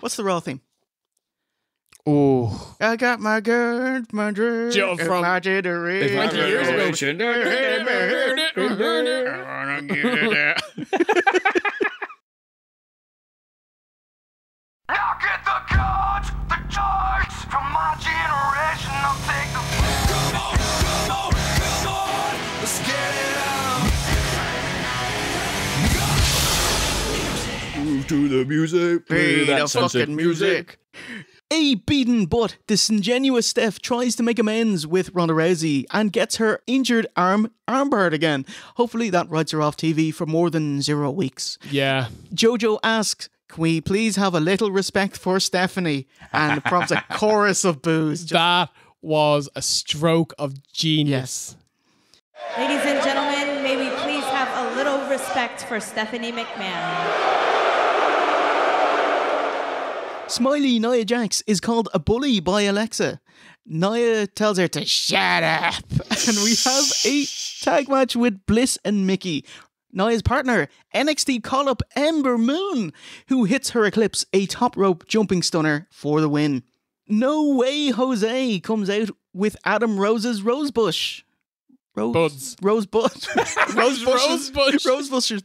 What's the Raw theme? Oh, I got my girl, my drink, Joe from my generation. Twenty years ago. Now get the cards, the charts from my generation. I'll take the. Come on, come on, come on, let's get it on. Move to the music, play Play that the sunset fucking music. A beaten but disingenuous Steph tries to make amends with Ronda Rousey and gets her injured arm armbarred again. Hopefully that writes her off TV for more than zero weeks. Yeah. Jojo asks, can we please have a little respect for Stephanie? And prompts a chorus of boos. That was a stroke of genius. Ladies and gentlemen, may we please have a little respect for Stephanie McMahon. Smiley Nia Jax is called a bully by Alexa. Nia tells her to shut up. And we have a tag match with Bliss and Mickie. Nia's partner, NXT call up Ember Moon, who hits her Eclipse a top rope jumping stunner for the win. No Way Jose comes out with Adam Rose's Rosebush. Rose, Buds. Rosebud. Rose bushes. Rosebush. Rose bushes.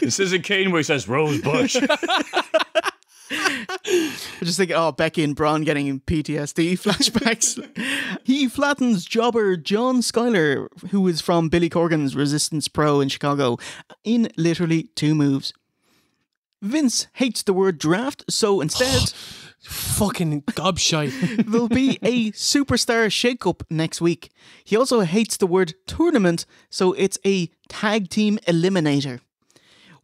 This isn't Kane where he says Rose I just think, oh, Becky and Braun getting PTSD flashbacks. he flattens jobber John Schuyler, who is from Billy Corgan's Resistance Pro in Chicago, in literally two moves. Vince hates the word draft, so instead. Fucking gobshite. There'll be a superstar shakeup next week. He also hates the word tournament, so it's a tag team eliminator.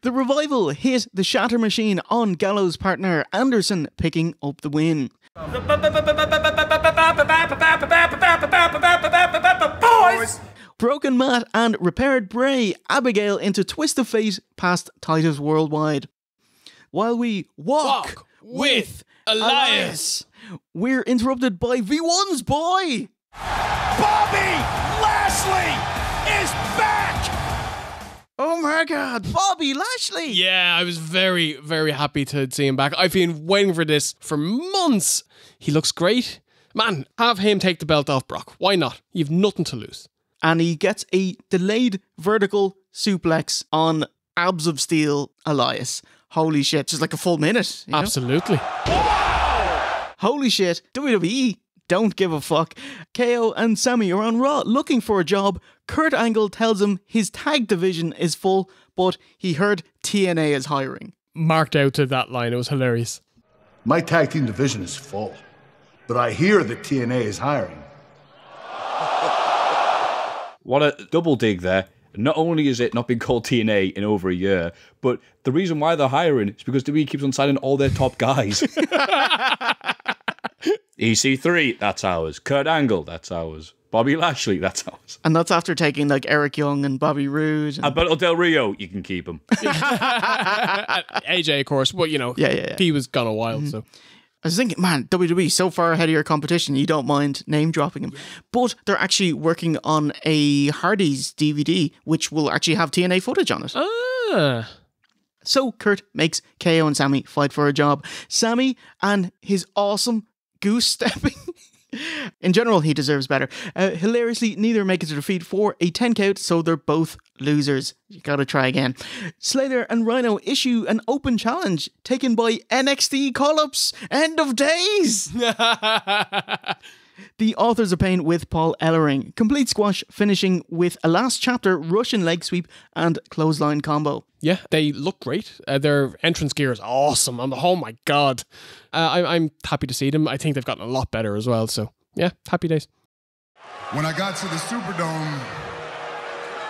The revival hit the Shatter Machine on Gallows partner Anderson, picking up the win. Boys! Broken Matt and Repaired Bray Abigail into Twist of Fate past Titus Worldwide. While we walk, with Elias. we're interrupted by V1's boy. Bobby Lashley! Oh my god, Bobby Lashley! Yeah, I was very, very happy to see him back. I've been waiting for this for months. He looks great. Man, have him take the belt off Brock. Why not? You've nothing to lose. And he gets a delayed vertical suplex on abs of steel Elias. Holy shit, just like a full minute. you know? Absolutely. Holy shit, WWE don't give a fuck. KO and Sami are on Raw looking for a job. Kurt Angle tells him his tag division is full, but he heard TNA is hiring. Marked out to that line. It was hilarious. My tag team division is full, but I hear that TNA is hiring. What a double dig there. Not only is it not been called TNA in over a year, but the reason why they're hiring is because WWE keeps on signing all their top guys. EC3, that's ours. Kurt Angle, that's ours. Bobby Lashley, that's ours. And that's after taking like Eric Young and Bobby Roode. And- Alberto Del Rio, you can keep him. AJ, of course, but you know, Yeah, yeah, yeah. he was gone a while, so. I was thinking, man, WWE so far ahead of your competition, you don't mind name dropping him. But they're actually working on a Hardy's DVD, which will actually have TNA footage on it. Ah. So Kurt makes KO and Sami fight for a job. Sami and his awesome goose stepping. In general, he deserves better. Uh, hilariously, neither make it to defeat for a 10 count, so they're both losers. You gotta try again. Slater and Rhyno issue an open challenge taken by NXT call ups. End of days! The Authors of Pain with Paul Ellering. Complete squash finishing with a last chapter Russian leg sweep and clothesline combo. Yeah, they look great. Uh, their entrance gear is awesome. I'm, oh my god, uh, I, I'm happy to see them. I think they've gotten a lot better as well. So yeah, happy days. When I got to the Superdome,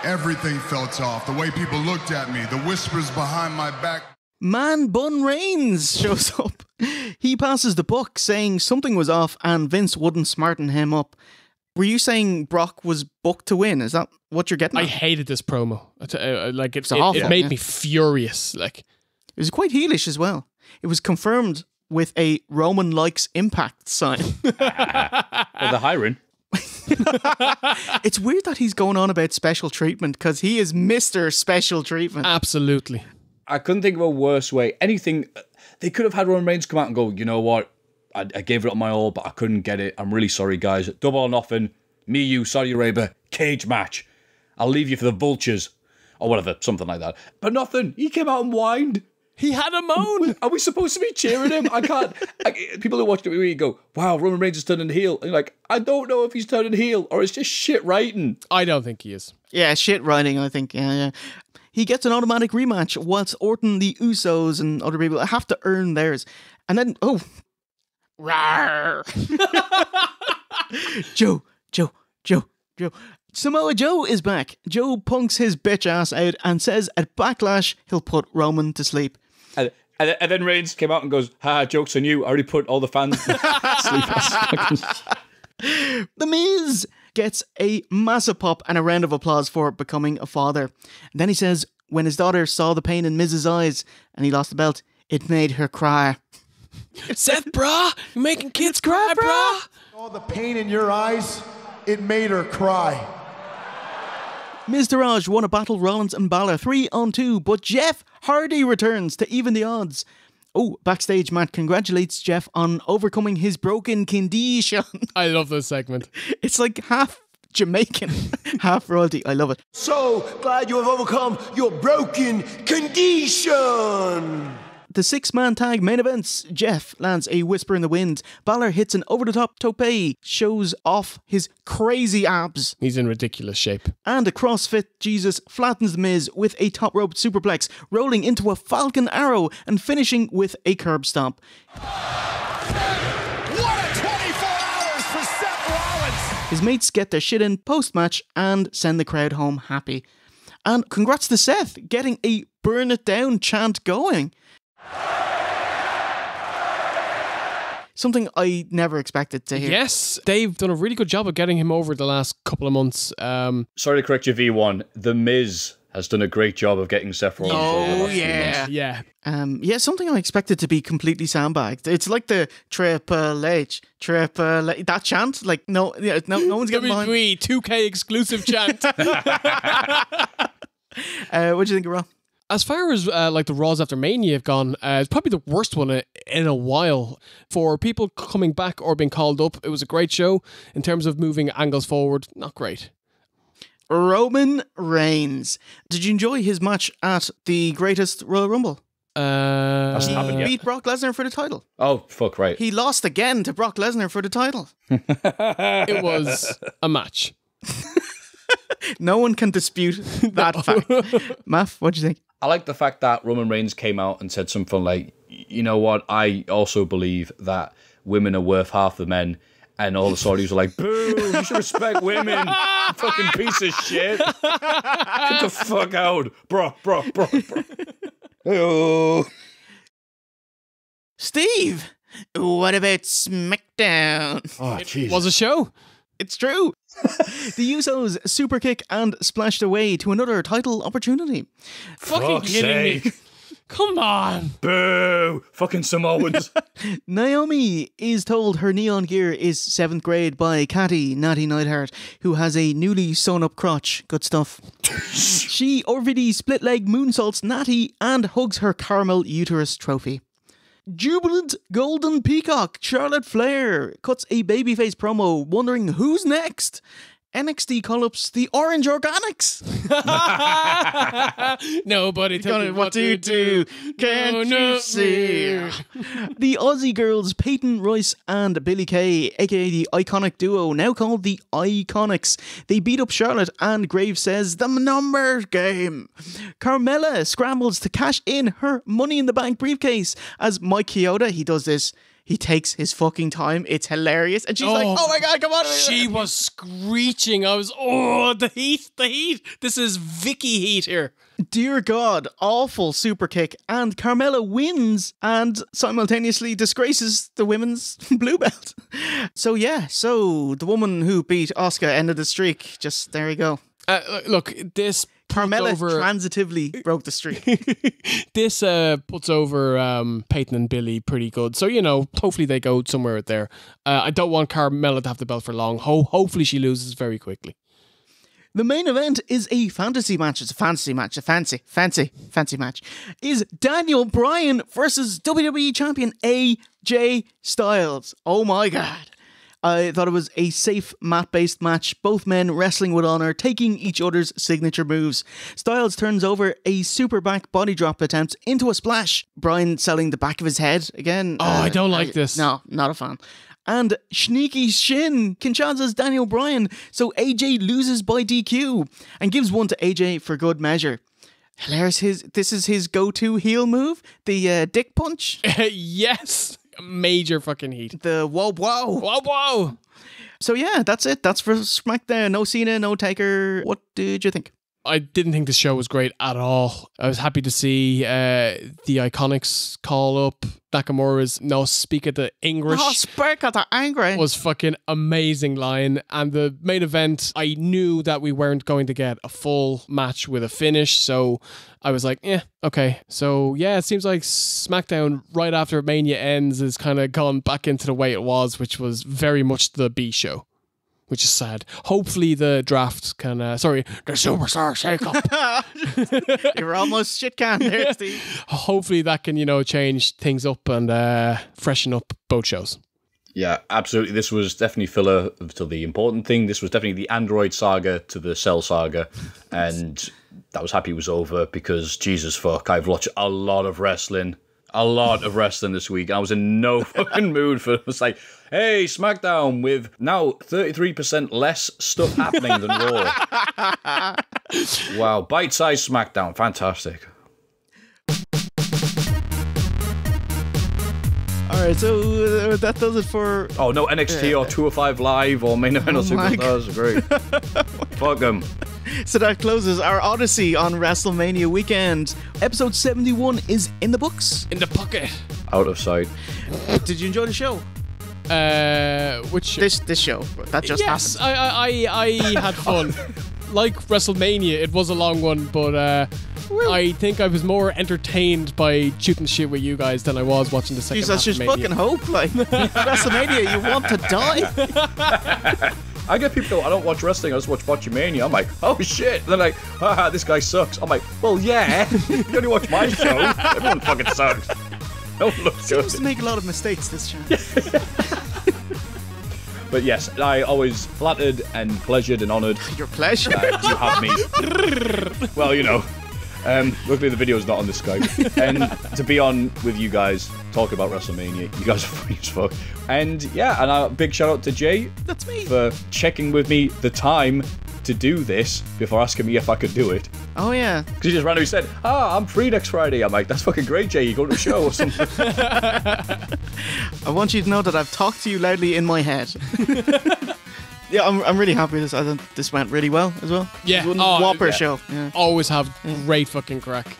everything felt off. The way people looked at me, the whispers behind my back. Man Bun Reigns shows up. He passes the buck saying something was off and Vince wouldn't smarten him up. Were you saying Brock was booked to win? Is that what you're getting I hated this promo. I t- uh, like it, It's it, it made yeah. me furious. Like It was quite heelish as well. It was confirmed with a Roman likes impact sign. Well, they're hiring. it's weird that he's going on about special treatment because he is Mr. Special Treatment. absolutely. I couldn't think of a worse way. Anything they could have had Roman Reigns come out and go, you know what? I, I gave it up my all, but I couldn't get it. I'm really sorry, guys. Double or nothing. Me, you, Saudi Arabia, cage match. I'll leave you for the vultures. Or whatever, something like that. But nothing. He came out and whined. He had a moan. Are we supposed to be cheering him? I can't. I, people who watch WWE go, wow, Roman Reigns is turning heel. And you're like, I don't know if he's turning heel or it's just shit writing. I don't think he is. Yeah, shit writing, I think. Yeah, yeah. He gets an automatic rematch whilst Orton, the Usos, and other people have to earn theirs. And then, oh. Rawr. Joe, Joe, Joe, Joe. Samoa Joe is back. Joe punks his bitch ass out and says at Backlash he'll put Roman to sleep. And, and, and then Reigns came out and goes, ha, joke's on you. I already put all the fans to sleep. The Miz gets a massive pop and a round of applause for becoming a father. And then he says, when his daughter saw the pain in Miz's eyes and he lost the belt, it made her cry. Seth, brah, you're making kids cry, brah. All the pain in your eyes, it made her cry. Miztourage won a battle Rollins and Balor 3 on 2, but Jeff Hardy returns to even the odds. Oh, backstage, Matt congratulates Jeff on overcoming his broken condition. I love this segment. It's like half Jamaican, half royalty. I love it. So glad you have overcome your broken condition. The six man tag main events, Jeff lands a whisper in the wind. Balor hits an over the top tope, shows off his crazy abs. He's in ridiculous shape. And a CrossFit Jesus flattens the Miz with a top rope superplex, rolling into a Falcon Arrow and finishing with a curb stomp. His mates get their shit in post match and send the crowd home happy. And congrats to Seth getting a burn it down chant going. Something I never expected to hear. Yes, they've done a really good job of getting him over the last couple of months. Um, Sorry to correct you, V1. The Miz has done a great job of getting Seth Rollins. over the Oh last yeah, months. yeah. Um, yeah, something I expected to be completely sandbagged. It's like the Triple H, Triple H, that chant. Like no, yeah, no, no one's getting behind. WWE 2K exclusive chant. Uh, what do you think of Raw? As far as uh, like the Raws after Mania have gone, uh, it's probably the worst one in a while for people coming back or being called up. It was a great show in terms of moving angles forward. Not great. Roman Reigns. Did you enjoy his match at the Greatest Royal Rumble? Uh, Hasn't happened He yet. beat Brock Lesnar for the title. Oh, fuck, right. He lost again to Brock Lesnar for the title. it was a match. No one can dispute that fact. Math, what do you think? I like the fact that Roman Reigns came out and said something like, you know what, I also believe that women are worth half the men. And all the Saudis were like, boo, you should respect women. fucking piece of shit. Get the fuck out. Bro, bro, bro, bro. Hey-oh. Steve, what about SmackDown? Oh, jeez. Was a show. It's true. the Usos super kick and splashed away to another title opportunity. Fucking Fuck's kidding me. Come on. Boo. Fucking Samoans. Naomi is told her neon gear is seventh grade by Catty Natty Neidhart, who has a newly sewn up crotch. Good stuff. she RVD split leg moonsaults Natty and hugs her caramel uterus trophy. Jubilant Golden Peacock Charlotte Flair cuts a babyface promo wondering who's next. NXT call ups the Orange Organics. Nobody tell me what to do. Can't No, you no. see? the Aussie girls Peyton Royce and Billie Kay, aka the iconic duo, now called the Iconics. They beat up Charlotte, and Graves says the number game. Carmella scrambles to cash in her Money in the Bank briefcase as Mike Chioda. He does this. He takes his fucking time. It's hilarious, and she's like, "Oh my god, come on!" She was screeching. I was, oh, the heat, the heat. This is Vicky heat here. Dear God, awful super kick, and Carmella wins and simultaneously disgraces the women's blue belt. So yeah, so the woman who beat Oscar ended the streak. Just there you go. Uh, look, this Carmella over transitively broke the streak. this uh, puts over um, Peyton and Billie pretty good. So you know, hopefully they go somewhere there. Uh, I don't want Carmella to have the belt for long. Ho- hopefully she loses very quickly. The main event is a fantasy match. It's a fantasy match. A fancy, fancy, fancy match. Is Daniel Bryan versus WWE champion AJ Styles. Oh my god. I thought it was a safe mat based match, both men wrestling with honor, taking each other's signature moves. Styles turns over a super back body drop attempt into a splash. Bryan selling the back of his head again. Oh, I don't like this. No, not a fan. And Sneaky Shin Kinshasa's Daniel Bryan, so AJ loses by DQ and gives one to AJ for good measure. Hilarious! His this is his go-to heel move, the uh, dick punch, yes, major fucking heat. the whoa whoa. Whoa, whoa. So yeah, that's it. That's for SmackDown. No Cena, no Taker. What did you think? I didn't think the show was great at all. I was happy to see uh, the Iconics call up Nakamura's no speak at the English. Oh, Spark at the angry. was fucking amazing line and the main event I knew that we weren't going to get a full match with a finish so I was like yeah okay so yeah it seems like SmackDown right after Mania ends is kind of gone back into the way it was which was very much the B show which is sad. Hopefully the draft can uh, sorry the superstar shake up you were almost shit can there, Steve. hopefully that can you know change things up and uh, freshen up both shows. Yeah, absolutely. This was definitely filler to the important thing. This was definitely the Android saga to the Cell saga, and I was happy it was over because Jesus fuck, I've watched a lot of wrestling, a lot of wrestling this week. I was in no fucking mood for it. was like, hey, SmackDown with now 33% less stuff happening than Raw. wow, bite sized SmackDown. Fantastic. All right, so uh, that does it for. Oh, no NXT or 205 Live or Main Event or Oh my Superstars. Great. Fuck them. So that closes our Odyssey on WrestleMania weekend. Episode 71 is in the books. In the pocket. Out of sight. Did you enjoy the show? Uh, which This this show that just yes, happened. I, I, I, I had fun. like WrestleMania, it was a long one, but uh, I think I was more entertained by shooting shit with you guys than I was watching the second Jeez, half that's just fucking hope. Like WrestleMania, you want to die. I get people go, I don't watch wrestling, I just watch Botchamania. I'm like, oh shit. They're like, haha, this guy sucks. I'm like, well, yeah. you only watch my show. Everyone fucking sucks. No one looks good. Seems to make a lot of mistakes this show. But yes, I always flattered and pleasured and honoured Your pleasure. that you have me. well, you know. Um, luckily, the video's not on the Skype. And to be on with you guys, talk about WrestleMania. You guys are funny as fuck. And yeah, and a big shout out to Jay. That's me. For checking with me the time to do this before asking me if I could do it. Oh yeah. Because he just randomly said, Ah, I'm free next Friday. I'm like, that's fucking great, Jay. You go to a show or something. I want you to know that I've talked to you loudly in my head. Yeah, I'm, I'm really happy this. I think this went really well as well. Yeah, a oh, whopper yeah. show. Yeah. Always have great fucking crack.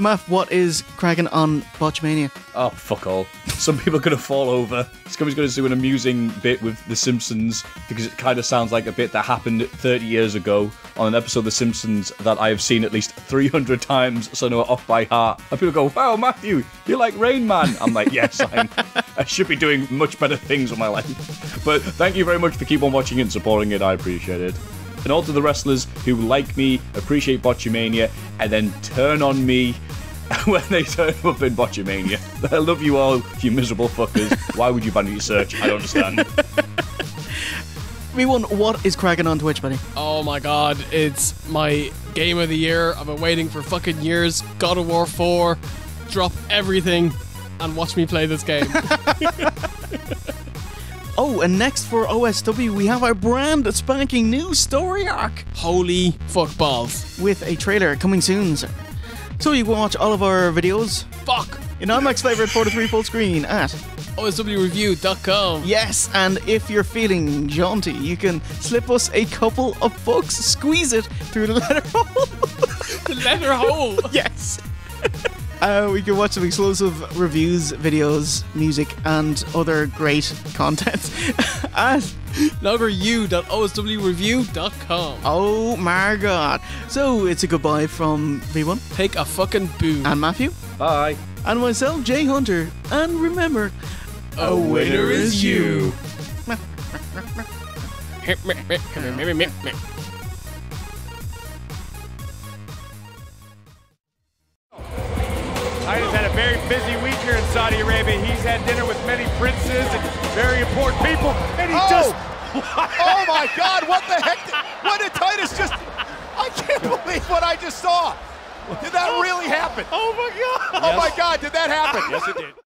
Matt, what is cracking on Botchamania? Oh, fuck all. Some people are going to fall over. Scumby's going to do an amusing bit with The Simpsons because it kind of sounds like a bit that happened 30 years ago on an episode of The Simpsons that I have seen at least 300 times, so I know it off by heart. And people go, wow, Matthew, you're like Rain Man. I'm like, yes, I'm, I should be doing much better things with my life. But thank you very much for keep on watching and supporting it. I appreciate it. And all to the wrestlers who like me, appreciate Botchamania, and then turn on me when they turn up in Botchamania. I love you all, you miserable fuckers. Why would you ban your search? I don't understand. V1, what is cracking on Twitch, buddy? Oh my god, it's my game of the year. I've been waiting for fucking years. God of War 4. Drop everything and watch me play this game. Oh, and next for OSW, we have our brand spanking new story arc Holy fuck balls. with a trailer coming soon. Sir. So you can watch all of our videos Fuck. in IMAX Flavor at 43 full screen at OSWreview.com. Yes, and if you're feeling jaunty, you can slip us a couple of books, squeeze it through the letter hole. The letter hole. yes. Uh, we can watch some exclusive reviews, videos, music, and other great content at noggeru.oswreview.com. Oh my god. So it's a goodbye from V1 Take a fucking boo. and Matthew Bye. and myself, Jay Hunter. And remember, A winner is you. Titus had a very busy week here in Saudi Arabia. He's had dinner with many princes and very important people, and he Oh! just. oh my God! What the heck? Did, what did Titus just? I can't believe what I just saw. Did that oh. really happen? Oh my God! Oh my God! Did that happen? Yes, it did.